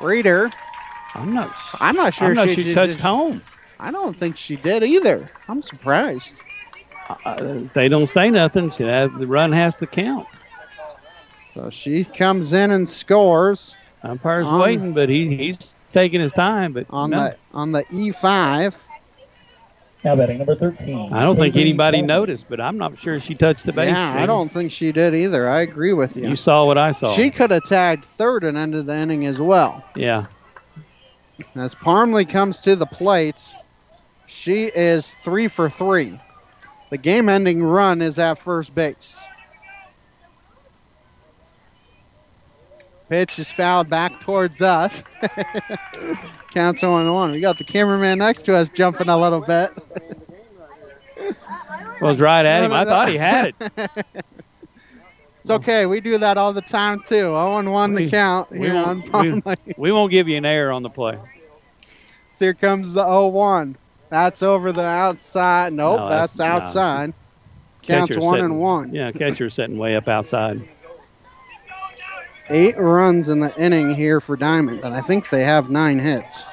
Reeder. I'm not. I'm not sure. I'm not she she did- touched home. I don't think she did either. I'm surprised. Uh, they don't say nothing. She, uh, the run has to count. So she comes in and scores. Umpire's On- waiting, but he, he's taking his time. But on no. the on the E5. Now batting number 13. I don't think anybody noticed, but I'm not sure she touched the base. Yeah, I don't think she did either. I agree with you. You saw what I saw. She could have tagged third and ended the inning as well. yeah. As Parmley comes to the plate, she is three for three. The game ending run is at first base. Pitch is fouled back towards us. Counts on one. We got the cameraman next to us jumping a little bit. was right at him. I thought he had it. It's okay. We do that all the time too. 0 and 1 the count we on won't- we- We won't give you an error on the play. So here comes the 0 1. That's over the outside. Nope, No, that's, that's- no. outside. Counts Catcher's one sitting- and one. Yeah, catcher's sitting way up outside. Eight runs in the inning here for Diamond, and I think they have nine hits.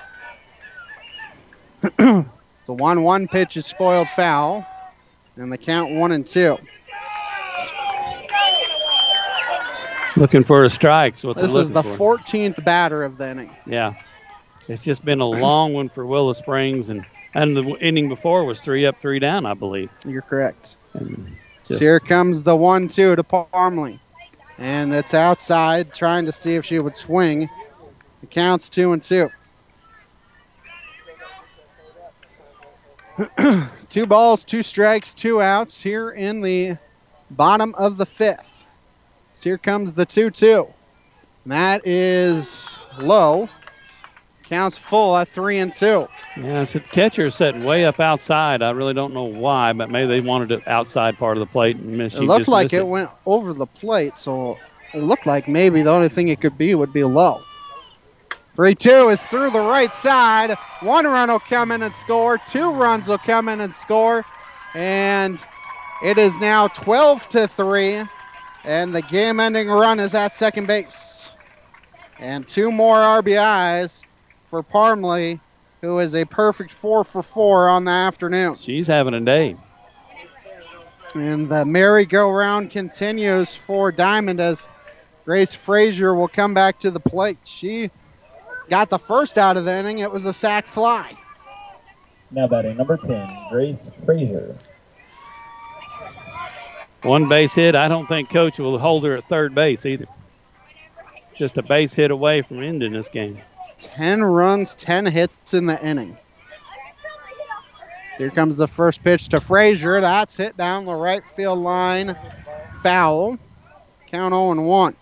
so 1 1 pitch is spoiled foul, and the count 1 and 2. Looking for a strike. So This is the for. 14th batter of the inning. Yeah. It's just been a long one for Willow Springs, and and the inning before was three up, three down, I believe. You're correct. So here comes the 1 2 to Parmley. And it's outside, trying to see if she would swing. It count's 2 and 2. two balls, two strikes, two outs here in the bottom of the fifth. So here comes the 2 2. That is low. Counts full at 3 and 2. Yeah, so the catcher is sitting way up outside. I really don't know why, but maybe they wanted it outside part of the plate and missed. It looked like missed it, went over the plate, so it looked like maybe the only thing it could be would be low. 3 2 is through the right side. One run will come in and score. Two runs will come in and score. And it is now 12 to 3. And the game ending run is at second base. And two more RBIs for Parmley, who is a perfect 4 for 4 on the afternoon. She's having a day. And the merry-go-round continues for Diamond as Grace Frazier will come back to the plate. She got the first out of the inning. It was a sac fly. Now batting number 10, Grace Frazier. One base hit. I don't think coach will hold her at third base either. Just a base hit away from ending this game. 10 runs, 10 hits in the inning. So here comes the first pitch to Frazier. That's hit down the right field line. Foul. Count 0 1.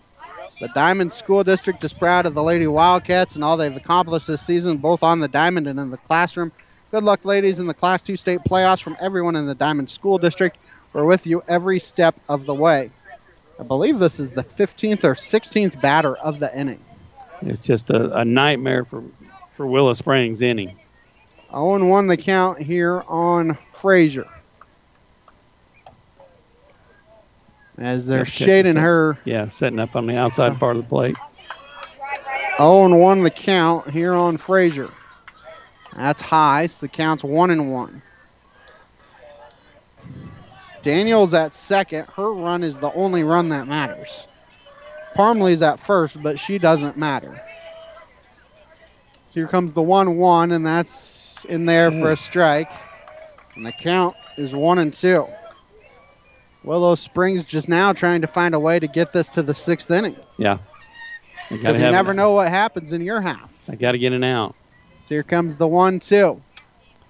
The Diamond School District is proud of the Lady Wildcats and all they've accomplished this season, both on the diamond and in the classroom. Good luck, ladies, in the Class 2 state playoffs from everyone in the Diamond School District. We're with you every step of the way. I believe this is the 15th or 16th batter of the inning. It's just a, a nightmare for, for Willow Springs inning. 0 1 the count here on Frazier. As they're shading set- her Yeah, setting up on the outside part of the plate. 0 and 1 the count here on Frazier. That's high, so the count's 1 and 1. Daniels at second. Her run is the only run that matters. Parmley's at first, but she doesn't matter. So here comes the 1 1, and that's in there for a strike. And the count is 1 and 2. Willow Springs just now trying to find a way to get this to the sixth inning. Yeah. Because you never know what happens in your half. I got to get an out. So here comes the one two.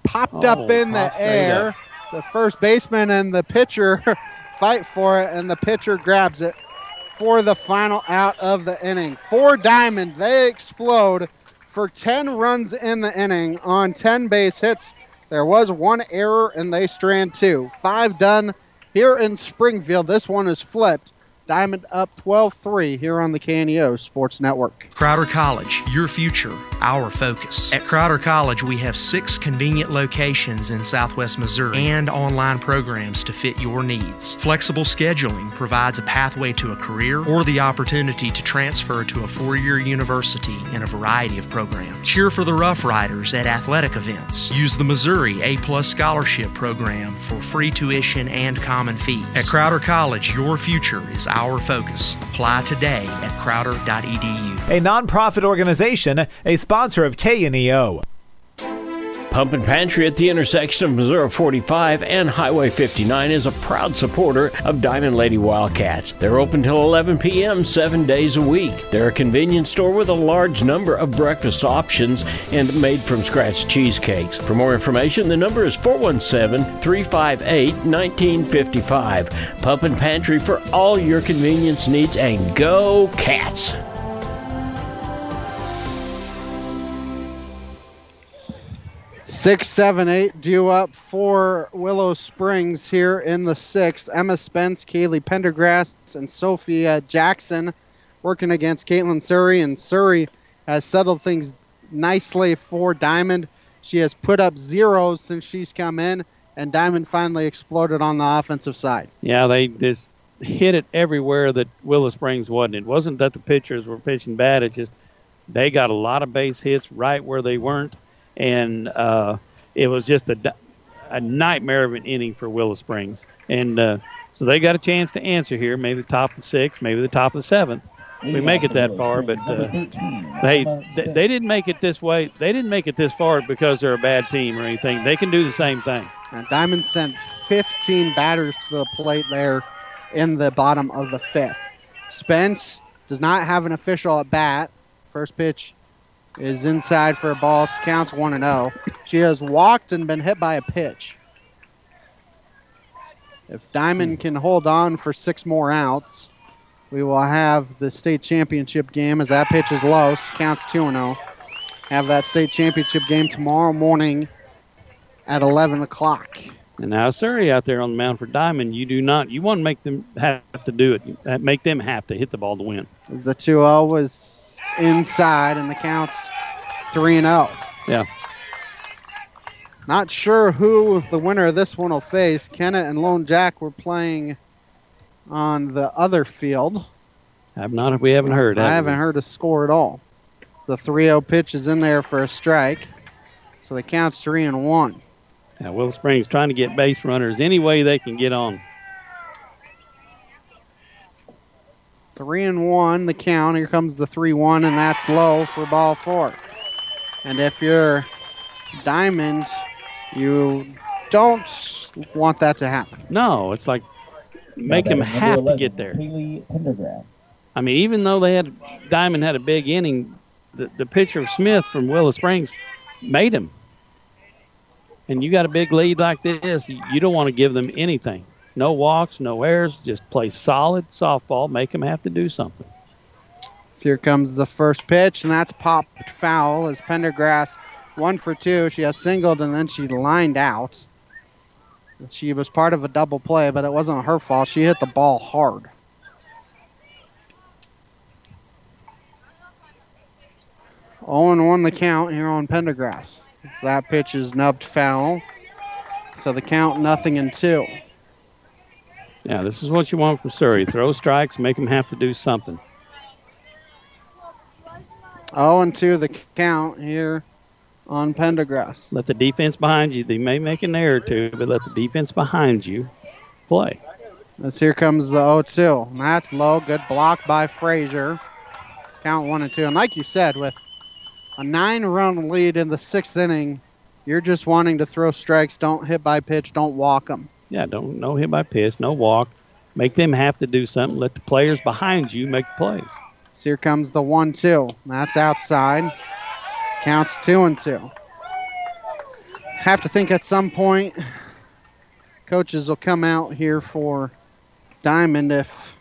Popped up Oh, in the air. up. The first baseman and the pitcher fight for it, and the pitcher grabs it for the final out of the inning. For Diamond, they explode for 10 runs in the inning on 10 base hits. There was one error, and they strand two. Five done here in Springfield. This one is flipped. Diamond up 12 3 here on the KNEO Sports Network. Crowder College, your future, our focus. At Crowder College, we have six convenient locations in southwest Missouri and online programs to fit your needs. Flexible scheduling provides a pathway to a career or the opportunity to transfer to a four year university in a variety of programs. Cheer for the Rough Riders at athletic events. Use the Missouri A Plus Scholarship Program for free tuition and common fees. At Crowder College, your future is our focus. Apply today at crowder.edu. A nonprofit organization, a sponsor of KNEO. Pump and Pantry at the intersection of Missouri 45 and Highway 59 is a proud supporter of Diamond Lady Wildcats. They're open till 11 p.m. seven days a week. They're a convenience store with a large number of breakfast options and made from scratch cheesecakes. For more information, the number is 417 358 1955. Pump and Pantry for all your convenience needs and go cats! Six, seven, eight due up for Willow Springs here in the sixth. Emma Spence, Kaylee Pendergrass, and Sophia Jackson working against Caitlin Surrey, and Surrey has settled things nicely for Diamond. She has put up zeros since she's come in, and Diamond finally exploded on the offensive side. Yeah, they just hit it everywhere that Willow Springs wasn't. It wasn't that the pitchers were pitching bad. It just they got a lot of base hits right where they weren't, and uh, it was just a, a nightmare of an inning for Willow Springs. And uh, so they got a chance to answer here. Maybe the top of the sixth, maybe the top of the seventh. We make it that far, but uh, hey, th- they didn't make it this way. They didn't make it this far because they're a bad team or anything. They can do the same thing. And Diamond sent 15 batters to the plate there in the bottom of the fifth. Spence does not have an official at bat. First pitch is inside for a ball. Counts 1 and 0. She has walked and been hit by a pitch. If Diamond hmm. can hold on for six more outs, we will have the state championship game as that pitch is low. Counts 2 and 0. Have that state championship game tomorrow morning at 11 o'clock. And now Surrey out there on the mound for Diamond, you do not. You want to make them have to do it. Make them have to hit the ball to win. The 2 0 was inside, and the count's 3 and 0. Yeah. Not sure who the winner of this one will face. Kennett and Lone Jack were playing on the other field. I've not. We haven't heard. I have haven't we? heard a score at all. So the 3 0 pitch is in there for a strike. So the count's 3 and 1. Yeah, Willow Springs trying to get base runners any way they can get on. 3 and 1, the count. Here comes the 3 1, and that's low for ball four. And if you're Diamond, you don't want that to happen. No, it's like make them have to get there. I mean, even though they had Diamond had a big inning, the, the pitcher of Smith from Willow Springs made him. And you got a big lead like this, you don't want to give them anything. No walks, no errors, just play solid softball, make them have to do something. So here comes the first pitch, and that's popped foul as Pendergrass one for two. She has singled and then she lined out. She was part of a double play, but it wasn't her fault. She hit the ball hard. Oh Owen won the count here on Pendergrass. That pitch is nubbed foul. So the count nothing and two. Yeah, this is what you want from Surrey. Throw strikes, make them have to do something. 0 and 2 the count here on Pendergrass. Let the defense behind you, they may make an error or two, but let the defense behind you play. As here comes the 0 2. That's low. Good block by Frazier. Count 1 and 2. And like you said, with a nine run lead in the sixth inning, you're just wanting to throw strikes. Don't hit by pitch. Don't walk them. Yeah, don't no hit by pitch, no walk. Make them have to do something. Let the players behind you make the plays. So here comes the 1 2. That's outside. Counts 2 and 2. Have to think at some point coaches will come out here for Diamond if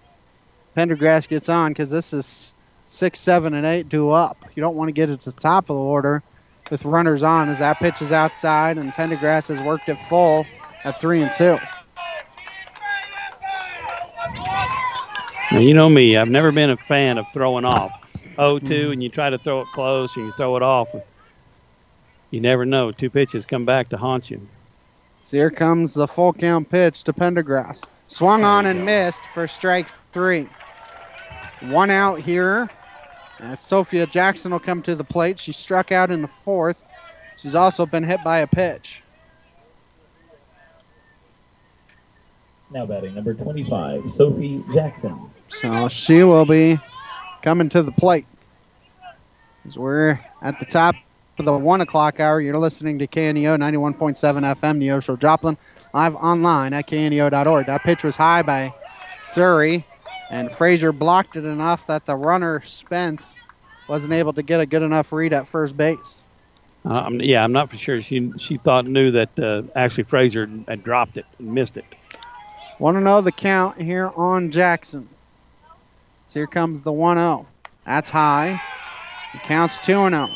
Pendergrass gets on because this is 6, 7, and 8 due up. You don't want to get it to the top of the order with runners on as that pitch is outside and Pendergrass has worked it full at 3 and 2. Now, you know me, I've never been a fan of throwing off. 0 2, mm-hmm. and you try to throw it close and you throw it off. You never know. Two pitches come back to haunt you. So here comes the full count pitch to Pendergrass. Swung on and missed for strike three. One out here. As Sophia Jackson will come to the plate. She struck out in the fourth. She's also been hit by a pitch. Now batting number 25, Sophie Jackson. So she will be coming to the plate. As we're at the top of the one o'clock hour, you're listening to KNEO 91.7 FM, Neosho Joplin, live online at kneo.org. That pitch was high by Surrey, and Frazier blocked it enough that the runner Spence wasn't able to get a good enough read at first base. I'm- yeah, I'm not for sure. She she thought knew that uh, actually Frazier had dropped it and missed it. Want to know the count here on Jackson. So here comes the 1 0. That's high. The count's 2 0.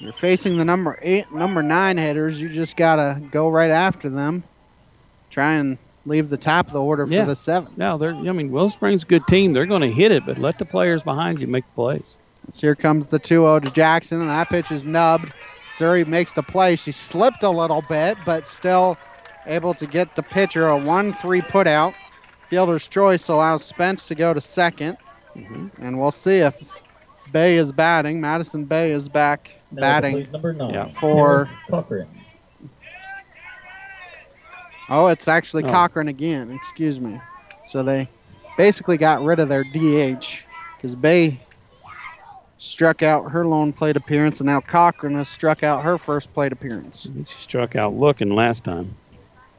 You're facing the number 8, number 9 hitters. You just got to go right after them. Try and leave the top of the order for the 7. No, they're. I mean, Will Springs' good team. They're going to hit it, but let the players behind you make the plays. So here comes the 2 0 to Jackson, and that pitch is nubbed. Surrey makes the play. She slipped a little bit, but still able to get the pitcher a 1 3 put out. Fielder's choice allows Spence to go to 2nd mm-hmm. And we'll see if Bay is batting. Madison Bay is back Now batting number nine, for. Harris Cochran. Oh, it's actually Oh. Cochran again. Excuse me. So they basically got rid of their DH because Bay struck out her lone plate appearance, and now Cochran has struck out her first plate appearance. She struck out looking last time,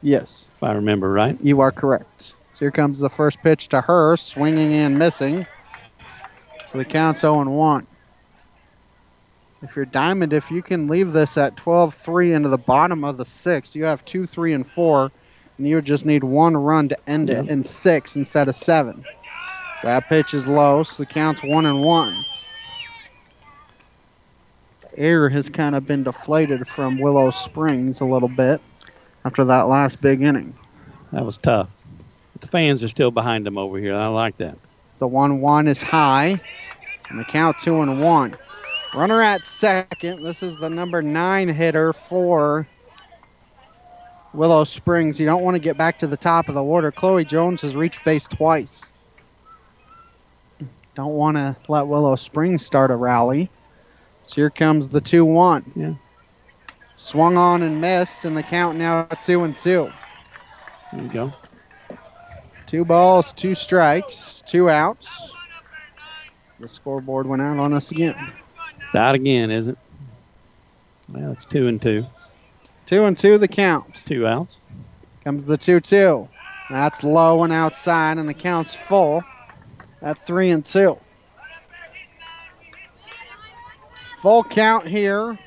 Yes, if I remember right. you are correct. So here comes the first pitch to her, swinging and missing. So the count's 0 1. If you're Diamond, if you can leave this at 12 3 into the bottom of the sixth, you have 2 3 and 4, and you would just need one run to end it in six instead of seven. So that pitch is low, so the count's 1 and 1. Air has kind of been deflated from Willow Springs a little bit. after that last big inning. That was tough. But the fans are still behind them over here. I like that. The 1 1 is high, and the count 2 and 1. Runner at second. This is the number 9 hitter for Willow Springs. You don't want to get back to the top of the order. Chloe Jones has reached base twice. Don't want to let Willow Springs start a rally. So here comes the 2 1. Yeah. Swung on and missed, and the count now 2 and 2. There you go. Two balls, two strikes, two outs. The scoreboard went out on us again. It's out again, is it? Well, it's two and two. Two and two, the count. Two outs. Comes the 2 2. That's low and outside, and the count's full at 3 and 2. Full count here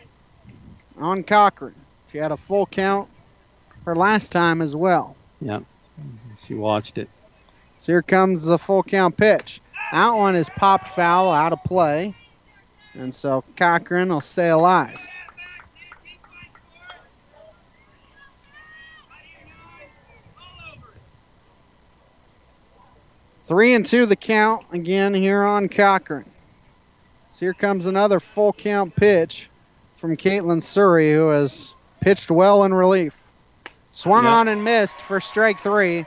on Cochran. She had a full count her last time as well. Yeah. She watched it. So here comes the full count pitch. That one is popped foul out of play. And so Cochran will stay alive. Three and two the count again here on Cochran. So here comes another full count pitch from Caitlin Surrey, who has pitched well in relief. Swung Yep. on and missed for strike three.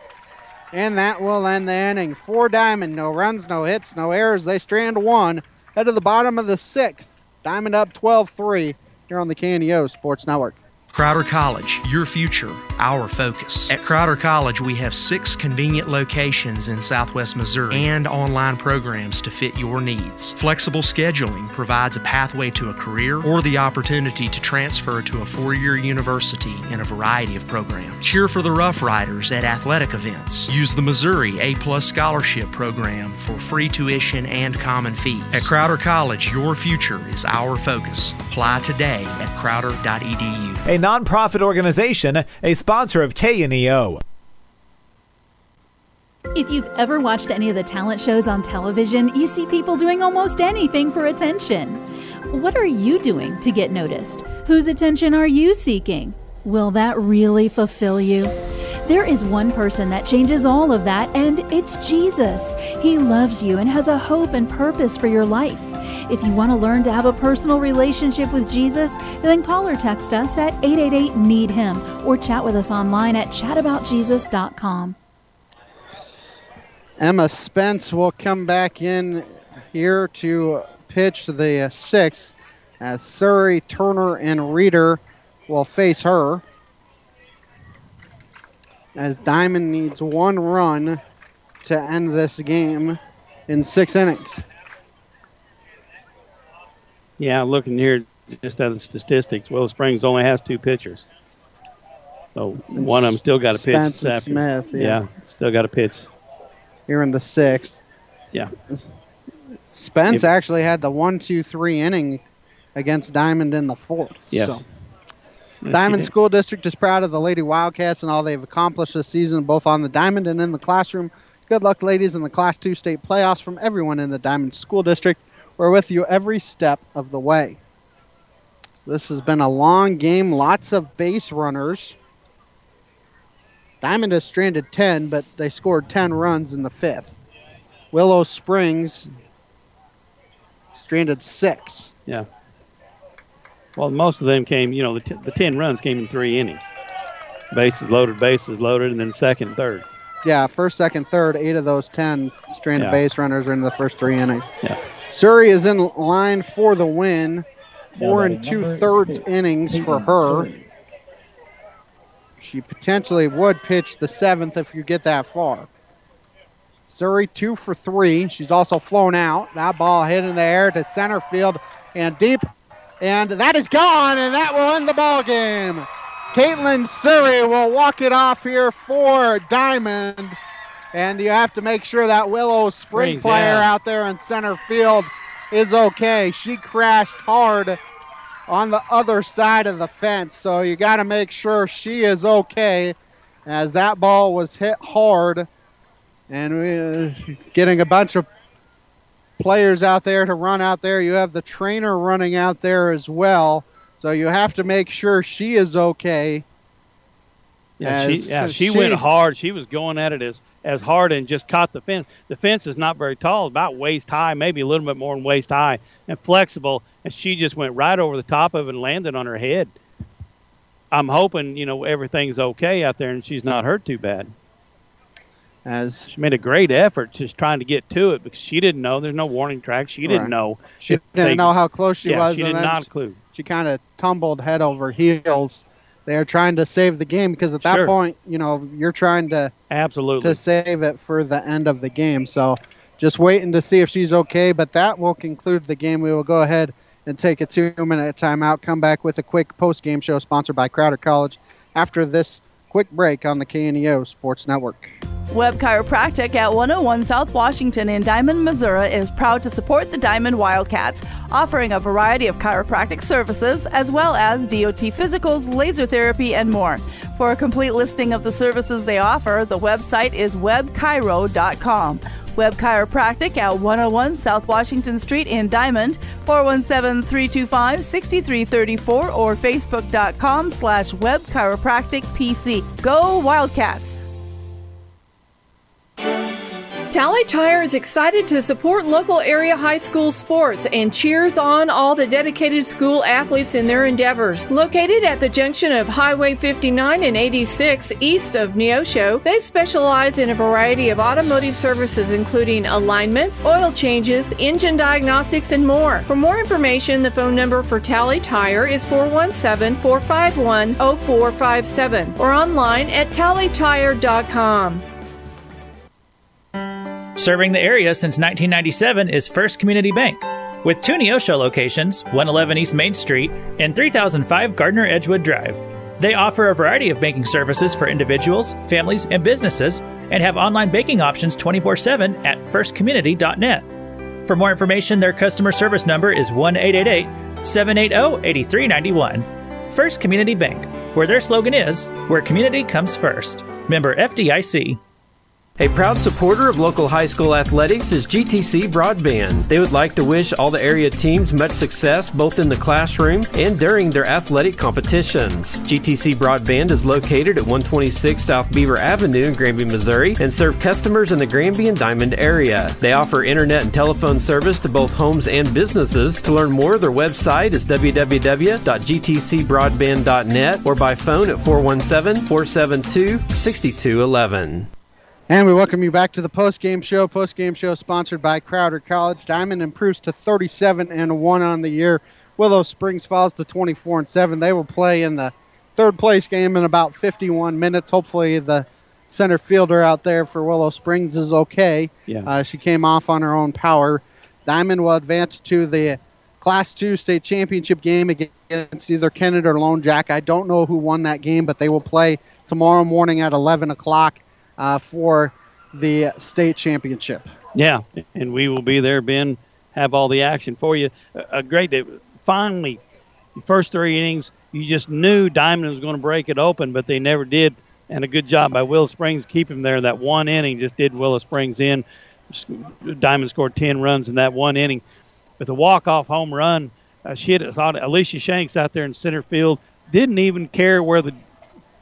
And that will end the inning. Four diamond, no runs, no hits, no errors. They strand one. Head to the bottom of the sixth. Diamond up 12 3 here on the KNEO Sports Network. Crowder College, your future, our focus. At Crowder College, we have six convenient locations in southwest Missouri and online programs to fit your needs. Flexible scheduling provides a pathway to a career or the opportunity to transfer to a four year university in a variety of programs. Cheer for the Rough Riders at athletic events. Use the Missouri A Plus Scholarship Program for free tuition and common fees. At Crowder College, your future is our focus. Apply today at crowder.edu. A nonprofit organization, a sponsor of KNEO. If you've ever watched any of the talent shows on television, you see people doing almost anything for attention. What are you doing to get noticed? Whose attention are you seeking? Will that really fulfill you? There is one person that changes all of that, and it's Jesus. He loves you and has a hope and purpose for your life. If you want to learn to have a personal relationship with Jesus, then call or text us at 888 Need Him or chat with us online at chataboutjesus.com. Emma Spence will come back in here to pitch the sixth as Surrey, Turner, and Reeder will face her. As Diamond needs one run to end this game in six innings. Yeah, looking here just at the statistics, Willow Springs only has two pitchers. So one of them still got to pitch. Spence and. Smith, yeah. still got to pitch. Here in the sixth. Yeah. Spence If- actually had the one, two, three inning against Diamond in the fourth. Yes. So. Yes, Diamond. School District is proud of the Lady Wildcats and all they've accomplished this season, both on the diamond and in the classroom. Good luck, ladies, in the Class 2 state playoffs from everyone in the Diamond School District. We're with you every step of the way. So this has been a long game, lots of base runners. Diamond has stranded 10, but they scored 10 runs in the fifth. Willow Springs stranded six. Yeah. Well, most of them came, you know, the, t- the 10 runs came in three innings. Bases loaded, bases loaded, and then second, third. Yeah, first, second, third, eight of those 10 stranded Yeah. base runners are in the first three innings. Yeah. Surrey is in line for the win. Four and two thirds six, innings for her. Surrey. She potentially would pitch the seventh if you get that far. Surrey two for three. She's also flown out. That ball hit in the air to center field and deep, and that is gone, and that will end the ball game. Caitlin Surrey will walk it off here for Diamond, and you have to make sure that Willow Spring Springs, player yeah. out there in center field is okay. She crashed hard on the other side of the fence. So you got to make sure she is okay as that ball was hit hard. And we, uh, getting a bunch of players out there to run out there. You have the trainer running out there as well. So you have to make sure she is okay. Yeah, she, yeah, as she, went hard. She was going at it as as hard and just caught the fence. The fence is not very tall, about waist high, maybe a little bit more than waist high, and flexible. And she just went right over the top of it and landed on her head. I'm hoping you know everything's okay out there and she's not hurt too bad. As she made a great effort just trying to get to it because she didn't know there's no warning track. She didn't know. She didn't they- know how close she yeah, was. She did not she- clue. She kind of tumbled head over heels. They're trying to save the game because at that Sure. point, you know, you're trying to Absolutely. to save it for the end of the game. So just waiting to see if she's okay. But that will conclude the game. We will go ahead and take a two minute timeout. Come back with a quick post game show sponsored by Crowder College after this quick break on the KNEO Sports Network. Webb Chiropractic at 101 South Washington in Diamond, Missouri is proud to support the Diamond Wildcats, offering a variety of chiropractic services as well as DOT physicals, laser therapy, and more. For a complete listing of the services they offer, the website is webchiro.com. Webb Chiropractic at 101 South Washington Street in Diamond, 417-325-6334 or facebook.com slash web chiropractic PC. Go Wildcats! Tally Tire is excited to support local area high school sports and cheers on all the dedicated school athletes in their endeavors. Located at the junction of Highway 59 and 86 east of Neosho, they specialize in a variety of automotive services including alignments, oil changes, engine diagnostics, and more. For more information, the phone number for Tally Tire is 417 451 0457 or online at tallytire.com. Serving the area since 1997 is First Community Bank. With two Neosho locations, 111 East Main Street and 3005 Gardner Edgewood Drive. They offer a variety of banking services for individuals, families, and businesses and have online banking options 24 7 at firstcommunity.net. For more information, their customer service number is 1 888 780 8391. First Community Bank, where their slogan is Where Community Comes First. Member FDIC. A proud supporter of local high school athletics is GTC Broadband. They would like to wish all the area teams much success both in the classroom and during their athletic competitions. GTC Broadband is located at 126 South Beaver Avenue in Granby, Missouri, and serve customers in the Granby and Diamond area. They offer internet and telephone service to both homes and businesses. To learn more, their website is www.gtcbroadband.net or by phone at 417 472 6211. And we welcome you back to the post game show. Post game show sponsored by Crowder College. Diamond improves to 37 and 1 on the year. Willow Springs falls to 24 and 7. They will play in the third place game in about 51 minutes. Hopefully, the center fielder out there for Willow Springs is okay. Yeah. Uh, she came off on her own power. Diamond will advance to the Class 2 state championship game against either Kennett or Lone Jack. I don't know who won that game, but they will play tomorrow morning at 11 o'clock uh, for the state championship. Yeah, and we will be there, Ben. Have all the action for you. A, great day. Finally, first three innings, you just knew Diamond was going to break it open, but they never did. And a good job by Willow Springs keep him there. That one inning just did Willow Springs in. Diamond scored 10 runs in that one inning. But the walk-off home run, uh, she had thought Alicia Shanks out there in center field didn't even care where the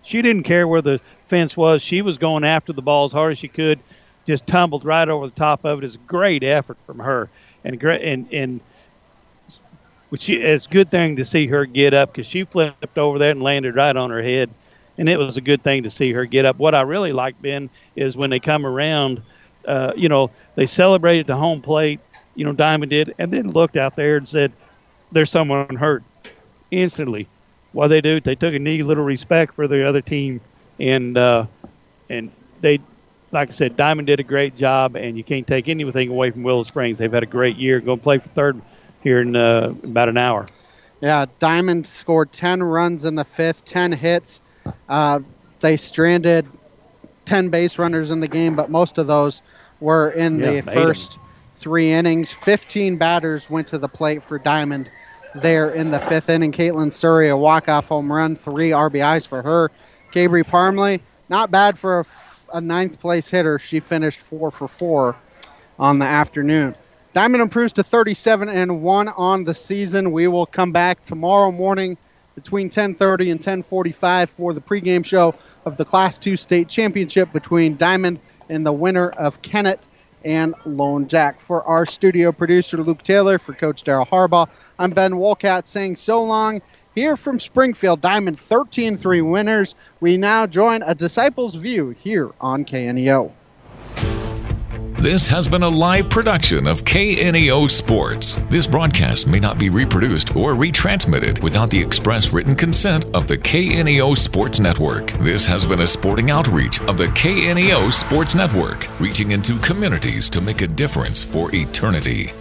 she didn't care where the fence was. She was going after the ball as hard as she could, just tumbled right over the top of it. It's a great effort from her, and great and and which it's a good thing to see her get up because she flipped over there and landed right on her head, and it was a good thing to see her get up. What I really like Ben is when they come around, uh, you know, they celebrated the home plate, you know, Diamond did, and then looked out there and said, "There's someone hurt," instantly what they do, they took a neat little respect for the other team, and uh, and they, like I said, Diamond did a great job, and you can't take anything away from Willow Springs. They've had a great year. Going to play for third here in uh, about an hour. Yeah, Diamond scored 10 runs in the fifth, 10 hits. Uh, they stranded 10 base runners in the game, but most of those were in Yeah, the first three innings. 15 batters went to the plate for Diamond there in the fifth inning. Caitlin Surrey, a walk-off home run, three RBIs for her. Cabry Parmley, not bad for a ninth place hitter. She finished four for four on the afternoon. Diamond improves to 37 and 1 on the season. We will come back tomorrow morning between 10:30 and 10:45 for the pregame show of the Class 2 state championship between Diamond and the winner of Kennett and Lone Jack. For our studio producer Luke Taylor, for Coach Daryl Harbaugh, I'm Ben Wolcott saying so long. Here from Springfield, Diamond 13 3 winners. We now join a Disciples View here on KNEO. This has been a live production of KNEO Sports. This broadcast may not be reproduced or retransmitted without the express written consent of the KNEO Sports Network. This has been a sporting outreach of the KNEO Sports Network, reaching into communities to make a difference for eternity.